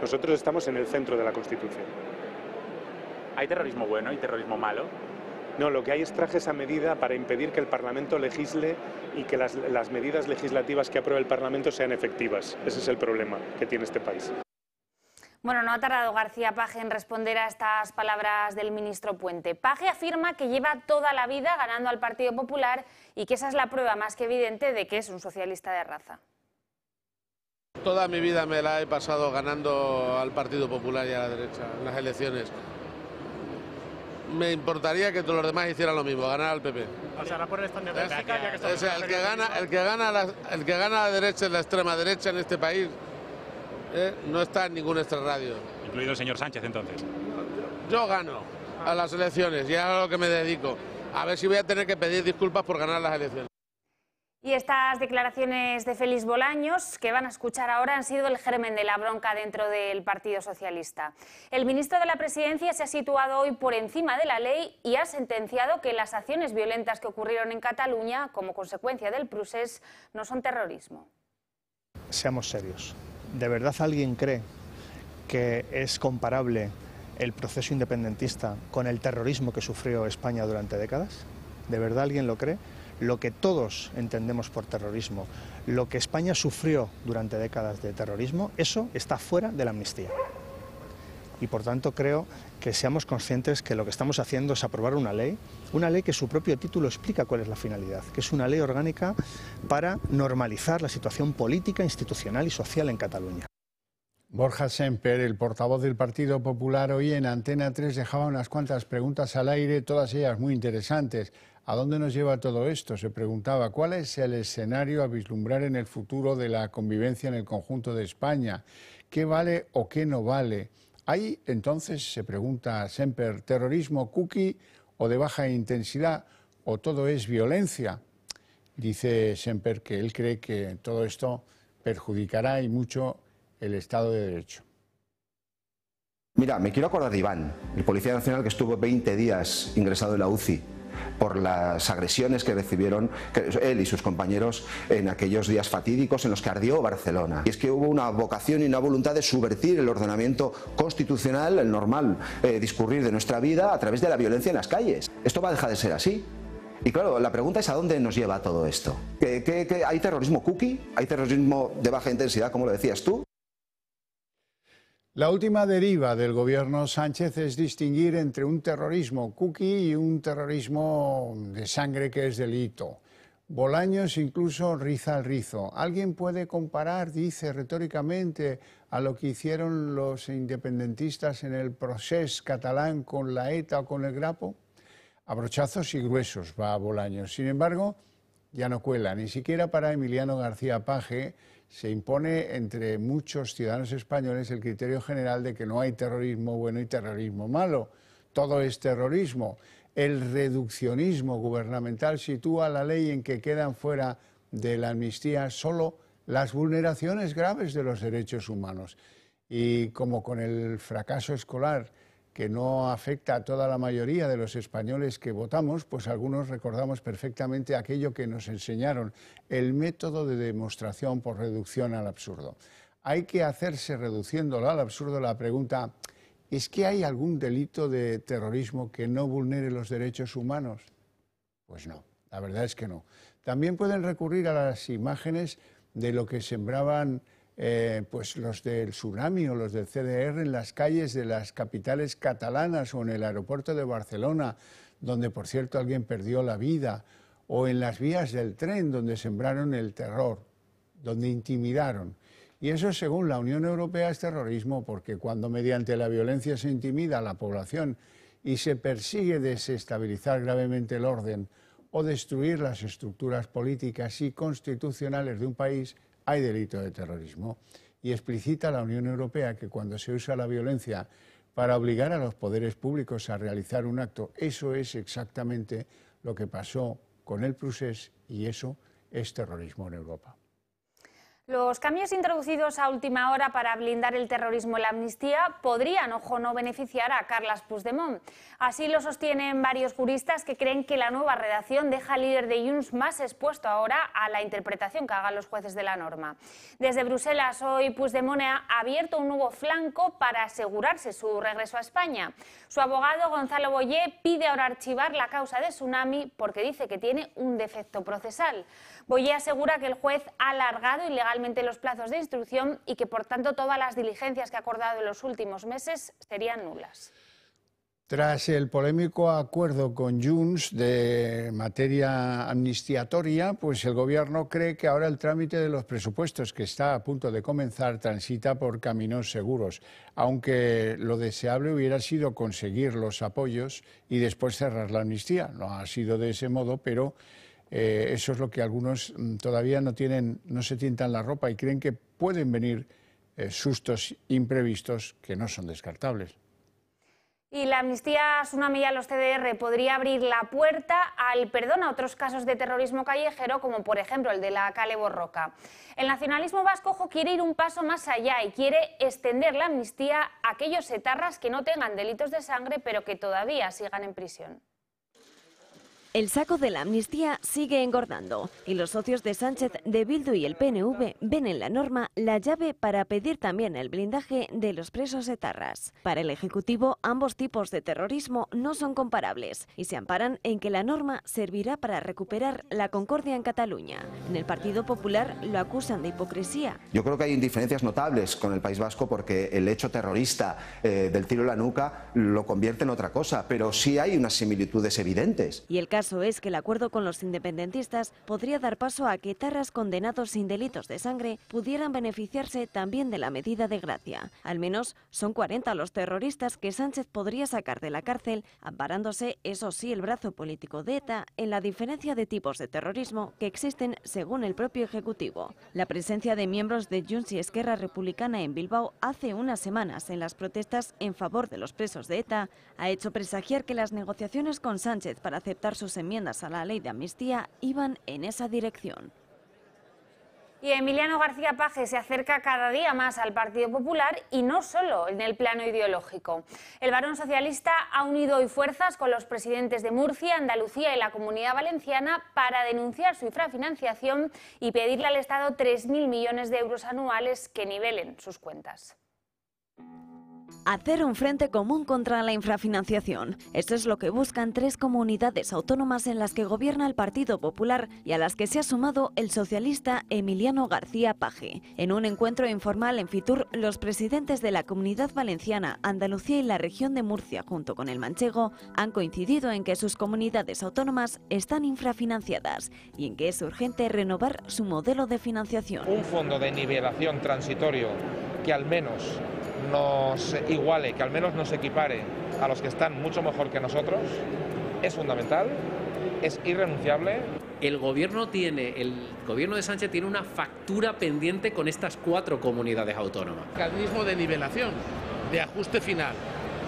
Nosotros estamos en el centro de la Constitución. ¿Hay terrorismo bueno y terrorismo malo? No, lo que hay es traje esa medida para impedir que el Parlamento legisle y que las, las medidas legislativas que apruebe el Parlamento sean efectivas. Ese es el problema que tiene este país. Bueno, no ha tardado García Paje en responder a estas palabras del ministro Puente. Paje afirma que lleva toda la vida ganando al Partido Popular y que esa es la prueba más que evidente de que es un socialista de raza. Toda mi vida me la he pasado ganando al Partido Popular y a la derecha en las elecciones. Me importaría que todos los demás hicieran lo mismo, ganar al PP. O sea, ahora por el stand de O sea, el que gana, el que gana, la, el que gana a la derecha es la extrema derecha en este país. ¿Eh? No está en ningún extrarradio. Incluido el señor Sánchez, entonces. Yo gano a las elecciones y es a lo que me dedico. A ver si voy a tener que pedir disculpas por ganar las elecciones. Y estas declaraciones de Félix Bolaños que van a escuchar ahora han sido el germen de la bronca dentro del Partido Socialista. El ministro de la Presidencia se ha situado hoy por encima de la ley y ha sentenciado que las acciones violentas que ocurrieron en Cataluña como consecuencia del procés no son terrorismo. Seamos serios. ¿De verdad alguien cree que es comparable el proceso independentista con el terrorismo que sufrió España durante décadas? ¿De verdad alguien lo cree? Lo que todos entendemos por terrorismo, lo que España sufrió durante décadas de terrorismo, eso está fuera de la amnistía. Y por tanto creo que seamos conscientes que lo que estamos haciendo es aprobar una ley, una ley que su propio título explica cuál es la finalidad, que es una ley orgánica para normalizar la situación política, institucional y social en Cataluña. Borja Semper, el portavoz del Partido Popular, hoy en Antena 3 dejaba unas cuantas preguntas al aire, todas ellas muy interesantes. ¿A dónde nos lleva todo esto? Se preguntaba, ¿cuál es el escenario a vislumbrar en el futuro de la convivencia en el conjunto de España? ¿Qué vale o qué no vale? ¿Hay entonces, se pregunta Semper, terrorismo cookie o de baja intensidad o todo es violencia? Dice Semper que él cree que todo esto perjudicará y mucho el Estado de Derecho. Mira, me quiero acordar de Iván, el policía nacional que estuvo 20 días ingresado en la UCI por las agresiones que recibieron él y sus compañeros en aquellos días fatídicos en los que ardió Barcelona. Y es que hubo una vocación y una voluntad de subvertir el ordenamiento constitucional, el normal eh, discurrir de nuestra vida a través de la violencia en las calles. Esto va a dejar de ser así. Y claro, la pregunta es a dónde nos lleva todo esto. ¿Que, hay terrorismo cookie? ¿Hay terrorismo de baja intensidad, como lo decías tú? La última deriva del gobierno Sánchez es distinguir entre un terrorismo cookie y un terrorismo de sangre que es delito. Bolaños incluso riza el rizo. ¿Alguien puede comparar, dice retóricamente, a lo que hicieron los independentistas en el proceso catalán con la ETA o con el Grapo? A brochazos y gruesos va Bolaños. Sin embargo, ya no cuela, ni siquiera para Emiliano García Paje, se impone entre muchos ciudadanos españoles el criterio general de que no hay terrorismo bueno y terrorismo malo. Todo es terrorismo. El reduccionismo gubernamental sitúa la ley en que quedan fuera de la amnistía solo las vulneraciones graves de los derechos humanos. Y como con el fracaso escolar que no afecta a toda la mayoría de los españoles que votamos, pues algunos recordamos perfectamente aquello que nos enseñaron, el método de demostración por reducción al absurdo. Hay que hacerse reduciéndolo al absurdo la pregunta, ¿es que hay algún delito de terrorismo que no vulnere los derechos humanos? Pues no, la verdad es que no. También pueden recurrir a las imágenes de lo que sembraban eh, pues los del tsunami o los del CDR en las calles de las capitales catalanas o en el aeropuerto de Barcelona, donde por cierto alguien perdió la vida, o en las vías del tren donde sembraron el terror, donde intimidaron. Y eso, según la Unión Europea, es terrorismo, porque cuando mediante la violencia se intimida a la población y se persigue desestabilizar gravemente el orden o destruir las estructuras políticas y constitucionales de un país, hay delito de terrorismo y explicita la Unión Europea que cuando se usa la violencia para obligar a los poderes públicos a realizar un acto, eso es exactamente lo que pasó con el Prusés y eso es terrorismo en Europa. Los cambios introducidos a última hora para blindar el terrorismo y la amnistía podrían, ojo, no beneficiar a Carles Puigdemont. Así lo sostienen varios juristas que creen que la nueva redacción deja al líder de Junts más expuesto ahora a la interpretación que hagan los jueces de la norma. Desde Bruselas, hoy Puigdemont ha abierto un nuevo flanco para asegurarse su regreso a España. Su abogado, Gonzalo Boyé, pide ahora archivar la causa de Tsunami porque dice que tiene un defecto procesal. Boyé asegura que el juez ha alargado ilegalmente los plazos de instrucción y que, por tanto, todas las diligencias que ha acordado en los últimos meses serían nulas. Tras el polémico acuerdo con Junts de materia amnistiatoria, pues el Gobierno cree que ahora el trámite de los presupuestos, que está a punto de comenzar, transita por caminos seguros, aunque lo deseable hubiera sido conseguir los apoyos y después cerrar la amnistía. No ha sido de ese modo, pero eh, eso es lo que algunos mm, todavía no tienen, no se tientan la ropa y creen que pueden venir eh, sustos imprevistos que no son descartables. Y la amnistía tsunami a los CDR podría abrir la puerta al perdón a otros casos de terrorismo callejero, como por ejemplo el de la Cale Borroca. El nacionalismo vasco quiere ir un paso más allá y quiere extender la amnistía a aquellos etarras que no tengan delitos de sangre, pero que todavía sigan en prisión. El saco de la amnistía sigue engordando y los socios de Sánchez de Bildu y el PNV ven en la norma la llave para pedir también el blindaje de los presos etarras. Para el Ejecutivo, ambos tipos de terrorismo no son comparables y se amparan en que la norma servirá para recuperar la concordia en Cataluña. En el Partido Popular lo acusan de hipocresía. Yo creo que hay diferencias notables con el País Vasco porque el hecho terrorista eh, del tiro en la nuca lo convierte en otra cosa, pero sí hay unas similitudes evidentes. Y el caso caso es que el acuerdo con los independentistas podría dar paso a que tarras condenados sin delitos de sangre pudieran beneficiarse también de la medida de gracia. Al menos son 40 los terroristas que Sánchez podría sacar de la cárcel, amparándose, eso sí, el brazo político de ETA en la diferencia de tipos de terrorismo que existen según el propio Ejecutivo. La presencia de miembros de Junts y Esquerra Republicana en Bilbao hace unas semanas en las protestas en favor de los presos de ETA ha hecho presagiar que las negociaciones con Sánchez para aceptar sus enmiendas a la ley de amnistía iban en esa dirección. Y Emiliano García Paje se acerca cada día más al Partido Popular y no solo en el plano ideológico. El varón socialista ha unido hoy fuerzas con los presidentes de Murcia, Andalucía y la Comunidad Valenciana para denunciar su infrafinanciación y pedirle al Estado 3.000 millones de euros anuales que nivelen sus cuentas. Hacer un frente común contra la infrafinanciación. Esto es lo que buscan tres comunidades autónomas en las que gobierna el Partido Popular y a las que se ha sumado el socialista Emiliano García Paje. En un encuentro informal en Fitur, los presidentes de la Comunidad Valenciana, Andalucía y la región de Murcia, junto con el Manchego, han coincidido en que sus comunidades autónomas están infrafinanciadas y en que es urgente renovar su modelo de financiación. Un fondo de nivelación transitorio que al menos nos iguale, que al menos nos equipare a los que están mucho mejor que nosotros, es fundamental, es irrenunciable. El gobierno tiene, el gobierno de Sánchez tiene una factura pendiente con estas cuatro comunidades autónomas. Mecanismo de nivelación, de ajuste final.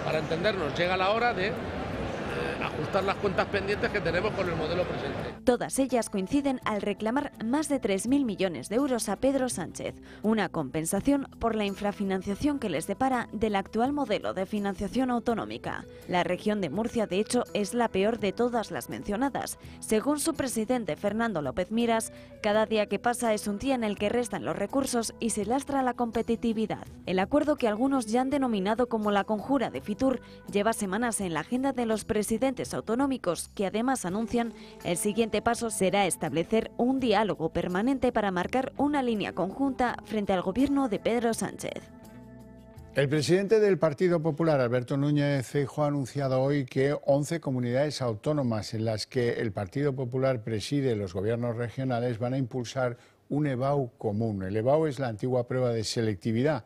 Para entendernos, llega la hora de ajustar las cuentas pendientes que tenemos con el modelo presente. Todas ellas coinciden al reclamar más de 3.000 millones de euros a Pedro Sánchez, una compensación por la infrafinanciación que les depara del actual modelo de financiación autonómica. La región de Murcia, de hecho, es la peor de todas las mencionadas. Según su presidente Fernando López Miras, cada día que pasa es un día en el que restan los recursos y se lastra la competitividad. El acuerdo que algunos ya han denominado como la conjura de Fitur lleva semanas en la agenda de los presidentes autonómicos que además anuncian el siguiente paso será establecer un diálogo permanente para marcar una línea conjunta frente al gobierno de Pedro Sánchez. El presidente del Partido Popular, Alberto Núñez Feijóo, ha anunciado hoy que 11 comunidades autónomas en las que el Partido Popular preside los gobiernos regionales van a impulsar un EBAU común. El EBAU es la antigua prueba de selectividad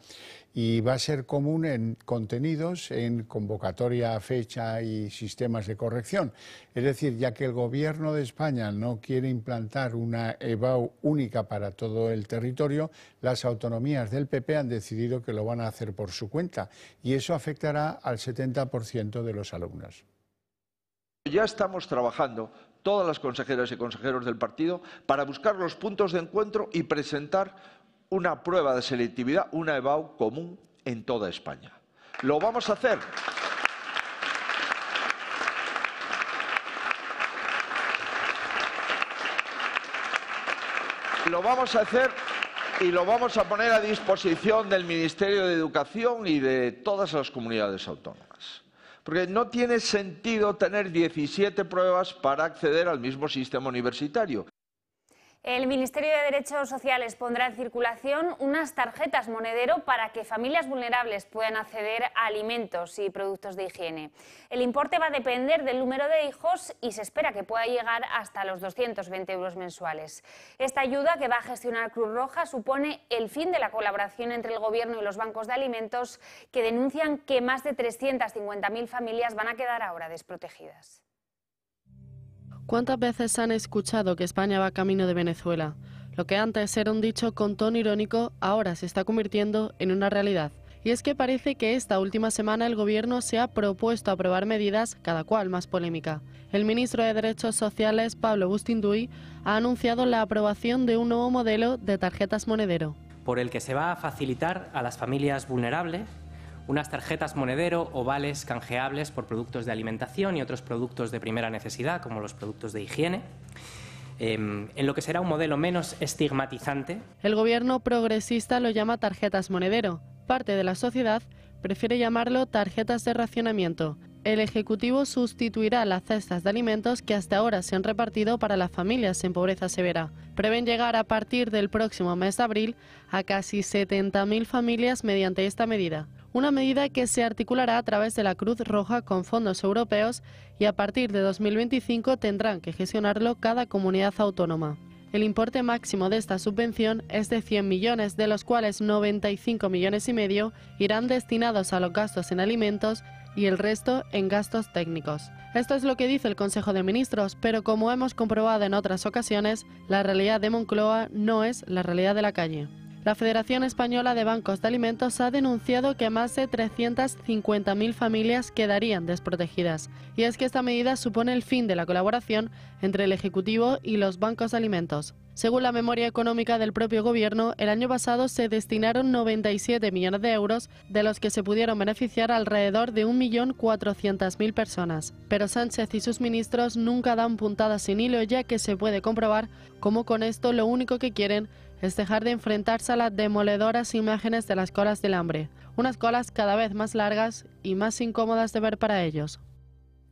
y va a ser común en contenidos, en convocatoria, fecha y sistemas de corrección. Es decir, ya que el Gobierno de España no quiere implantar una EBAU única para todo el territorio, las autonomías del PP han decidido que lo van a hacer por su cuenta y eso afectará al 70% de los alumnos. Ya estamos trabajando todas las consejeras y consejeros del partido para buscar los puntos de encuentro y presentar una prueba de selectividad, una EBAU común en toda España. Lo vamos a hacer. Lo vamos a hacer y lo vamos a poner a disposición del Ministerio de Educación y de todas las comunidades autónomas. Porque no tiene sentido tener 17 pruebas para acceder al mismo sistema universitario. El Ministerio de Derechos Sociales pondrá en circulación unas tarjetas monedero para que familias vulnerables puedan acceder a alimentos y productos de higiene. El importe va a depender del número de hijos y se espera que pueda llegar hasta los 220 euros mensuales. Esta ayuda que va a gestionar Cruz Roja supone el fin de la colaboración entre el Gobierno y los bancos de alimentos que denuncian que más de 350.000 familias van a quedar ahora desprotegidas. ¿Cuántas veces han escuchado que España va camino de Venezuela? Lo que antes era un dicho con tono irónico, ahora se está convirtiendo en una realidad. Y es que parece que esta última semana el Gobierno se ha propuesto aprobar medidas, cada cual más polémica. El ministro de Derechos Sociales, Pablo Bustinduy, ha anunciado la aprobación de un nuevo modelo de tarjetas monedero. Por el que se va a facilitar a las familias vulnerables unas tarjetas monedero o vales canjeables por productos de alimentación y otros productos de primera necesidad, como los productos de higiene. Em, en lo que será un modelo menos estigmatizante. El gobierno progresista lo llama tarjetas monedero. Parte de la sociedad prefiere llamarlo tarjetas de racionamiento. El Ejecutivo sustituirá las cestas de alimentos que hasta ahora se han repartido para las familias en pobreza severa. Prevén llegar a partir del próximo mes de abril a casi 70.000 familias mediante esta medida una medida que se articulará a través de la Cruz Roja con fondos europeos y a partir de 2025 tendrán que gestionarlo cada comunidad autónoma. El importe máximo de esta subvención es de 100 millones, de los cuales 95 millones y medio irán destinados a los gastos en alimentos y el resto en gastos técnicos. Esto es lo que dice el Consejo de Ministros, pero como hemos comprobado en otras ocasiones, la realidad de Moncloa no es la realidad de la calle. La Federación Española de Bancos de Alimentos ha denunciado que más de 350.000 familias quedarían desprotegidas. Y es que esta medida supone el fin de la colaboración entre el Ejecutivo y los bancos de alimentos. Según la memoria económica del propio Gobierno, el año pasado se destinaron 97 millones de euros, de los que se pudieron beneficiar alrededor de 1.400.000 personas. Pero Sánchez y sus ministros nunca dan puntadas sin hilo, ya que se puede comprobar cómo con esto lo único que quieren es dejar de enfrentarse a las demoledoras imágenes de las colas del hambre, unas colas cada vez más largas y más incómodas de ver para ellos.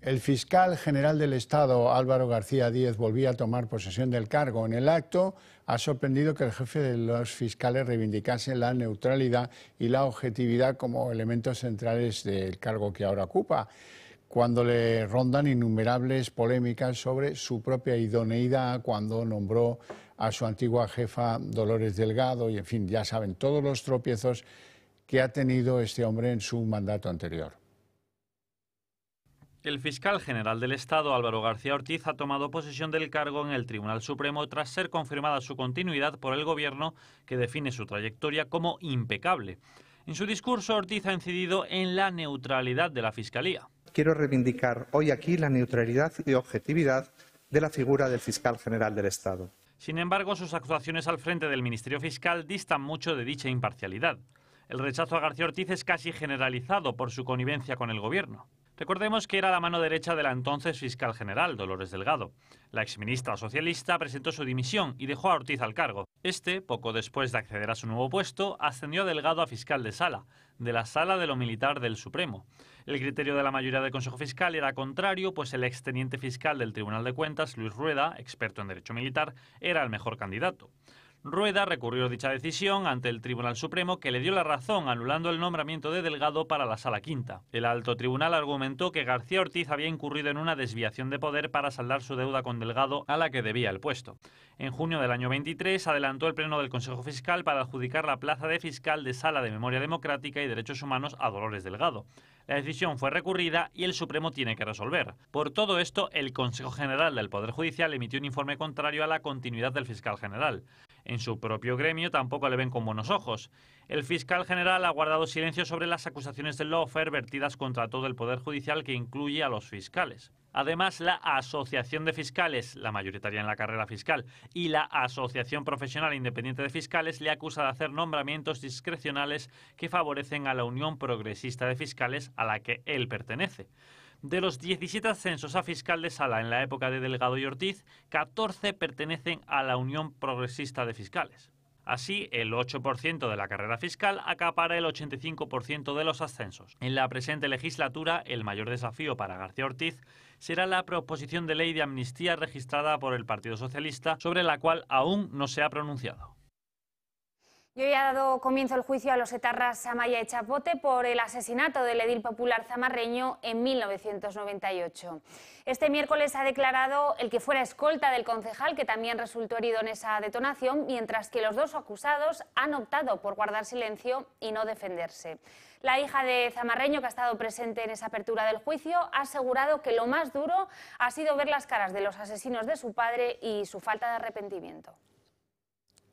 El fiscal general del Estado, Álvaro García Díez, volvía a tomar posesión del cargo. En el acto ha sorprendido que el jefe de los fiscales reivindicase la neutralidad y la objetividad como elementos centrales del cargo que ahora ocupa cuando le rondan innumerables polémicas sobre su propia idoneidad cuando nombró a su antigua jefa Dolores Delgado y, en fin, ya saben todos los tropiezos que ha tenido este hombre en su mandato anterior. El fiscal general del Estado, Álvaro García Ortiz, ha tomado posesión del cargo en el Tribunal Supremo tras ser confirmada su continuidad por el Gobierno, que define su trayectoria como impecable. En su discurso, Ortiz ha incidido en la neutralidad de la Fiscalía. Quiero reivindicar hoy aquí la neutralidad y objetividad de la figura del fiscal general del Estado. Sin embargo, sus actuaciones al frente del Ministerio Fiscal distan mucho de dicha imparcialidad. El rechazo a García Ortiz es casi generalizado por su connivencia con el gobierno. Recordemos que era la mano derecha de la entonces fiscal general, Dolores Delgado. La exministra socialista presentó su dimisión y dejó a Ortiz al cargo. Este, poco después de acceder a su nuevo puesto, ascendió a Delgado a fiscal de sala, de la sala de lo militar del Supremo. El criterio de la mayoría del Consejo Fiscal era contrario, pues el exteniente fiscal del Tribunal de Cuentas, Luis Rueda, experto en derecho militar, era el mejor candidato. Rueda recurrió dicha decisión ante el Tribunal Supremo que le dio la razón anulando el nombramiento de Delgado para la Sala Quinta. El alto tribunal argumentó que García Ortiz había incurrido en una desviación de poder para saldar su deuda con Delgado a la que debía el puesto. En junio del año 23 adelantó el Pleno del Consejo Fiscal para adjudicar la plaza de fiscal de Sala de Memoria Democrática y Derechos Humanos a Dolores Delgado. La decisión fue recurrida y el Supremo tiene que resolver. Por todo esto, el Consejo General del Poder Judicial emitió un informe contrario a la continuidad del fiscal general. En su propio gremio tampoco le ven con buenos ojos. El fiscal general ha guardado silencio sobre las acusaciones de lawfare vertidas contra todo el Poder Judicial que incluye a los fiscales. Además, la Asociación de Fiscales, la mayoritaria en la carrera fiscal, y la Asociación Profesional Independiente de Fiscales le acusa de hacer nombramientos discrecionales que favorecen a la Unión Progresista de Fiscales a la que él pertenece. De los 17 ascensos a fiscal de sala en la época de Delgado y Ortiz, 14 pertenecen a la Unión Progresista de Fiscales. Así, el 8% de la carrera fiscal acapara el 85% de los ascensos. En la presente legislatura, el mayor desafío para García Ortiz será la proposición de ley de amnistía registrada por el Partido Socialista, sobre la cual aún no se ha pronunciado. Y hoy ha dado comienzo el juicio a los etarras Amaya y Chapote por el asesinato del edil popular zamarreño en 1998. Este miércoles ha declarado el que fuera escolta del concejal, que también resultó herido en esa detonación, mientras que los dos acusados han optado por guardar silencio y no defenderse. La hija de Zamarreño, que ha estado presente en esa apertura del juicio, ha asegurado que lo más duro ha sido ver las caras de los asesinos de su padre y su falta de arrepentimiento.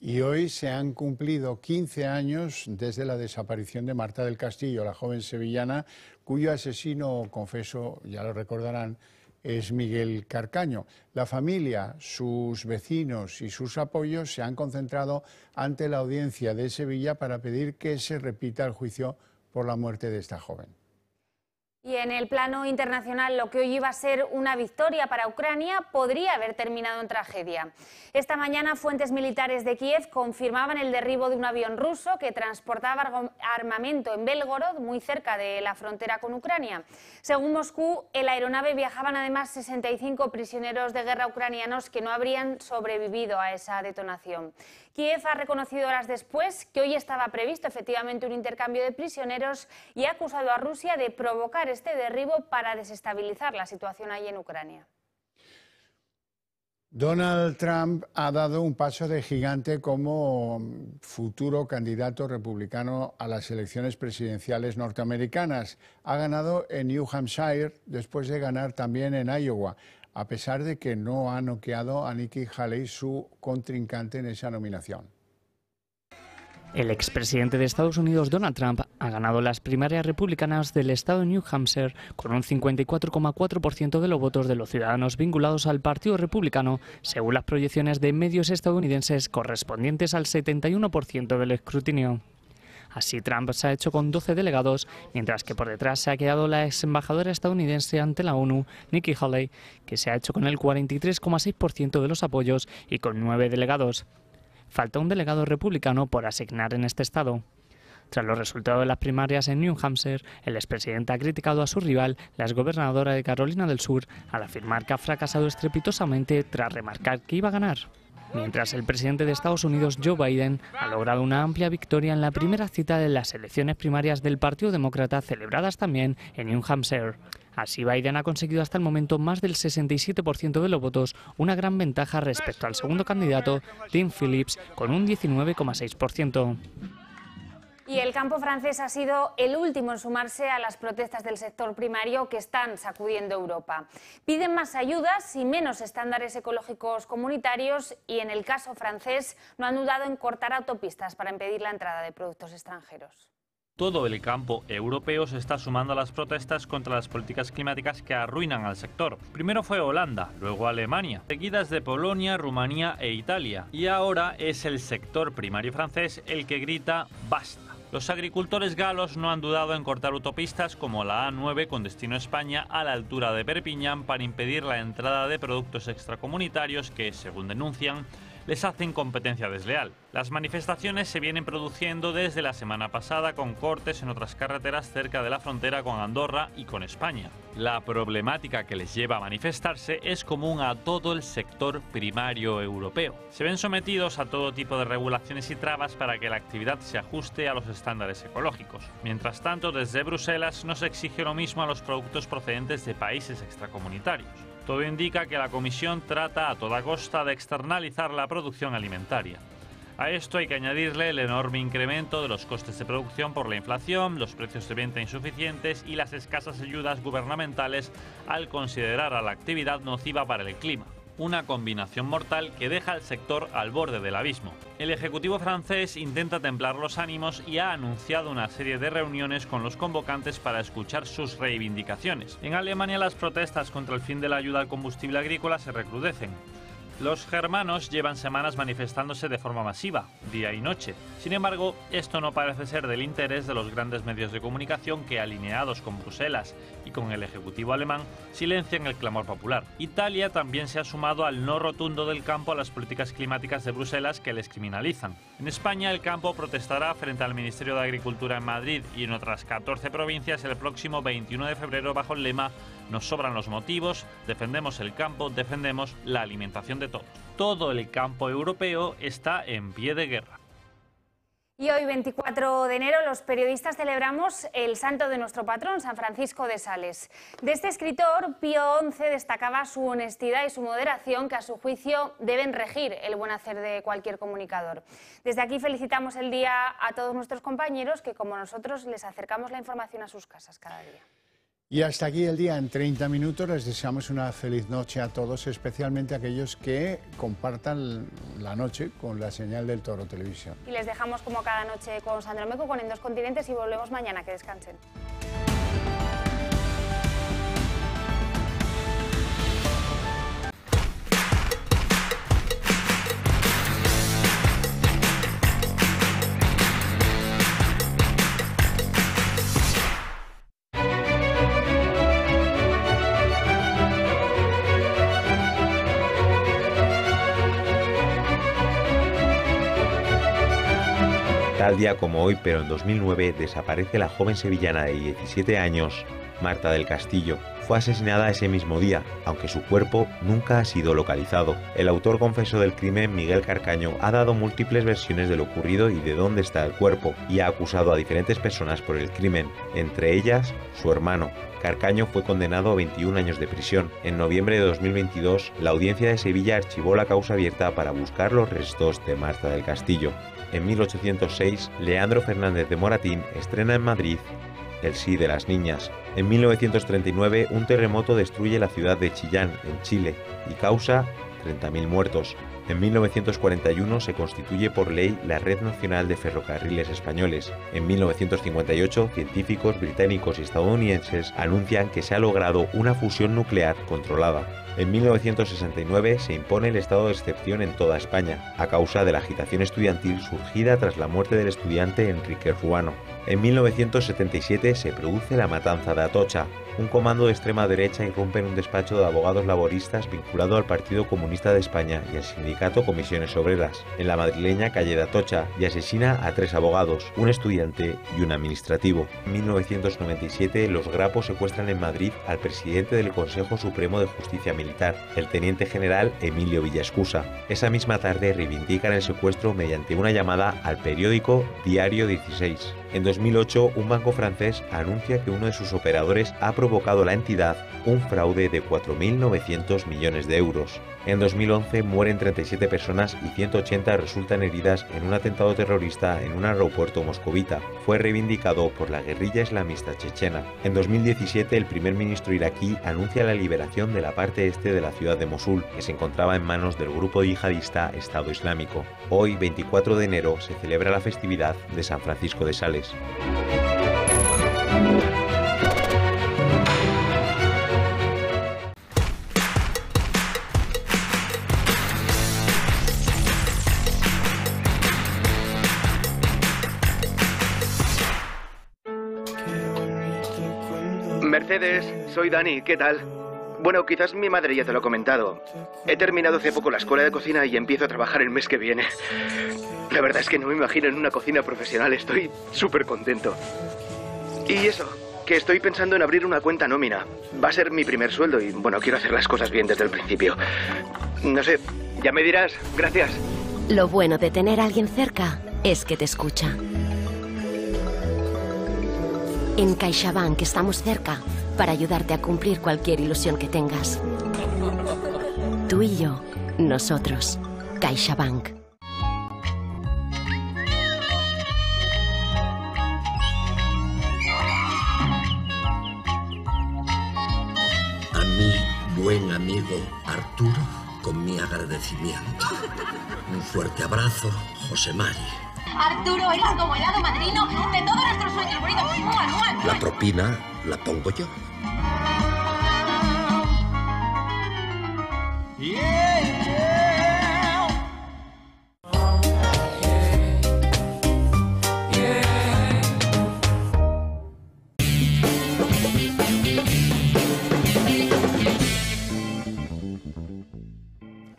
Y hoy se han cumplido 15 años desde la desaparición de Marta del Castillo, la joven sevillana, cuyo asesino, confeso, ya lo recordarán, es Miguel Carcaño. La familia, sus vecinos y sus apoyos se han concentrado ante la audiencia de Sevilla para pedir que se repita el juicio por la muerte de esta joven. Y en el plano internacional, lo que hoy iba a ser una victoria para Ucrania podría haber terminado en tragedia. Esta mañana, fuentes militares de Kiev confirmaban el derribo de un avión ruso que transportaba armamento en Belgorod, muy cerca de la frontera con Ucrania. Según Moscú, en la aeronave viajaban además 65 prisioneros de guerra ucranianos que no habrían sobrevivido a esa detonación. Kiev ha reconocido horas después que hoy estaba previsto efectivamente un intercambio de prisioneros y ha acusado a Rusia de provocar este derribo para desestabilizar la situación ahí en Ucrania. Donald Trump ha dado un paso de gigante como futuro candidato republicano a las elecciones presidenciales norteamericanas. Ha ganado en New Hampshire después de ganar también en Iowa a pesar de que no ha noqueado a Nikki Haley, su contrincante en esa nominación. El expresidente de Estados Unidos, Donald Trump, ha ganado las primarias republicanas del estado de New Hampshire con un 54,4% de los votos de los ciudadanos vinculados al Partido Republicano, según las proyecciones de medios estadounidenses correspondientes al 71% del escrutinio. Así Trump se ha hecho con 12 delegados, mientras que por detrás se ha quedado la ex embajadora estadounidense ante la ONU, Nikki Haley, que se ha hecho con el 43,6% de los apoyos y con 9 delegados. Falta un delegado republicano por asignar en este estado. Tras los resultados de las primarias en New Hampshire, el expresidente ha criticado a su rival, la exgobernadora de Carolina del Sur, al afirmar que ha fracasado estrepitosamente tras remarcar que iba a ganar mientras el presidente de Estados Unidos, Joe Biden, ha logrado una amplia victoria en la primera cita de las elecciones primarias del Partido Demócrata celebradas también en New Hampshire. Así, Biden ha conseguido hasta el momento más del 67% de los votos, una gran ventaja respecto al segundo candidato, Tim Phillips, con un 19,6%. Y el campo francés ha sido el último en sumarse a las protestas del sector primario que están sacudiendo Europa. Piden más ayudas y menos estándares ecológicos comunitarios y en el caso francés no han dudado en cortar autopistas para impedir la entrada de productos extranjeros. Todo el campo europeo se está sumando a las protestas contra las políticas climáticas que arruinan al sector. Primero fue Holanda, luego Alemania, seguidas de Polonia, Rumanía e Italia. Y ahora es el sector primario francés el que grita basta. Los agricultores galos no han dudado en cortar autopistas como la A9 con destino a España a la altura de Perpiñán para impedir la entrada de productos extracomunitarios que, según denuncian, les hacen competencia desleal. Las manifestaciones se vienen produciendo desde la semana pasada con cortes en otras carreteras cerca de la frontera con Andorra y con España. La problemática que les lleva a manifestarse es común a todo el sector primario europeo. Se ven sometidos a todo tipo de regulaciones y trabas para que la actividad se ajuste a los estándares ecológicos. Mientras tanto, desde Bruselas no se exige lo mismo a los productos procedentes de países extracomunitarios. Todo indica que la Comisión trata a toda costa de externalizar la producción alimentaria. A esto hay que añadirle el enorme incremento de los costes de producción por la inflación, los precios de venta insuficientes y las escasas ayudas gubernamentales al considerar a la actividad nociva para el clima. Una combinación mortal que deja al sector al borde del abismo. El Ejecutivo francés intenta templar los ánimos y ha anunciado una serie de reuniones con los convocantes para escuchar sus reivindicaciones. En Alemania las protestas contra el fin de la ayuda al combustible agrícola se recrudecen. Los germanos llevan semanas manifestándose de forma masiva, día y noche. Sin embargo, esto no parece ser del interés de los grandes medios de comunicación que, alineados con Bruselas y con el Ejecutivo alemán, silencian el clamor popular. Italia también se ha sumado al no rotundo del campo a las políticas climáticas de Bruselas que les criminalizan. En España, el campo protestará frente al Ministerio de Agricultura en Madrid y en otras 14 provincias el próximo 21 de febrero bajo el lema nos sobran los motivos, defendemos el campo, defendemos la alimentación de todos. Todo el campo europeo está en pie de guerra. Y hoy, 24 de enero, los periodistas celebramos el santo de nuestro patrón, San Francisco de Sales. De este escritor, Pío XI destacaba su honestidad y su moderación, que a su juicio deben regir el buen hacer de cualquier comunicador. Desde aquí felicitamos el día a todos nuestros compañeros que, como nosotros, les acercamos la información a sus casas cada día. Y hasta aquí el día en 30 minutos. Les deseamos una feliz noche a todos, especialmente a aquellos que compartan la noche con la señal del Toro Televisión. Y les dejamos como cada noche con Sandro Meco, con En Dos Continentes y volvemos mañana. Que descansen. Tal día como hoy, pero en 2009, desaparece la joven sevillana de 17 años, Marta del Castillo. Fue asesinada ese mismo día, aunque su cuerpo nunca ha sido localizado. El autor confeso del crimen, Miguel Carcaño, ha dado múltiples versiones de lo ocurrido y de dónde está el cuerpo, y ha acusado a diferentes personas por el crimen, entre ellas su hermano. Carcaño fue condenado a 21 años de prisión. En noviembre de 2022, la audiencia de Sevilla archivó la causa abierta para buscar los restos de Marta del Castillo. En 1806, Leandro Fernández de Moratín estrena en Madrid El sí de las niñas. En 1939, un terremoto destruye la ciudad de Chillán, en Chile, y causa 30.000 muertos. En 1941 se constituye por ley la Red Nacional de Ferrocarriles Españoles. En 1958, científicos británicos y estadounidenses anuncian que se ha logrado una fusión nuclear controlada. En 1969 se impone el estado de excepción en toda España, a causa de la agitación estudiantil surgida tras la muerte del estudiante Enrique Ruano. En 1977 se produce la matanza de Atocha. Un comando de extrema derecha irrumpe en un despacho de abogados laboristas vinculado al Partido Comunista de España y al sindicato Comisiones Obreras, en la madrileña calle de Atocha, y asesina a tres abogados, un estudiante y un administrativo. En 1997 los grapos secuestran en Madrid al presidente del Consejo Supremo de Justicia Militar, el teniente general Emilio Villascusa. Esa misma tarde reivindican el secuestro mediante una llamada al periódico Diario 16. En 2008, un banco francés anuncia que uno de sus operadores ha provocado a la entidad un fraude de 4.900 millones de euros. En 2011 mueren 37 personas y 180 resultan heridas en un atentado terrorista en un aeropuerto moscovita. Fue reivindicado por la guerrilla islamista chechena. En 2017 el primer ministro iraquí anuncia la liberación de la parte este de la ciudad de Mosul, que se encontraba en manos del grupo yihadista Estado Islámico. Hoy, 24 de enero, se celebra la festividad de San Francisco de Sales. Soy Dani, ¿qué tal? Bueno, quizás mi madre ya te lo ha comentado. He terminado hace poco la escuela de cocina y empiezo a trabajar el mes que viene. La verdad es que no me imagino en una cocina profesional, estoy súper contento. Y eso, que estoy pensando en abrir una cuenta nómina. Va a ser mi primer sueldo y bueno, quiero hacer las cosas bien desde el principio. No sé, ya me dirás, gracias. Lo bueno de tener a alguien cerca es que te escucha. En CaixaBank estamos cerca para ayudarte a cumplir cualquier ilusión que tengas. Tú y yo, nosotros, CaixaBank. A mi buen amigo Arturo con mi agradecimiento. Un fuerte abrazo, José Mari. Arturo, eres como el lado madrino de todos nuestros sueños bonitos. La propina la pongo yo.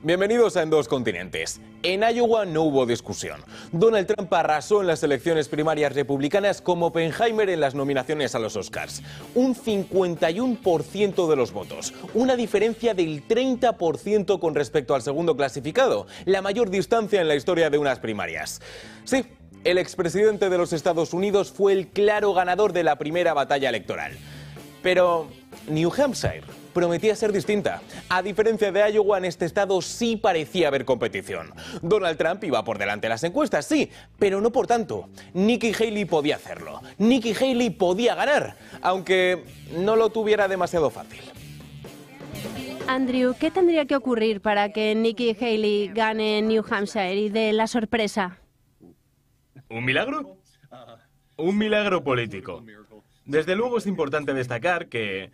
Bienvenidos a En Dos Continentes. En Iowa no hubo discusión. Donald Trump arrasó en las elecciones primarias republicanas como Oppenheimer en las nominaciones a los Oscars. Un 51% de los votos, una diferencia del 30% con respecto al segundo clasificado, la mayor distancia en la historia de unas primarias. Sí, el expresidente de los Estados Unidos fue el claro ganador de la primera batalla electoral. Pero New Hampshire prometía ser distinta. A diferencia de Iowa, en este estado sí parecía haber competición. Donald Trump iba por delante de las encuestas, sí, pero no por tanto. Nikki Haley podía hacerlo. Nikki Haley podía ganar, aunque no lo tuviera demasiado fácil. Andrew, ¿qué tendría que ocurrir para que Nikki Haley gane New Hampshire y dé la sorpresa? ¿Un milagro? Un milagro político. Desde luego es importante destacar que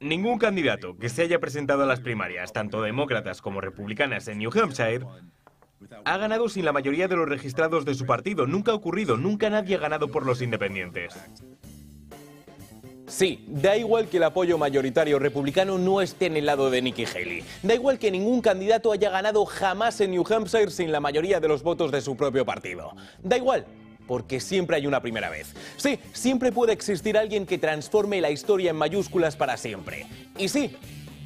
ningún candidato que se haya presentado a las primarias, tanto demócratas como republicanas en New Hampshire, ha ganado sin la mayoría de los registrados de su partido. Nunca ha ocurrido, nunca nadie ha ganado por los independientes. Sí, da igual que el apoyo mayoritario republicano no esté en el lado de Nikki Haley. Da igual que ningún candidato haya ganado jamás en New Hampshire sin la mayoría de los votos de su propio partido. Da igual, porque siempre hay una primera vez. Sí, siempre puede existir alguien que transforme la historia en mayúsculas para siempre. Y sí,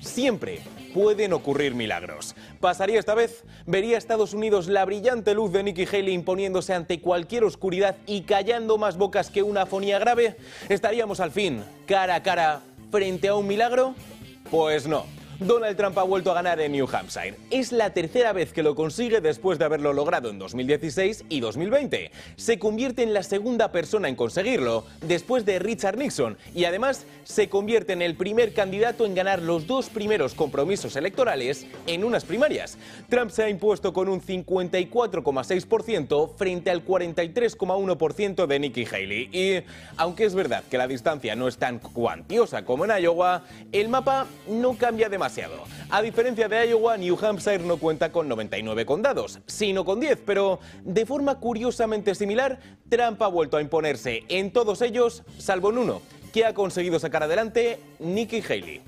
siempre pueden ocurrir milagros. ¿Pasaría esta vez? ¿Vería Estados Unidos la brillante luz de Nikki Haley imponiéndose ante cualquier oscuridad y callando más bocas que una afonía grave? ¿Estaríamos al fin cara a cara frente a un milagro? Pues no. Donald Trump ha vuelto a ganar en New Hampshire. Es la tercera vez que lo consigue después de haberlo logrado en 2016 y 2020. Se convierte en la segunda persona en conseguirlo, después de Richard Nixon, y además se convierte en el primer candidato en ganar los dos primeros compromisos electorales en unas primarias. Trump se ha impuesto con un 54,6% frente al 43,1% de Nikki Haley. Y aunque es verdad que la distancia no es tan cuantiosa como en Iowa, el mapa no cambia demasiado. A diferencia de Iowa, New Hampshire no cuenta con 99 condados, sino con 10, pero de forma curiosamente similar, Trump ha vuelto a imponerse en todos ellos, salvo en uno, que ha conseguido sacar adelante Nikki Haley.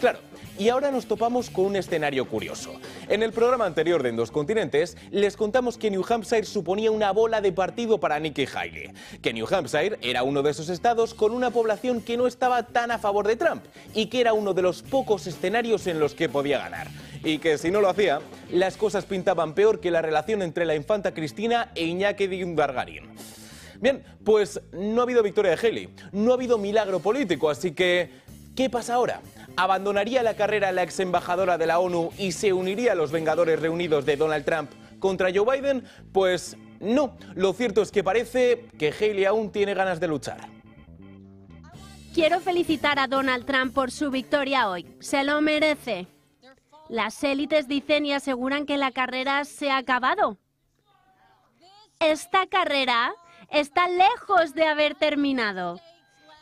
Claro, y ahora nos topamos con un escenario curioso. En el programa anterior de En Dos Continentes les contamos que New Hampshire suponía una bola de partido para Nikki Haley, que New Hampshire era uno de esos estados con una población que no estaba tan a favor de Trump y que era uno de los pocos escenarios en los que podía ganar. Y que si no lo hacía, las cosas pintaban peor que la relación entre la infanta Cristina e Iñaki Dindargarin. Bien, pues no ha habido victoria de Haley, no ha habido milagro político, así que ¿qué pasa ahora? ¿Abandonaría la carrera la ex embajadora de la ONU y se uniría a los Vengadores reunidos de Donald Trump contra Joe Biden? Pues no. Lo cierto es que parece que Haley aún tiene ganas de luchar. Quiero felicitar a Donald Trump por su victoria hoy. Se lo merece. Las élites dicen y aseguran que la carrera se ha acabado. Esta carrera está lejos de haber terminado.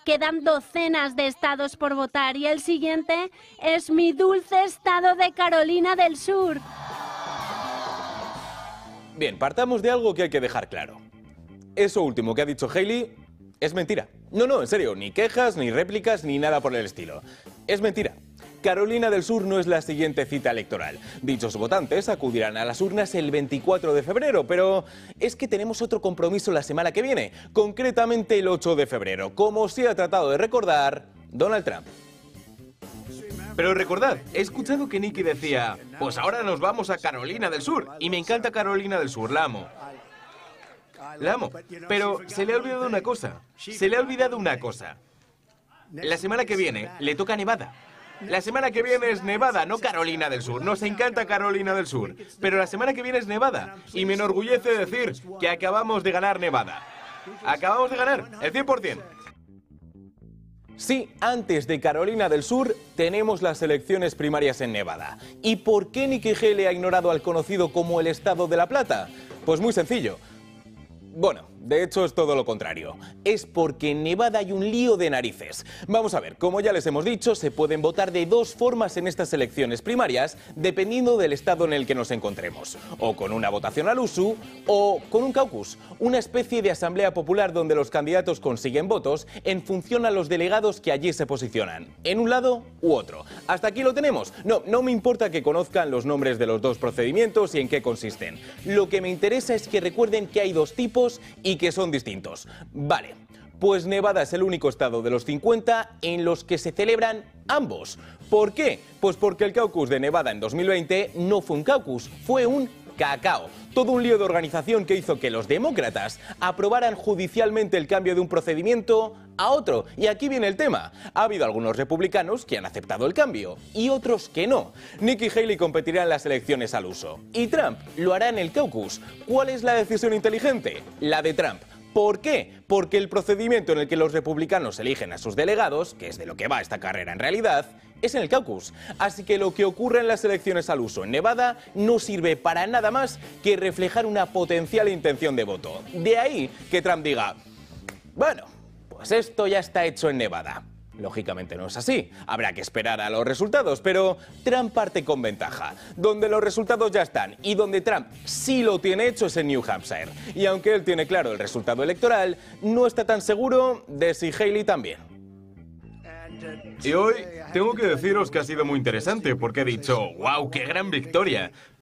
Quedan docenas de estados por votar y el siguiente es mi dulce estado de Carolina del Sur. Bien, partamos de algo que hay que dejar claro. Eso último que ha dicho Haley es mentira. No, no, en serio, ni quejas, ni réplicas, ni nada por el estilo. Es mentira. Carolina del Sur no es la siguiente cita electoral. Dichos votantes acudirán a las urnas el 24 de febrero, pero es que tenemos otro compromiso la semana que viene, concretamente el 8 de febrero, como se ha tratado de recordar Donald Trump. Pero recordad, he escuchado que Nicky decía, pues ahora nos vamos a Carolina del Sur, y me encanta Carolina del Sur, la amo. La amo, pero se le ha olvidado una cosa, se le ha olvidado una cosa. La semana que viene le toca Nevada. La semana que viene es Nevada, no Carolina del Sur. Nos encanta Carolina del Sur. Pero la semana que viene es Nevada. Y me enorgullece decir que acabamos de ganar Nevada. Acabamos de ganar, el 100%. Sí, antes de Carolina del Sur tenemos las elecciones primarias en Nevada. ¿Y por qué Nikki Haley ha ignorado al conocido como el Estado de la Plata? Pues muy sencillo. Bueno, de hecho es todo lo contrario. Es porque en Nevada hay un lío de narices. Vamos a ver, como ya les hemos dicho, se pueden votar de dos formas en estas elecciones primarias, dependiendo del estado en el que nos encontremos. O con una votación al uso, o con un caucus, una especie de asamblea popular donde los candidatos consiguen votos en función a los delegados que allí se posicionan, en un lado u otro. Hasta aquí lo tenemos. No, no me importa que conozcan los nombres de los dos procedimientos y en qué consisten. Lo que me interesa es que recuerden que hay dos tipos y que son distintos. Vale, pues Nevada es el único estado de los 50 en los que se celebran ambos. ¿Por qué? Pues porque el caucus de Nevada en 2020 no fue un caucus, fue un cacao. Todo un lío de organización que hizo que los demócratas aprobaran judicialmente el cambio de un procedimiento a otro. Y aquí viene el tema. Ha habido algunos republicanos que han aceptado el cambio y otros que no. Nikki Haley competirá en las elecciones al uso. Y Trump lo hará en el caucus. ¿Cuál es la decisión inteligente? La de Trump. ¿Por qué? Porque el procedimiento en el que los republicanos eligen a sus delegados, que es de lo que va esta carrera en realidad, es en el caucus. Así que lo que ocurre en las elecciones al uso en Nevada no sirve para nada más que reflejar una potencial intención de voto. De ahí que Trump diga, bueno, pues esto ya está hecho en Nevada. Lógicamente no es así, habrá que esperar a los resultados, pero Trump parte con ventaja. Donde los resultados ya están y donde Trump sí lo tiene hecho es en New Hampshire. Y aunque él tiene claro el resultado electoral, no está tan seguro de si Haley también. Y hoy tengo que deciros que ha sido muy interesante porque he dicho, wow, qué gran victoria.